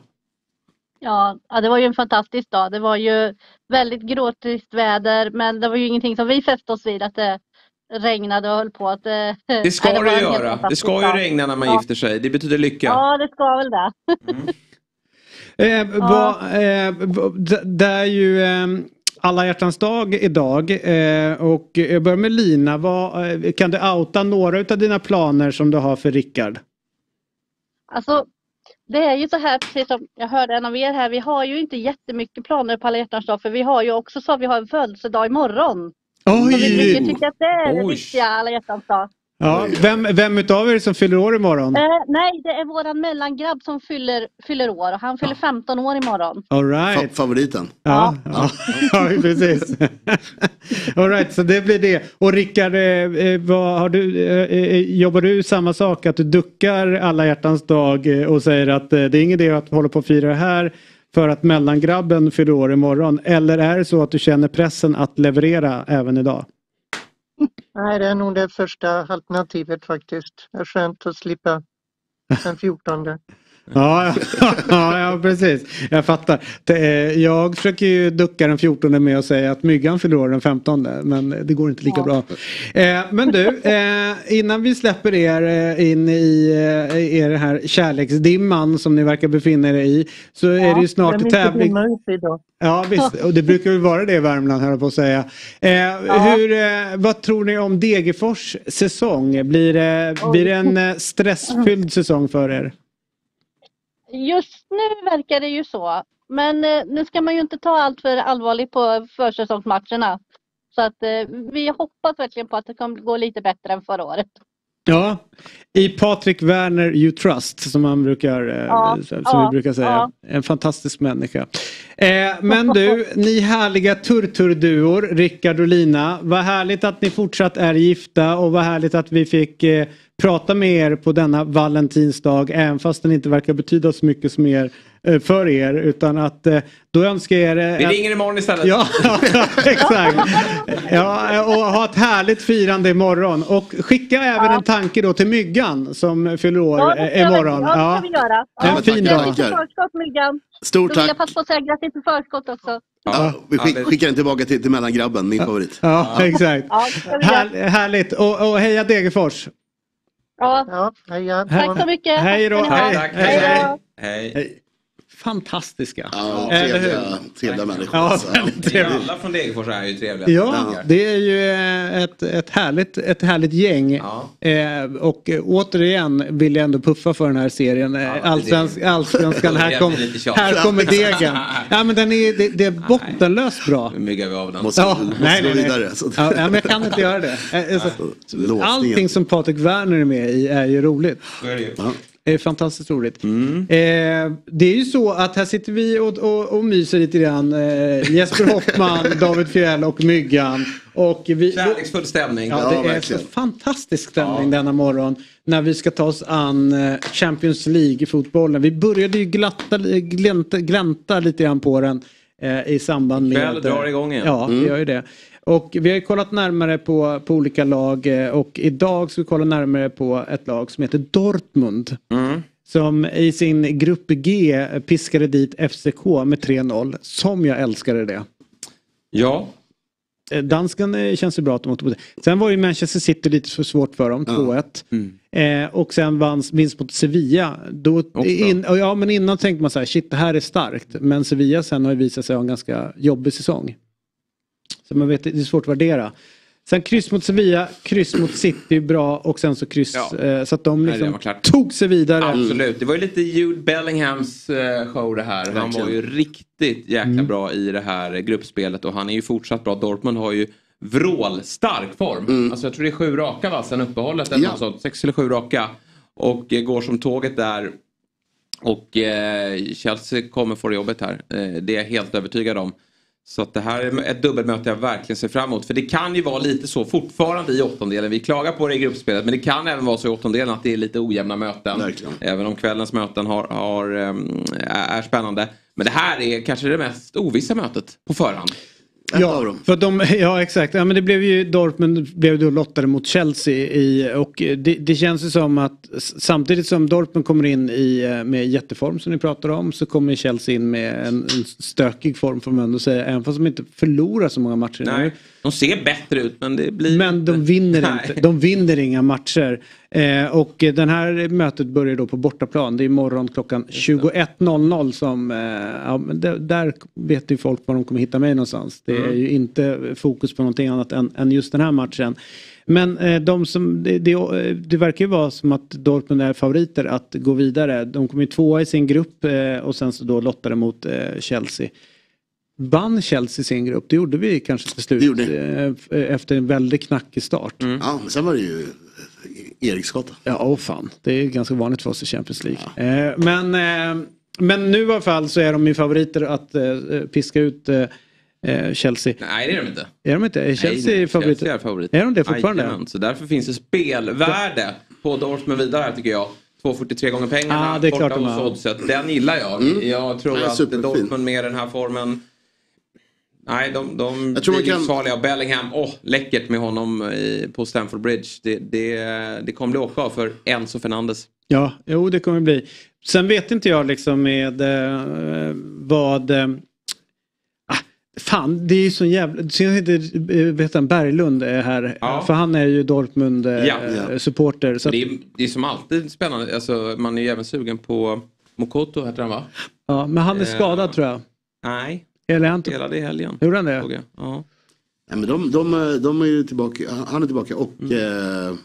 Ja, ja, det var ju en fantastisk dag. Det var ju väldigt gråtrist väder men det var ju ingenting som vi fäste oss vid att det regnade och höll på att... eh, Det ska nej, det helt göra. Det ska ju regna när man ja. gifter sig. Det betyder lycka. Ja, det ska väl det. Eh, vad, eh, vad- det- det är ju eh, alla hjärtans dag idag eh, och jag börjar med Lina. Vad, eh, kan du outa några av dina planer som du har för Rickard? Alltså, det är ju så här, precis som jag hörde en av er här, vi har ju inte jättemycket planer på alla hjärtans dag för vi har ju också så att vi har en födelsedag imorgon. Oj! Så vi brukar tycka att det är det viktiga alla hjärtans dag. Ja, vem, vem utav er som fyller år imorgon? Eh, nej, det är våran mellangrabb som fyller, fyller år och han fyller 15 år imorgon. All right. favoriten. Ja, ja. ja precis. All right, så det blir det. Och Rickard, eh, eh, vad har du, eh, eh, jobbar du samma sak? Att du duckar alla hjärtans dag eh, och säger att eh, det är ingen idé att hålla på och fira det här för att mellangrabben fyller år imorgon? Eller är det så att du känner pressen att leverera även idag? Nej, det är nog det första alternativet faktiskt. Det är skönt att slippa den 14. Ja, ja, ja, precis. Jag fattar. Jag försöker ju ducka den 14 med att säga att myggan fyller år den 15 men det går inte lika bra. Eh, men du, eh, innan vi släpper er eh, in i er här kärleksdimman som ni verkar befinna er i så är det ju snart det tävling. Ja visst, och det brukar väl vara det i Värmland här på att säga. Hur, vad tror ni om Degerfors säsong? Blir det, blir det en stressfylld säsong för er? Just nu verkar det ju så. Men eh, nu ska man ju inte ta allt för allvarligt på försäsongsmatcherna. Så att eh, vi hoppas verkligen på att det kommer gå lite bättre än förra året. Ja, i Patrik Werner You Trust som man brukar, eh, Ja, som ja, vi brukar säga. ja. En fantastisk människa. Eh, men du, ni härliga turturduor, Rickard och Lina. Vad härligt att ni fortsatt är gifta och vad härligt att vi fick eh, prata med er på denna valentinsdag. Även fast den inte verkar betyda så mycket som er, för er. Utan att eh, då önskar jag er... eh, Vi att- ringer imorgon istället. Ja, exakt. Ja, och ha ett härligt firande imorgon. Och skicka även en tanke då till Myggan som fyller år Ja, eh, imorgon. Ja, det ska vi göra. En fin dag. förskott Myggan. Stort Då vill tack. jag passa på att säga grattis i förskott också. Ja, vi skick, skickar den tillbaka till, till mellangrabben, min favorit. Ja, exakt. Ja. Här, härligt. Och, och heja Degerfors. Ja. Ja, heja. Tack så mycket. Hej då. Hej. Hej. Fantastiska. Ja, Eller trevliga, hur? trevliga människor. Ja, alltså. trevligt. Alla från Degerfors är ju trevliga. Ja, det är ju eh, ett, ett, härligt, ett härligt gäng. Eh, och eh, återigen vill jag ändå puffa för den här serien. Eh, Allsvensk, allsvenskan, här, kom, här kommer degen. Ja men den är, det, det är bottenlöst bra. Nu myggar vi av den. Måste, Ja, måste nej, gå vidare. Så. Ja, ja, men jag kan inte göra det. Eh, Alltså, allting som Patrik Werner är med i är ju roligt. Det är fantastiskt roligt. Eh, det är ju så att här sitter vi och, och, och myser lite grann. Eh, Jesper Hoffman, David Fjell och Myggan. Och vi, Kärleksfull stämning. Ja, det är så fantastisk stämning denna morgon när vi ska ta oss an eh, Champions League-fotbollen. Vi började ju glatta, glänta, glänta lite grann på den eh, i samband med... Kväll drar igång igen. Ja, Mm. vi gör ju det. Och vi har ju kollat närmare på, på olika lag eh, och idag ska vi kolla närmare på ett lag som heter Dortmund. Mm. Som i sin grupp G piskade dit FCK med 3-0. Som jag älskade det. Ja. eh, dansken eh, känns ju bra att de åkte på det. Sen var ju Manchester City lite för svårt för dem, 2-1. Eh, och sen vanns vinst mot Sevilla. Då, in, ja, men innan tänkte man så här, shit det här är starkt. Men Sevilla sen har ju visat sig ha en ganska jobbig säsong. Så man vet, det är svårt att värdera. Sen kryss mot Sevilla, kryss mot City bra och sen så kryss. Eh, så att de Nej, liksom klart. tog sig vidare. Absolut. Det var ju lite Jude Bellinghams eh, show det här. Han var ju riktigt jäkla Mm. bra i det här gruppspelet och han är ju fortsatt bra. Dortmund har ju vrålstark form. Alltså jag tror det är sju raka va, sen uppehållet. Eller Ja. sånt. Sex eller sju raka. Och eh, går som tåget där. Och eh, Chelsea kommer få jobbet här. Eh, det är jag helt övertygad om. Så att det här är ett dubbelmöte jag verkligen ser fram emot. För det kan ju vara lite så fortfarande i åttondelen. Vi klagar på det i gruppspelet. Men det kan även vara så i åttondelen att det är lite ojämna möten. Även om kvällens möten har, har, ehm, är spännande. Men det här är kanske det mest ovissa mötet på förhand. Ja, för de, ja exakt. Ja, men det blev ju Dortmund blev då lottade mot Chelsea i, och det, det känns ju som att samtidigt som Dortmund kommer in i, eh, med jätteform som ni pratar om så kommer Chelsea in med en, en stökig form får man ändå säga. Även fast de inte förlorar så många matcher nu. De ser bättre ut men det blir... Men de vinner Nej. inte. De vinner inga matcher. Eh, och den här mötet börjar då på bortaplan. Det är imorgon klockan 21.00 som, eh, ja, där, vet ju folk var de kommer hitta mig någonstans. Det är Mm. ju inte fokus på någonting annat än, än just den här matchen. Men eh, de som, det, det, det verkar ju vara som att Dortmund är favoriter att gå vidare. De kommer ju tvåa i sin grupp eh, och sen så då lottade mot eh, Chelsea. Vann Chelsea sin grupp? Det gjorde vi kanske till slut eh, efter en väldigt knackig start. Ja, men sen var det ju Eriksgata. Ja, åh fan. Det är ganska vanligt för oss i Champions League. Eh, men, eh, men nu i alla fall så är de ju favoriter att eh, piska ut eh, eh, Chelsea. Nej det är de inte. Är de inte? Är Chelsea nej, favoriter? Chelsea är favoriter. Är de det fortfarande? Jajamän, så därför finns det spelvärde på Dortmund vidare här tycker jag. 2,43 gånger pengarna Ah, det är klart de. Den gillar jag. Mm. Jag tror Nej, att. Dortmund med den här formen Nej, de, de Jag tror blir kan- livsfarliga. Och Bellingham, åh, läckert med honom i, på Stamford Bridge. Det, det, det kommer bli åka för Enzo Fernandes. Ja, jo det kommer bli. Sen vet inte jag liksom med eh, vad... Eh, ah, fan, det är ju så jävla... Sen heter eh, vet han, Berglund är här. Ja. För han är ju Dortmund eh, Ja. Så att, Det, är, det är som alltid spännande. Alltså, man är ju även sugen på Mokoto, heter han va? ja, men han är Eh, skadad tror jag. Nej, Eller är han inte... spelade i helgen. Gjorde han det? Ja. Nej, men de, de, de är ju tillbaka, han är tillbaka och... Eh,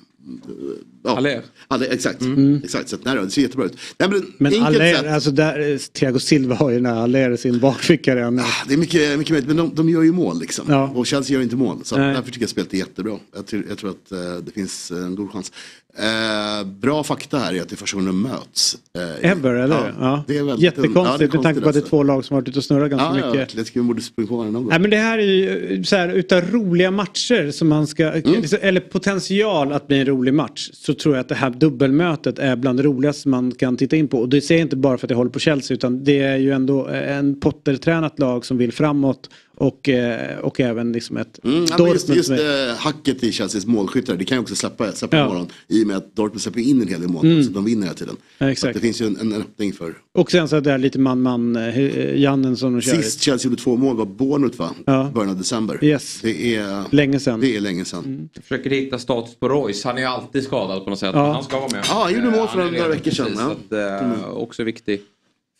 ja. Aller. Aller, exakt. Mm. exakt. Så nej, det ser jättebra ut. Nej, men Men Aller, sett- alltså där, eh, Thiago Silva har ju den här Aller i sin bakficka redan nu. Det är mycket, mycket möjligt, men de, de gör ju mål liksom. Ja. Och Chelsea gör inte mål. Så Nej. därför tycker jag spelet är jättebra. Jag tror, jag tror att eh, det finns en god chans. Eh, bra fakta här är att det är första gången de möts. eh, Ever, eller? Ja. det är väldigt- Jättekonstigt ja, med tanke på att det är två lag som har varit ute och snurrat ganska Ja, ja, mycket. Atletico borde springa på varandra någon gång. Nej men det här är ju eh, så här, utav roliga matcher som man ska, Mm. eller potential att bli en rolig match. Så tror jag att det här dubbelmötet är bland det roligaste man kan titta in på. Och det säger jag inte bara för att jag håller på Chelsea utan det är ju ändå eh, en Potter-tränat lag som vill framåt. Och, eh, och även liksom ett Mm, just Dortmund just som är- eh, hacket i Chelseas målskyttar, det kan ju också släppa, släppa Ja. imorgon. I och med att Dortmund släpper in en hel del mål, Mm. så de vinner hela tiden. Ja, Så det finns ju en, en, öppning för. Och sen så är det där lite man-man, eh, Jannen som de kör. Sist Chelsea gjorde två mål var Bournemouth va? Ja. Början av december. Yes. Det är Länge sedan. Det är länge sedan. Jag försöker hitta status på Royce. Han är alltid skadad på något sätt. Ja. Men han ska vara med. Ja, han gjorde mål för några veckor sedan, precis, att, eh, Också viktig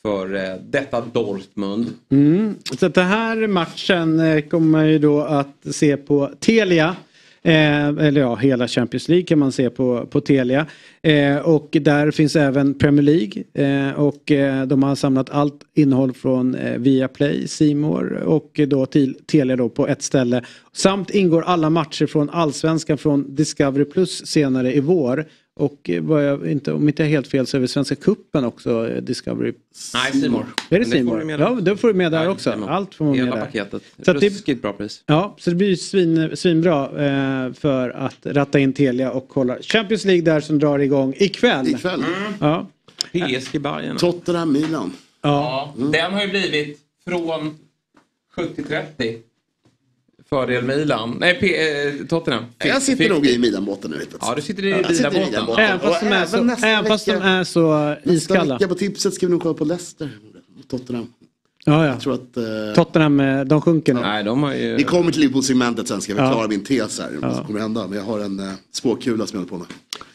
för eh, detta Dortmund. Mm. Så den här matchen eh, kommer man ju då att se på Telia. Eh, eller ja, hela Champions League kan man se på, på Telia. Eh, och där finns även Premier League. Eh, och eh, de har samlat allt innehåll från eh, Viaplay, Simor och eh, då till Telia då på ett ställe. Samt ingår alla matcher från Allsvenskan från Discovery Plus senare i vår. Och eh, vad jag inte, om inte jag är helt fel så är väl Svenska Cupen också eh, Discovery. Nej, Simor. Är det det Simor? du med Ja, det får du med där Nej, också. Simor. Allt får man med Hela där. paketet. Så det- Ruskigt bra pris. Ja, så det blir ju svin, svinbra eh, för att ratta in Telia och kolla Champions League där som drar igång ikväll. Ikväll. Ja. PSG Bayern. Tottenham Milan. Ja, den har ju blivit från 70-30 fördel Milan. Nej, P- eh, Tottenham. Jag sitter nog i Milan-båten nu. Ja, du sitter i Jag i Milan-båten. Även fast, de är, så, även nästa även fast de vecka- är så Nästa iskalla. vecka på tipset ska vi nog kolla på Leicester. Tottenham. Ja, ja. Jag tror att... Eh, Tottenham, eh, de sjunker nu. Nej, de har ju... vi kommer till Liverpool-segmentet sen, ska vi Ja. klara min tes här. Vad Ja. som kommer hända. Men jag har en eh, spåkula som jag håller på med.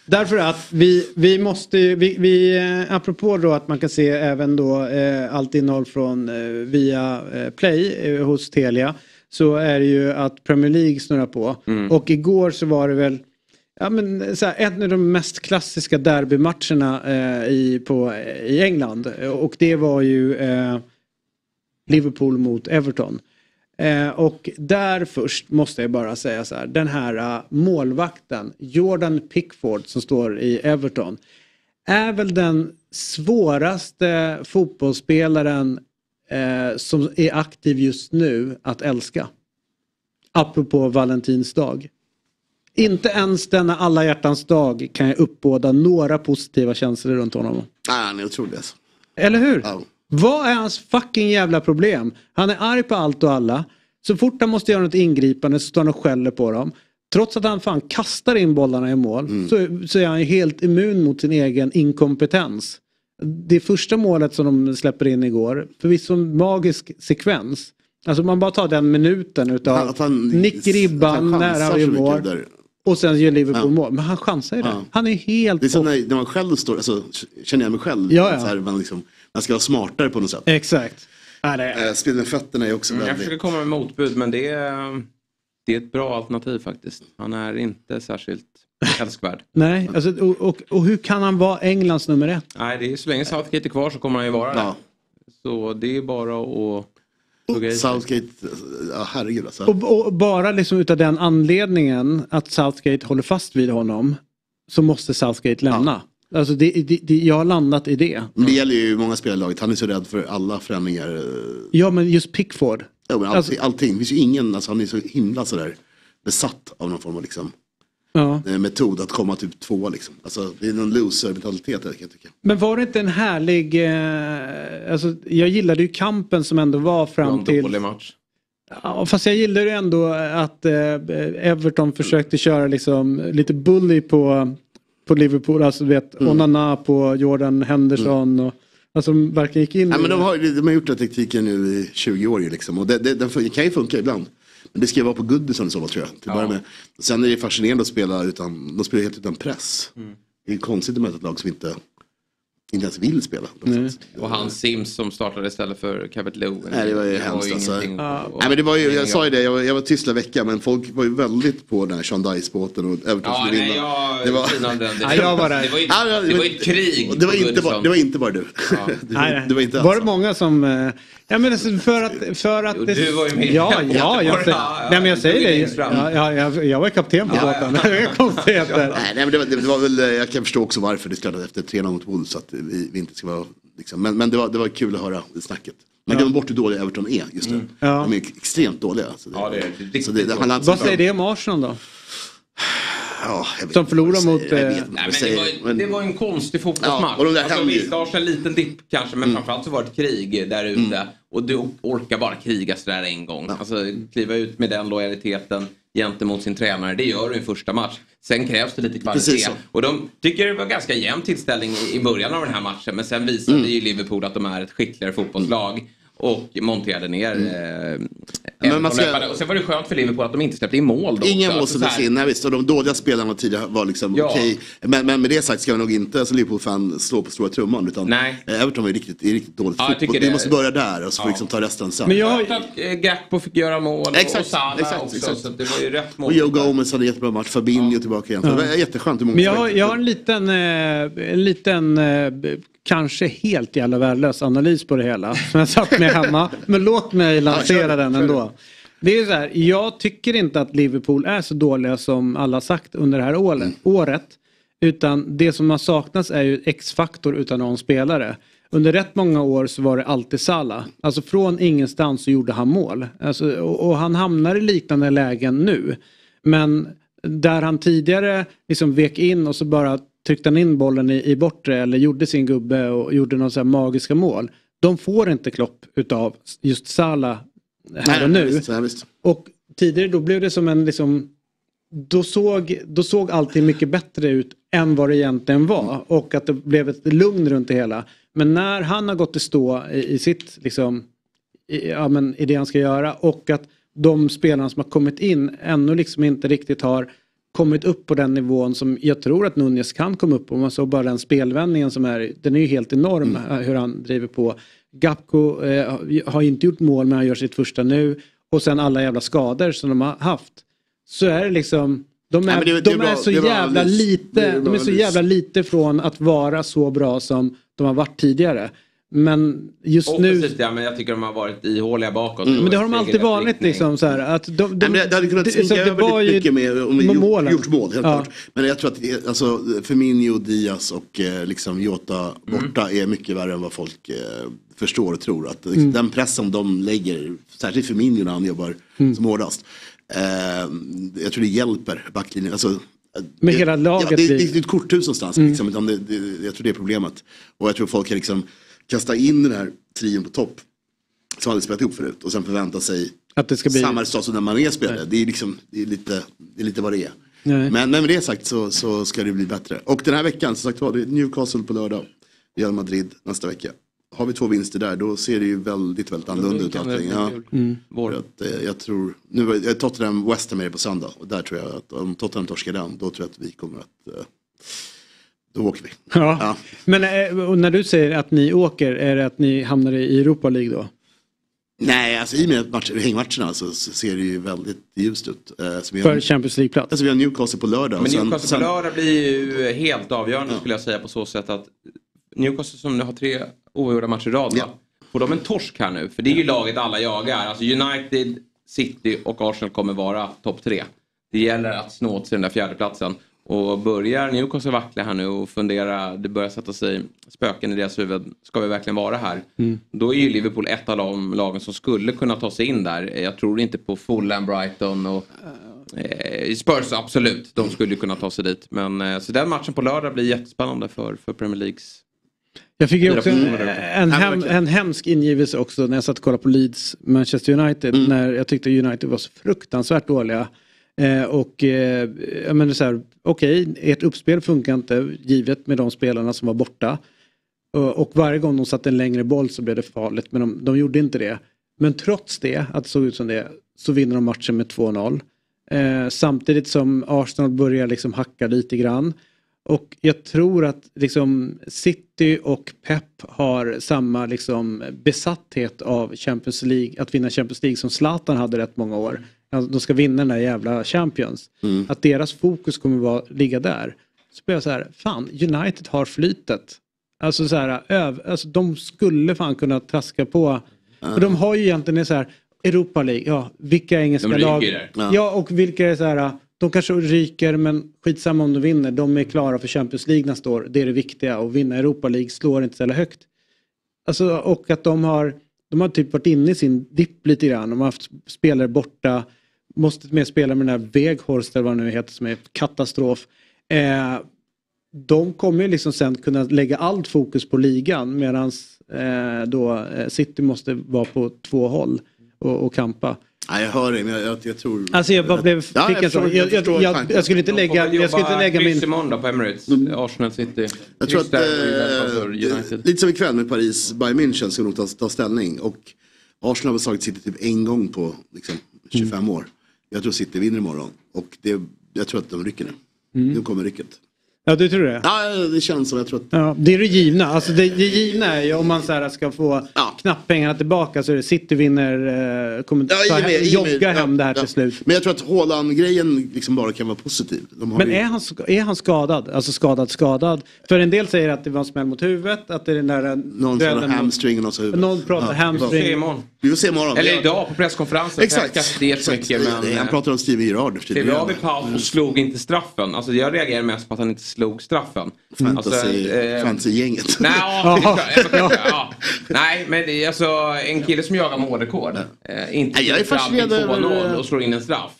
Därför att vi, vi måste ju- vi, vi apropå då att man kan se även då eh, allt innehåll från eh, via eh, Play eh, hos Telia så är det ju att Premier League snurrar på. Mm. Och igår så var det väl Ja, men, så här, en av de mest klassiska derbymatcherna eh, i, på, i England. Och det var ju eh, Liverpool mot Everton. Eh, och där först måste jag bara säga så här. Den här eh, målvakten, Jordan Pickford som står i Everton. Är väl den svåraste fotbollsspelaren eh, som är aktiv just nu att älska. Apropå valentinsdag. Inte ens denna alla hjärtans dag kan jag uppbåda några positiva känslor runt honom. Nej, han är otrolig alltså. Eller hur? Vad är hans fucking jävla problem? Han är arg på allt och alla. Så fort han måste göra något ingripande så står han och skäller på dem. Trots att han fan kastar in bollarna i mål så, så är han helt immun mot sin egen inkompetens. Det första målet som de släpper in igår, förvisso en magisk sekvens. Alltså man bara tar den minuten utav Att han- nick ribban, han nära och gör mål. där. Och sen gör Liverpool Ja. mål. Men han chansar ju det. Ja. Han är helt Det är som när, när man själv står, alltså, känner jag mig själv. Ja, ja. Så här, man, liksom, man ska vara smartare på något sätt. Exakt. Eh, Spel med fötterna är också Mm, jag väldigt... försöker komma med motbud men det är, det är ett bra alternativ faktiskt. Han är inte särskilt älskvärd. Nej, alltså, och, och, och hur kan han vara Englands nummer ett? Nej, det är, så länge Southgate är kvar så kommer han ju vara det. Så det är bara att. Southgate, ja herregud alltså. Och, och bara liksom utav den anledningen att Southgate håller fast vid honom så måste Southgate lämna. Alltså det, det, det, jag har landat i det. Men det gäller ju många spelare i laget. Han är så rädd för alla förändringar. Ja men just Pickford. Ja, men allting, Alltså- allting. Det finns ju ingen, alltså, han är så himla sådär besatt av någon form av liksom, Ja. eh, metod att komma typ två liksom. Alltså, det är någon loser-mentalitet där kan jag tycka. Men var det inte en härlig, eh, alltså jag gillade ju kampen som ändå var fram en till... dålig match. Ja, fast jag gillade ju ändå att eh, Everton försökte köra liksom lite bully på, på Liverpool. Alltså du vet Mm. Onana på Jordan Henderson. Och, alltså de verkligen gick in Nej, men de, har, de har gjort den tekniken nu i 20 år ju liksom. Och det, det, den kan ju funka ibland. Men det ska ju vara på Goodison i så fall tror jag. Till börja med. Sen är det fascinerande att spela utan, de spelar helt utan press. Mm. Det är konstigt att möta ett lag som inte, inte ens vill spela. sätt. Och han Sims som startade istället för Cabot Lewin. Nej det var ju hemskt alltså. ingenting att- Nej men det var ju, jag sa ju det, jag var, jag var tyst hela veckan men folk var ju väldigt på den här Sean Dice-båten och Everton Ja, skulle vinna. jag det var... finade den. Det- Ja, jag var där. Det var ju, Ja, ja, det var ju ett krig. Det var, inte bara, det var inte bara du. det, var, Nej, nej. det var inte var det många som... Ja men alltså för att... För att Jo, det- du var ju med. Ja, ja, jag, Ja, säger, nej, men jag säger det. Ja, ja, jag, jag var kapten på Ja, båten. ja. Det är konstigheter. Nej, nej men det var, det var väl, jag kan förstå också varför. Det att efter 3-0 mot Wolves att vi, vi inte ska vara... Liksom, men men det, var, det var kul att höra snacket. Man glömmer bort hur dåliga Everton är just nu. Ja. De är extremt dåliga. Så det, Ja, det är riktigt så det, det, Vad säger det om Arsenal då? Ja, Som förlorar mot, säger. Jag eh, vet inte vad Nej, men det, säger, var, ju- men- det var en konstig fotbollsmatch. Ja, och de alltså, visst, Arsenal en liten dipp kanske, men framförallt så var det ett krig där ute. Mm. Och du orkar bara kriga sådär en gång. Alltså, kliva ut med den lojaliteten gentemot sin tränare, det gör du i första match. Sen krävs det lite kvalitet. Och de tycker det var ganska jämn tillställning i- i början av den här matchen. Men sen visade Mm. ju Liverpool att de är ett skickligare fotbollslag. Och monterade ner Mm. eh, Men man ska-. Och sen var det skönt för Liverpool att de inte släppte in mål då Inga också. mål släpptes in, nej, visst. Och de dåliga spelarna tidigare var liksom Ja. okej. Men, men med det sagt ska vi nog inte som Liverpool-fan slå på stora trumman. Utan Nej. eh, Everton var ju riktigt, riktigt dåligt Ja, fotboll. Vi det- måste börja där och så får Ja. vi liksom ta resten sen. Men jag har- att eh, Gakpo fick göra mål och- Exakt, och Salah exakt, också. exakt. Så att det var ju rätt mål. Och Joe Gomez hade en jättebra match, Fabinho tillbaka igen. Så Ja. Det var jätteskönt Men jag, jag har en liten, eh, en liten kanske helt jävla värdelös analys på det hela. Som jag satt med hemma. Men låt mig lansera Ja, den ändå. Det är så här, jag tycker inte att Liverpool är så dåliga som alla sagt under det här året. Mm. året. Utan det som har saknats är ju X-faktor utan någon spelare. Under rätt många år så var det alltid Salah. Alltså från ingenstans så gjorde han mål. Alltså, och, och han hamnar i liknande lägen nu. Men där han tidigare liksom vek in och så bara tryckte han in bollen i, i bortre eller gjorde sin gubbe och gjorde några så magiska mål. De får inte Klopp utav just Salah här och nu. Visst, ja, visst. Och tidigare då blev det som en liksom då såg, då såg allting mycket bättre ut än vad det egentligen var. Och att det blev ett lugn runt det hela. Men när han har gått i stå i, i sitt liksom i, ja, men, i det han ska göra och att de spelarna som har kommit in ännu liksom inte riktigt har kommit upp på den nivån som jag tror att Nunez kan komma upp på. Man såg bara den spelvändningen som är, den är ju helt enorm eh, hur han driver på. Gapko eh, har inte gjort mål men han gör sitt första nu. Och sen alla jävla skador som de har haft. Så är det liksom, de är, Nej, det så är jävla lite, de är så jävla lite från att vara så bra som de har varit tidigare. Men just nu... Offensivt ja, men jag tycker de har varit ihåliga bakåt. Mm. Men det har de alltid varit riktning. liksom så här att de, de, Nej, det, hade kunnat sminka över lite ju mycket med om med gjort, målen. gjort mål, helt Ja. klart. Men jag tror att är- alltså, Firmino, Diaz och eh, liksom Jota borta är mycket värre än vad folk eh, förstår och tror. Att liksom, Mm. Den pressen de lägger, särskilt Firmino när han jobbar Mm. som hårdast. Eh, jag tror det hjälper backlinjen. Alltså, Med det, hela laget Ja, det, det, det är ett korthus någonstans. Mm. Liksom, utan det, det, jag tror det är problemet. Och jag tror folk kan liksom kasta in den här trion på topp. Som hade spelat ihop förut. Och sen förvänta sig Att det ska bli... samma resultat som när man är spelare. Det är, liksom, det, är lite, det är lite vad det är. Nej. Men, men med det sagt så, så ska det bli bättre. Och den här veckan, som sagt var, det är Newcastle på lördag. Real Madrid nästa vecka. Har vi två vinster där då ser det ju väldigt, väldigt annorlunda ut allting. Ja. Mm. Att, eh, jag tror, nu eh, Tottenham West Ham är det på söndag. Och där tror jag att om Tottenham torskar den, då tror jag att vi kommer att, eh, då åker vi. Ja. Men eh, när du säger att ni åker, är det att ni hamnar i Europa League då? Nej, alltså i och med match, hängmatcherna så, ser det ju väldigt ljust ut. Så vi För Champions League-plats? Alltså vi har Newcastle på lördag. Men sen- Newcastle sen- på lördag blir ju helt avgörande skulle jag säga på så sätt att Newcastle som nu har tre oavgjorda matcher i rad va? Får de en torsk här nu? För det är ju laget alla jagar. Alltså United, City och Arsenal kommer vara topp tre. Det gäller att snå åt sig den där fjärdeplatsen. Och börjar Newcastle vackla här nu och fundera, det börjar sätta sig spöken i deras huvud. Ska vi verkligen vara här? Mm. Då är ju Liverpool ett av de lagen som skulle kunna ta sig in där. Jag tror inte på Fulham, Brighton och eh, Spurs absolut. De skulle kunna ta sig dit. Men eh, så den matchen på lördag blir jättespännande för, för Premier Leagues. Jag fick ju också en, en, hem, en hemsk ingivelse också när jag satt och kollade på Leeds Manchester United. När jag tyckte United var så fruktansvärt dåliga. Eh, och eh, jag menar så här, okej, ert uppspel funkar inte givet med de spelarna som var borta. Och, och varje gång de satte en längre boll så blev det farligt men de, de gjorde inte det. Men trots det, att det såg ut som det, så vinner de matchen med 2-0. Eh, samtidigt som Arsenal börjar liksom hacka lite grann. Och jag tror att liksom City och Pep har samma liksom besatthet av Champions League, att vinna Champions League som Zlatan hade rätt många år. Alltså, de ska vinna den där jävla Champions. Att deras fokus kommer vara, ligga där. Så blir jag så här, fan United har flytet. Alltså så här, öv, alltså de skulle fan kunna traska på. För de har ju egentligen så här, Europa League, ja vilka engelska lag. där. Ja. Ja. och vilka är så här, de kanske ryker men skitsamma om de vinner. De är klara för Champions League nästa år. Det är det viktiga och vinna Europa League slår inte så högt. Alltså, och att de har, de har typ varit inne i sin dipp lite grann. De har haft spelare borta. Måste med spela med den här Weghorst eller vad det nu heter som är katastrof. Eh, de kommer ju liksom sen kunna lägga allt fokus på ligan medan eh, då eh, City måste vara på två håll och, och kampa. Nej, jag hör dig, men jag, jag, jag tror... Alltså jag bara blev... Ja, jag förstår- jag jag, jag, jag, skulle inte lägga, jag skulle inte lägga min... Imorgon då på Emirates. Arsenal City. Jag tror att, eh, lite som ikväll med Paris, Bayern München ska nog ta, ta ställning. Och Arsenal har slagit City typ en gång på liksom, 25 Mm. år. Jag tror City vinner imorgon. Och det, jag tror att de rycker nu. Mm. Nu kommer rycket. Ja, du tror det? Ja, det känns som jag tror att... Ja, det är det givna. Alltså det, det givna är ju om man så här ska få knapppengarna tillbaka så är det City vinner, eh, kommer Ja, med- hem, jogga hem det här ja. till slut. Men jag tror att Haaland-grejen liksom bara kan vara positiv. De har Men ju- är han, är han skadad? Alltså skadad, skadad? För en del säger att det var en smäll mot huvudet, att det är den där... Någon från hamstring och någon sa huvudet. Någon pratar hamstring. Vi får se imorgon. Eller idag på presskonferensen. Exakt. Jag ska inte så mycket men... Han pratar om Steven tiden. Klev av i paus och slog inte straffen. Alltså jag reagerar mest på att han inte slog straffen. Alltså, eh, Fantasy-gänget. Nej, ja, det är klart, ja. Nej, men det är alltså en kille som jagar målrekord. Eh, inte Nej, jag är fascinerad över- 2-0 och slår in en straff.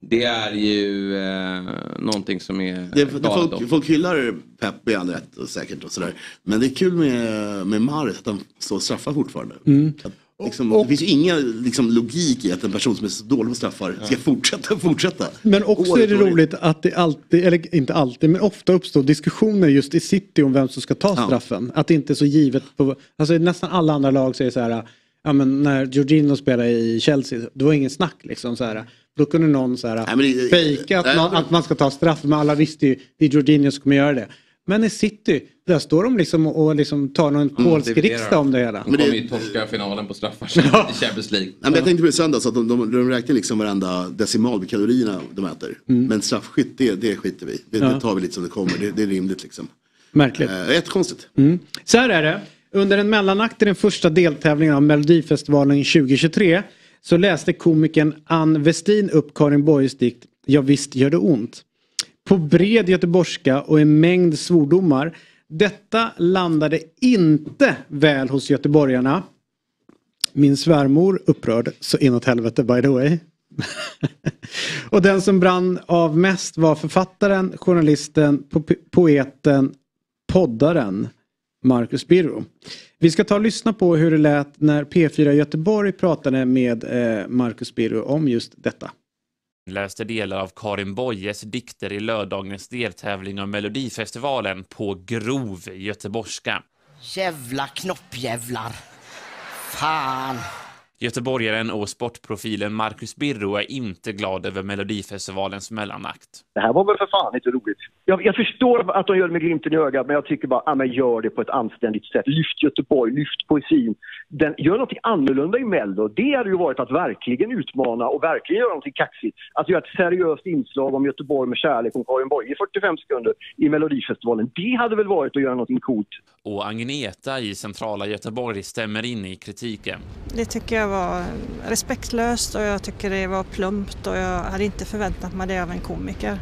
Det är ju eh, någonting som är Det, det galet. folk, folk hyllar Pep i all rätt och säkert och sådär. Men det är kul med, med Marit att han står och straffar fortfarande. Mm. Att, liksom, det finns ju ingen liksom, logik i att en person som är så dålig på straffar ska fortsätta fortsätta. Men också År är det roligt att det alltid, eller inte alltid, men ofta uppstår diskussioner just i City om vem som ska ta straffen. Att det inte är så givet. På, alltså nästan alla andra lag det så här, ja, men när Jorginho spelade i Chelsea, det var ingen snack liksom så här. Då kunde någon så här Nej, det- fejka att, Nej, man, att man ska ta straff, men alla visste ju det är Jorginho som kommer göra det. Men i City, där står de liksom och liksom tar någon polsk riksdag om det hela. De kommer ju torska finalen på straffar i Champions League. Men jag tänkte på det i söndags att de, de, de räknar liksom varenda decimal vid kalorierna de äter. Men straffskytt, det, det skiter vi det, Ja. det tar vi lite som det kommer. Det, det är rimligt liksom. Märkligt. Eh, jättekonstigt. Mm. Så här är det. Under en mellanakt i den första deltävlingen av Melodifestivalen 2023 så läste komikern Ann Westin upp Karin Boyes dikt Ja visst gör det ont. På bred göteborgska och en mängd svordomar. Detta landade inte väl hos göteborgarna. Min svärmor upprörd så inåt helvete by the way. och den som brann av mest var författaren, journalisten, po- poeten, poddaren Marcus Birro. Vi ska ta och lyssna på hur det lät när P4 Göteborg pratade med eh, Marcus Birro om just detta läste delar av Karin Boyes dikter i lördagens deltävling av Melodifestivalen på grov göteborgska. Jävla knoppjävlar. Fan. Göteborgaren och sportprofilen Marcus Birro är inte glad över Melodifestivalens mellanakt. Det här var väl för fan inte roligt. Jag, jag förstår att de gör det med glimten i ögat, men jag tycker bara, ja men gör det på ett anständigt sätt. Lyft Göteborg, lyft poesin. Den, gör något annorlunda i Mello. Det hade ju varit att verkligen utmana och verkligen göra något kaxigt. Att göra ett seriöst inslag om Göteborg med kärlek och Karin Boye i 45 sekunder i Melodifestivalen. Det hade väl varit att göra något coolt. Och Agneta i centrala Göteborg stämmer in i kritiken. Det tycker jag var respektlöst och jag tycker det var plumpt och jag hade inte förväntat mig det av en komiker.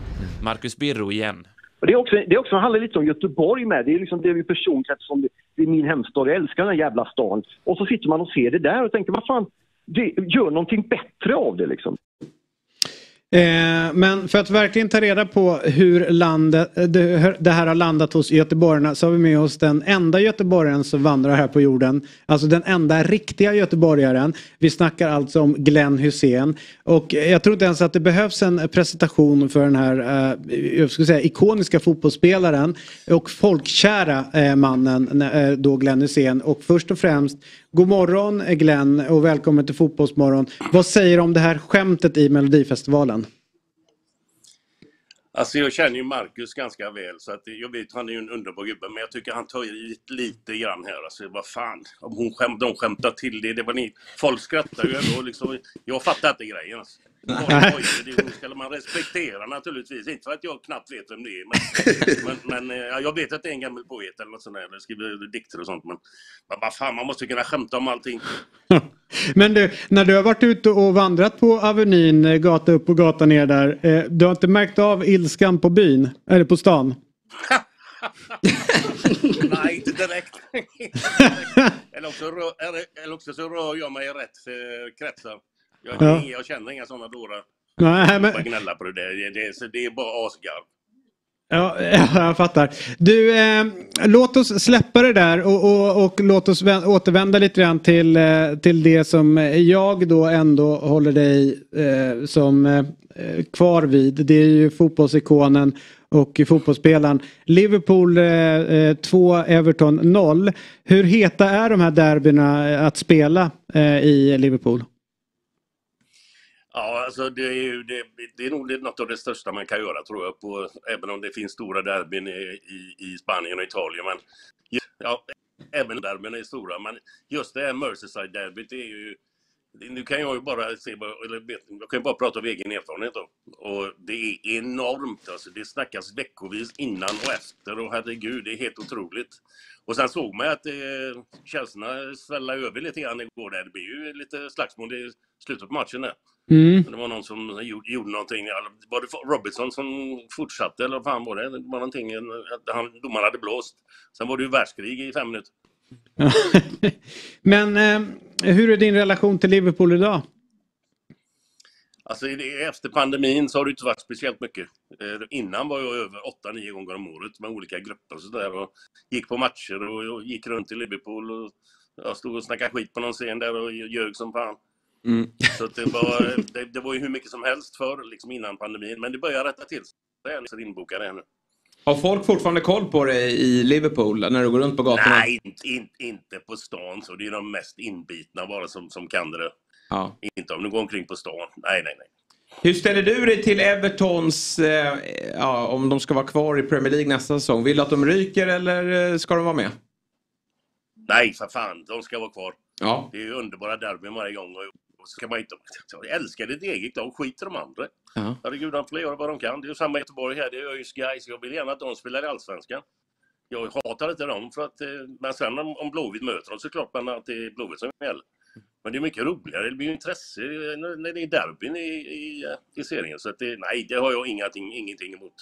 Marcus Birro igen. Och det, är också, det är också, handlar lite om Göteborg med. Det är liksom det är personkrets som det, det är min hemstad. Jag älskar den här jävla stan. Och så sitter man och ser det där och tänker, vad fan, det, gör någonting bättre av det liksom. Eh, men för att verkligen ta reda på hur landet, eh, det, det här har landat hos göteborgarna så har vi med oss den enda göteborgaren som vandrar här på jorden. Alltså den enda riktiga göteborgaren. Vi snackar alltså om Glenn Hussein. Och jag tror inte ens att det behövs en presentation för den här eh, jag skulle säga, ikoniska fotbollsspelaren och folkkära eh, mannen eh, då Glenn Hussein. Och först och främst, god morgon Glenn och välkommen till Fotbollsmorgon. Vad säger du om det här skämtet i Melodifestivalen? Alltså jag känner ju Marcus ganska väl så att jag vet han är ju en underbar gubbe men jag tycker han tar i lite grann här. Alltså vad fan, om hon skäm, de skämtar till det, det var ni. Folk skrattar ju ändå liksom. Jag fattar inte grejen alltså. Pojkar, det ska man respektera naturligtvis. Inte för att jag knappt vet vem det är. Men, men, men eh, ja, jag vet att det är en gammal poet eller något sånt där. Eller skriver dikter och sånt. Men men vad fan, man måste kunna skämta om allting. Men du, när du har varit ute och vandrat på Avenyn, eh, gata upp och gata ner där. Eh, du har inte märkt av ilskan på byn? Eller på stan? Nej, inte direkt. eller, också rör, eller- också så rör jag mig i rätt kretsar. Jag, Ja. jag känner inga sådana dårar. Nej, men- Bara gnälla på det där. Det, det, det är bara asgarv. Ja, jag fattar. Du, eh, låt oss släppa det där och, och, och låt oss vä- återvända lite grann till, eh, till det som jag då ändå håller dig eh, som eh, kvar vid. Det är ju fotbollsikonen och fotbollsspelaren. Liverpool 2, Everton 0. Hur heta är de här derbyna att spela eh, i Liverpool? Ja, alltså det är, ju, det, det är nog något av det största man kan göra tror jag. På, även om det finns stora derbyn i, i, i Spanien och Italien. Men, ja, även derbyn är stora. Men just det här Merseyside-derbyt är ju... Nu kan jag ju bara se, eller vet- jag kan bara prata av egen erfarenhet då. Och det är enormt alltså. Det snackas veckovis innan och efter och herregud, det är helt otroligt. Och sen såg man att eh, känslorna svällde över lite grann igår där. Det blir ju lite slagsmål i slutet på matchen där. Mm. Det var någon som gjorde, gjorde någonting. Var det Robinson som fortsatte eller vad fan var det? Det var någonting, han, domaren hade blåst. Sen var det ju världskrig i fem minuter. Men eh, hur är din relation till Liverpool idag? Alltså efter pandemin så har det inte varit speciellt mycket. Eh, Innan var jag över 8-9 gånger om året med olika grupper och sådär. Och gick på matcher och, gick runt i Liverpool. Och jag stod och snackade skit på någon scen där och ljög som fan. Mm. Så det, var, det, det var ju hur mycket som helst för liksom innan pandemin. Men det börjar rätta till sig. Jag är så inbokad här nu. Har folk fortfarande koll på dig i Liverpool när du går runt på gatorna? Nej, inte, inte, inte på stan. Så det är de mest inbitna bara som, som kan det. Ja. Inte om du går omkring på stan. Nej, nej, nej. Hur ställer du dig till Evertons, eh, ja, om de ska vara kvar i Premier League nästa säsong? Vill du att de ryker eller eh, ska de vara med? Nej, för fan. De ska vara kvar. Ja. Det är ju underbara derbyn varje gång. Och, så kan man inte... Jag älskar ditt eget lag. Skit i de andra. Ja. Herregud, de får göra vad de kan. Det är ju samma i Göteborg här. Det är ju Guys. Jag vill gärna att de spelar i Allsvenskan. Jag hatar inte dem, för att, eh, men sen om, om Blåvitt möter dem så är det klart man att det är Blåvitt som gäller. Men det är mycket roligare, det blir ju intresse när det är derbyn i, i, i serien. Så att det, nej, det har jag ingenting, ingenting emot.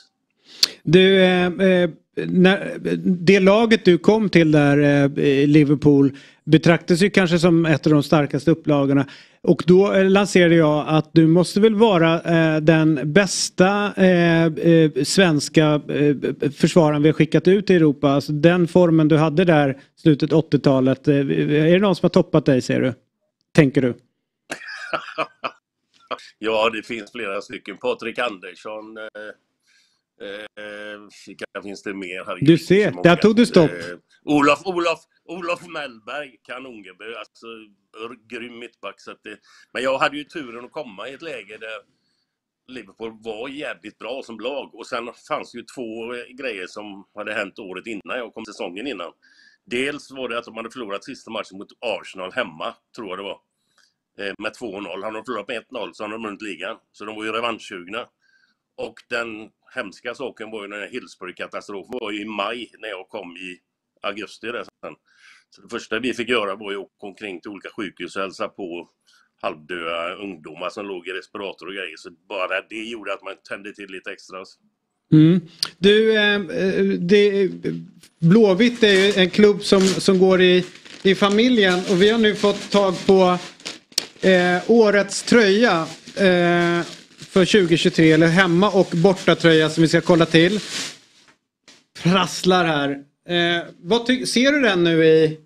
Du, eh, eh när, det laget du kom till där, eh, Liverpool, betraktas ju kanske som ett av de starkaste upplagorna. Och då eh, lanserade jag att du måste väl vara eh, den bästa eh, eh, svenska eh, försvararen vi har skickat ut i Europa. Alltså den formen du hade där slutet 80-talet. Eh, är det någon som har toppat dig ser du? Tänker du? Ja, det finns flera stycken. Patrik Andersson. Eh, eh, vilka finns det mer? Herregud, Du ser, där tog du stopp. Eh, Olof, Olof, Olof Mellberg, kanongebö. Alltså, grym mittback. Så att det, men jag hade ju turen att komma i ett läge där Liverpool var jävligt bra som lag. Och sen fanns det ju två eh, grejer som hade hänt året innan jag kom säsongen innan. Dels var det att de hade förlorat sista matchen mot Arsenal hemma, tror jag det var. Eh, med 2-0. Hade de förlorat med 1-0 så hade de vunnit ligan. Så de var ju revanschsugna. Och den hemska saken var ju den här Hillsbury-katastrofen var ju i maj när jag kom i augusti där sen. Så det första vi fick göra var ju att åka omkring till olika sjukhus och hälsa på halvdöda ungdomar som låg i respirator och grejer. Så bara det gjorde att man tände till lite extra. Mm. Du, eh, det, Blåvitt är ju en klubb som, som går i, i familjen och vi har nu fått tag på eh, årets tröja eh, för 2023, eller hemma och borta tröja som vi ska kolla till. Prasslar här. Eh, ser du den nu i...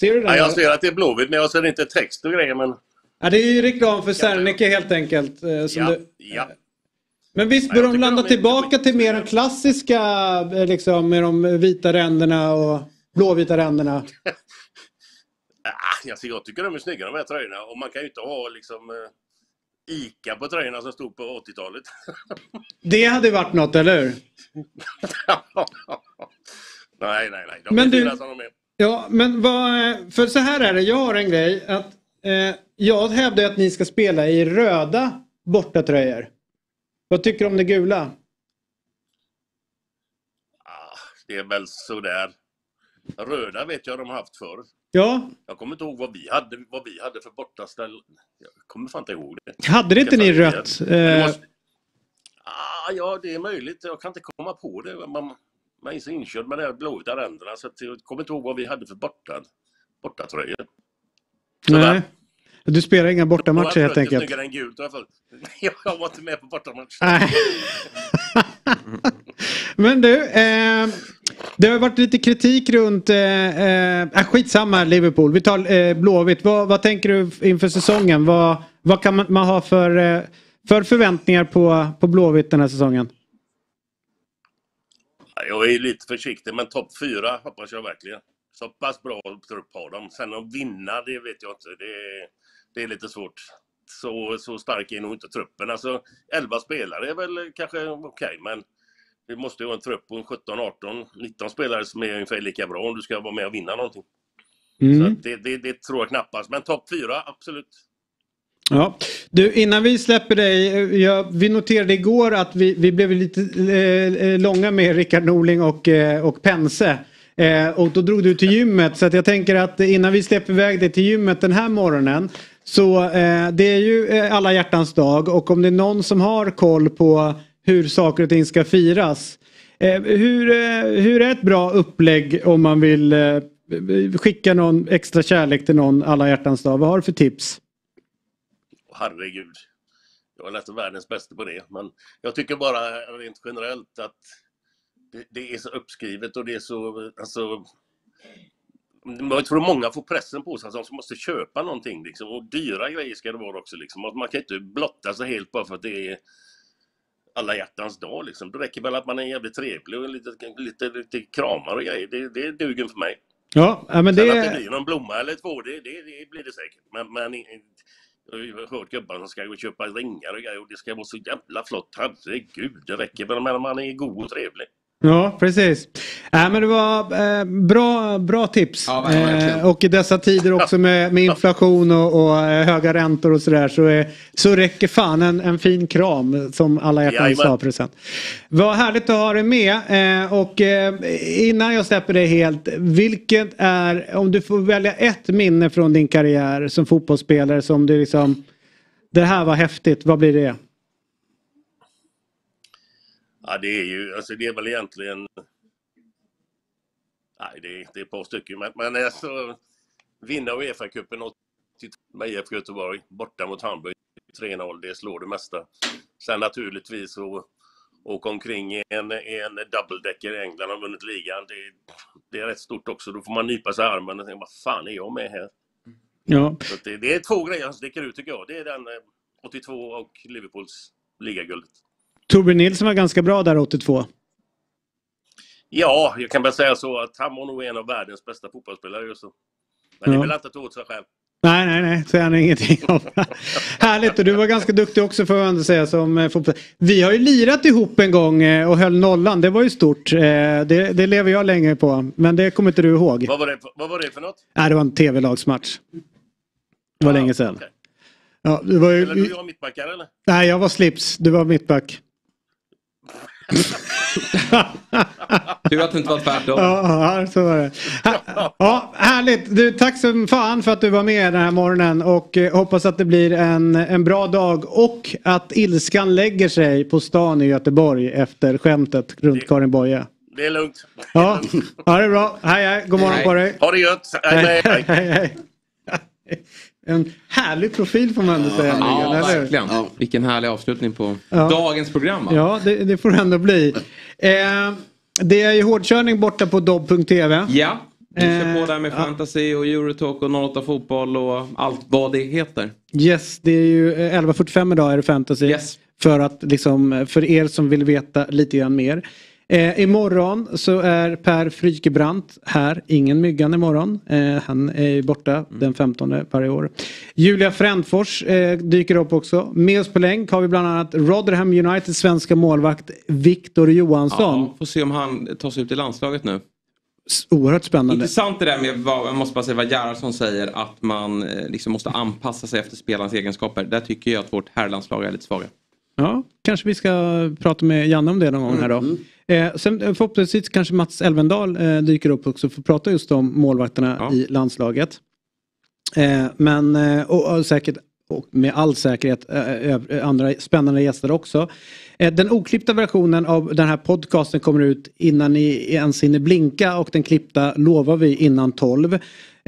Ser du den? Ja, jag ser att det är Blåvitt men jag ser inte text och grejer men... Ja, det är ju reklam för Serneke helt enkelt. Eh, Ja, du... ja. Men visst bör de landa de tillbaka till mer de klassiska, eh, liksom med de vita ränderna och blåvita ränderna? Ah, alltså, jag tycker de är snygga de här tröjorna och man kan ju inte ha liksom eh, ICA på tröjorna som stod på 80-talet. Det hade varit något, eller hur? nej, nej, nej. De Men är du- fina som de är. Ja, men vad... För så här är det, jag har en grej att eh, jag hävdar att ni ska spela i röda bortatröjor. Vad tycker du om det gula? Det är väl sådär. Röda vet jag de har haft förr. Ja, Jag kommer inte ihåg vad vi hade, vad vi hade för bortaställ. Jag kommer fan inte ihåg det. hade inte ni rött? Det Eh, måste- Ah, ja, det är möjligt. Jag kan inte komma på det. Man, man är så inkörd med de här blåvita ränderna så jag kommer inte ihåg vad vi hade för borta, bortatröjor. nej. Du spelar inga bortamatcher helt enkelt? snyggare än gult i alla fall. Jag var inte med på bortamatchen. Men du, eh, det har varit lite kritik runt, eh, eh, äh, skitsamma Liverpool, vi tar eh, Blåvitt. Vad, vad tänker du inför säsongen? Vad, vad kan man, man ha för, eh, för förväntningar på, på Blåvitt den här säsongen? Jag är lite försiktig, men topp fyra hoppas jag verkligen. Så pass bra trupp har de. Sen att vinna, det vet jag inte. Det är, det är lite svårt. Så, så stark är nog inte truppen. Alltså, 11 spelare är väl kanske okej, men det måste ju vara en trupp på en 17, 18, 19 spelare som är ungefär lika bra om du ska vara med och vinna någonting. Så Mm. att det, det, det tror jag knappast. Men topp fyra, absolut. Ja. Du, innan vi släpper dig, eh, jag, vi noterade igår att vi, vi blev lite eh, eh, långa med Rickard Norling och, eh, och Pense. Eh, och då drog du till gymmet så att jag tänker att innan vi släpper iväg dig till gymmet den här morgonen så eh, det är ju eh, alla hjärtans dag och om det är någon som har koll på hur saker och ting ska firas. Eh, hur, eh, hur är ett bra upplägg om man vill eh, skicka någon extra kärlek till någon alla hjärtans dag? Vad har du för tips? Herregud. Jag är nästan världens bästa på det. Men jag tycker bara eh, rent generellt att det, det är så uppskrivet och det är så... Alltså, jag tror många får pressen på sig att de måste köpa någonting. Liksom. Och dyra grejer ska det vara också. Liksom. Man kan inte blotta sig helt bara för att det är... alla hjärtans dag liksom. Då räcker väl att man är jävligt trevlig och lite, lite, lite kramar och grejer. Det, det duger för mig. Ja, men Sen det... att det blir någon blomma eller två, det, det, det blir det säkert. Men, men jag har hört gubbar som ska gå och köpa ringar och grejer och det ska vara så jävla flott. Herregud, det räcker väl med att man är god och trevlig. Ja, precis. Äh, men det var eh, bra, bra tips. Ja, eh, och i dessa tider också med, med inflation och, och eh, höga räntor och sådär så, så räcker fan en, en fin kram som alla hjärtans Jajamän. dag-present. Vad härligt att ha dig med. Eh, och innan jag släpper det helt, vilket är, om du får välja ett minne från din karriär som fotbollsspelare som du liksom, det här var häftigt, vad blir det? Ja, det är ju, alltså det är väl egentligen... Nej, det är, det är ett par stycken. Men, men alltså, vinna Uefa-cupen 82 med IFK Göteborg borta mot Hamburg 3-0, det slår det mesta. Sen naturligtvis att åka omkring i en, en double-decker i England och vunnit ligan, det, det är rätt stort också. Då får man nypa sig i armen och tänka, vad fan är jag med här? Ja. Så det, det är två grejer som sticker ut tycker jag. Det är den eh, 82 och Liverpools ligaguldet. Torbjörn Nilsson var ganska bra där 82. Ja, jag kan väl säga så att han var nog en av världens bästa fotbollsspelare just så. Men det Ja. är väl inte att ta åt sig själv. Nej, nej, nej, säger han ingenting om. Härligt, och du var ganska duktig också får jag ändå säga som eh, fotboll. Vi har ju lirat ihop en gång eh, och höll nollan, det var ju stort. Eh, Det, det lever jag länge på, men det kommer inte du ihåg. Vad var det, för- vad var det för något? Nej, det var en tv-lagsmatch. Det var länge sedan. Ja, det var Eller du ju... jag mittbackare eller? Nej, jag var slips, du var mittback. Tur att det inte var tvärtom. Ja, så var det. Ja, härligt. Du, tack så fan för att du var med den här morgonen och eh, hoppas att det blir en, en bra dag och att ilskan lägger sig på stan i Göteborg efter skämtet runt Karin Boye. Det är lugnt. Ja, ja det är bra. Hej, hej. God morgon Hej. på dig. Ha det gött. Hej, hej, hej. En härlig profil får man ändå säga. Ja, verkligen. Vilken härlig avslutning på Ja. dagens program. va? Ja, det, det får det ändå bli. Eh, det är ju hårdkörning borta på dobb.tv. Ja, vi kör Eh, på där med fantasy och Eurotalk och 08 fotboll och allt vad det heter. Yes, det är ju eh, 11.45 idag är det fantasy. För, att, liksom, för er som vill veta lite grann mer. Eh, imorgon så är Per Frykebrant här. Ingen Myggan imorgon. Eh, han är borta den 15 varje år. Julia Frändfors eh, dyker upp också. Med oss på länk har vi bland annat Rotherham Uniteds svenska målvakt Viktor Johansson. Ja, får se om han tar sig ut i landslaget nu. Oerhört spännande. Intressant det där med vad, jag måste bara säga vad Gerhardsson säger att man eh, liksom måste anpassa sig efter spelarens egenskaper. Där tycker jag att vårt herrlandslag är lite svaga. Ja, kanske vi ska prata med Janne om det någon gång här då. Eh, sen eh, förhoppningsvis kanske Mats Elvendal eh, dyker upp också för att prata just om målvakterna i landslaget. Eh, men och, och säkert och med all säkerhet eh, andra spännande gäster också. Eh, Den oklippta versionen av den här podcasten kommer ut innan ni ens hinner blinka och den klippta lovar vi innan 12.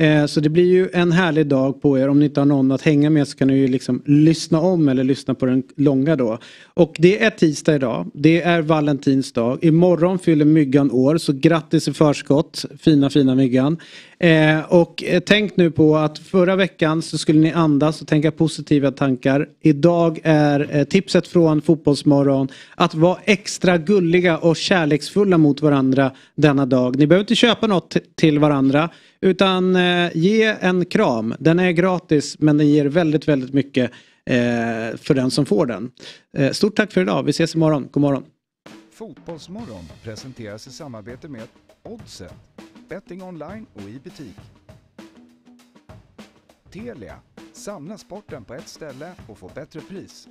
Eh, Så det blir ju en härlig dag på er. Om ni inte har någon att hänga med så kan ni ju liksom lyssna om eller lyssna på den långa då. Och det är tisdag idag. Det är valentinsdag. Imorgon fyller Myggan år så grattis i förskott. Fina fina Myggan. Eh, och eh, tänk nu på att förra veckan så skulle ni andas och tänka positiva tankar. Idag är eh, tipset från Fotbollsmorgon att vara extra gulliga och kärleksfulla mot varandra denna dag. Ni behöver inte köpa något till varandra utan eh, ge en kram. Den är gratis men den ger väldigt, väldigt mycket eh, för den som får den. Eh, stort tack för idag. Vi ses imorgon. God morgon. Fotbollsmorgon presenteras i samarbete med Oddset, betting online och i butik. Telia, samla sporten på ett ställe och få bättre pris.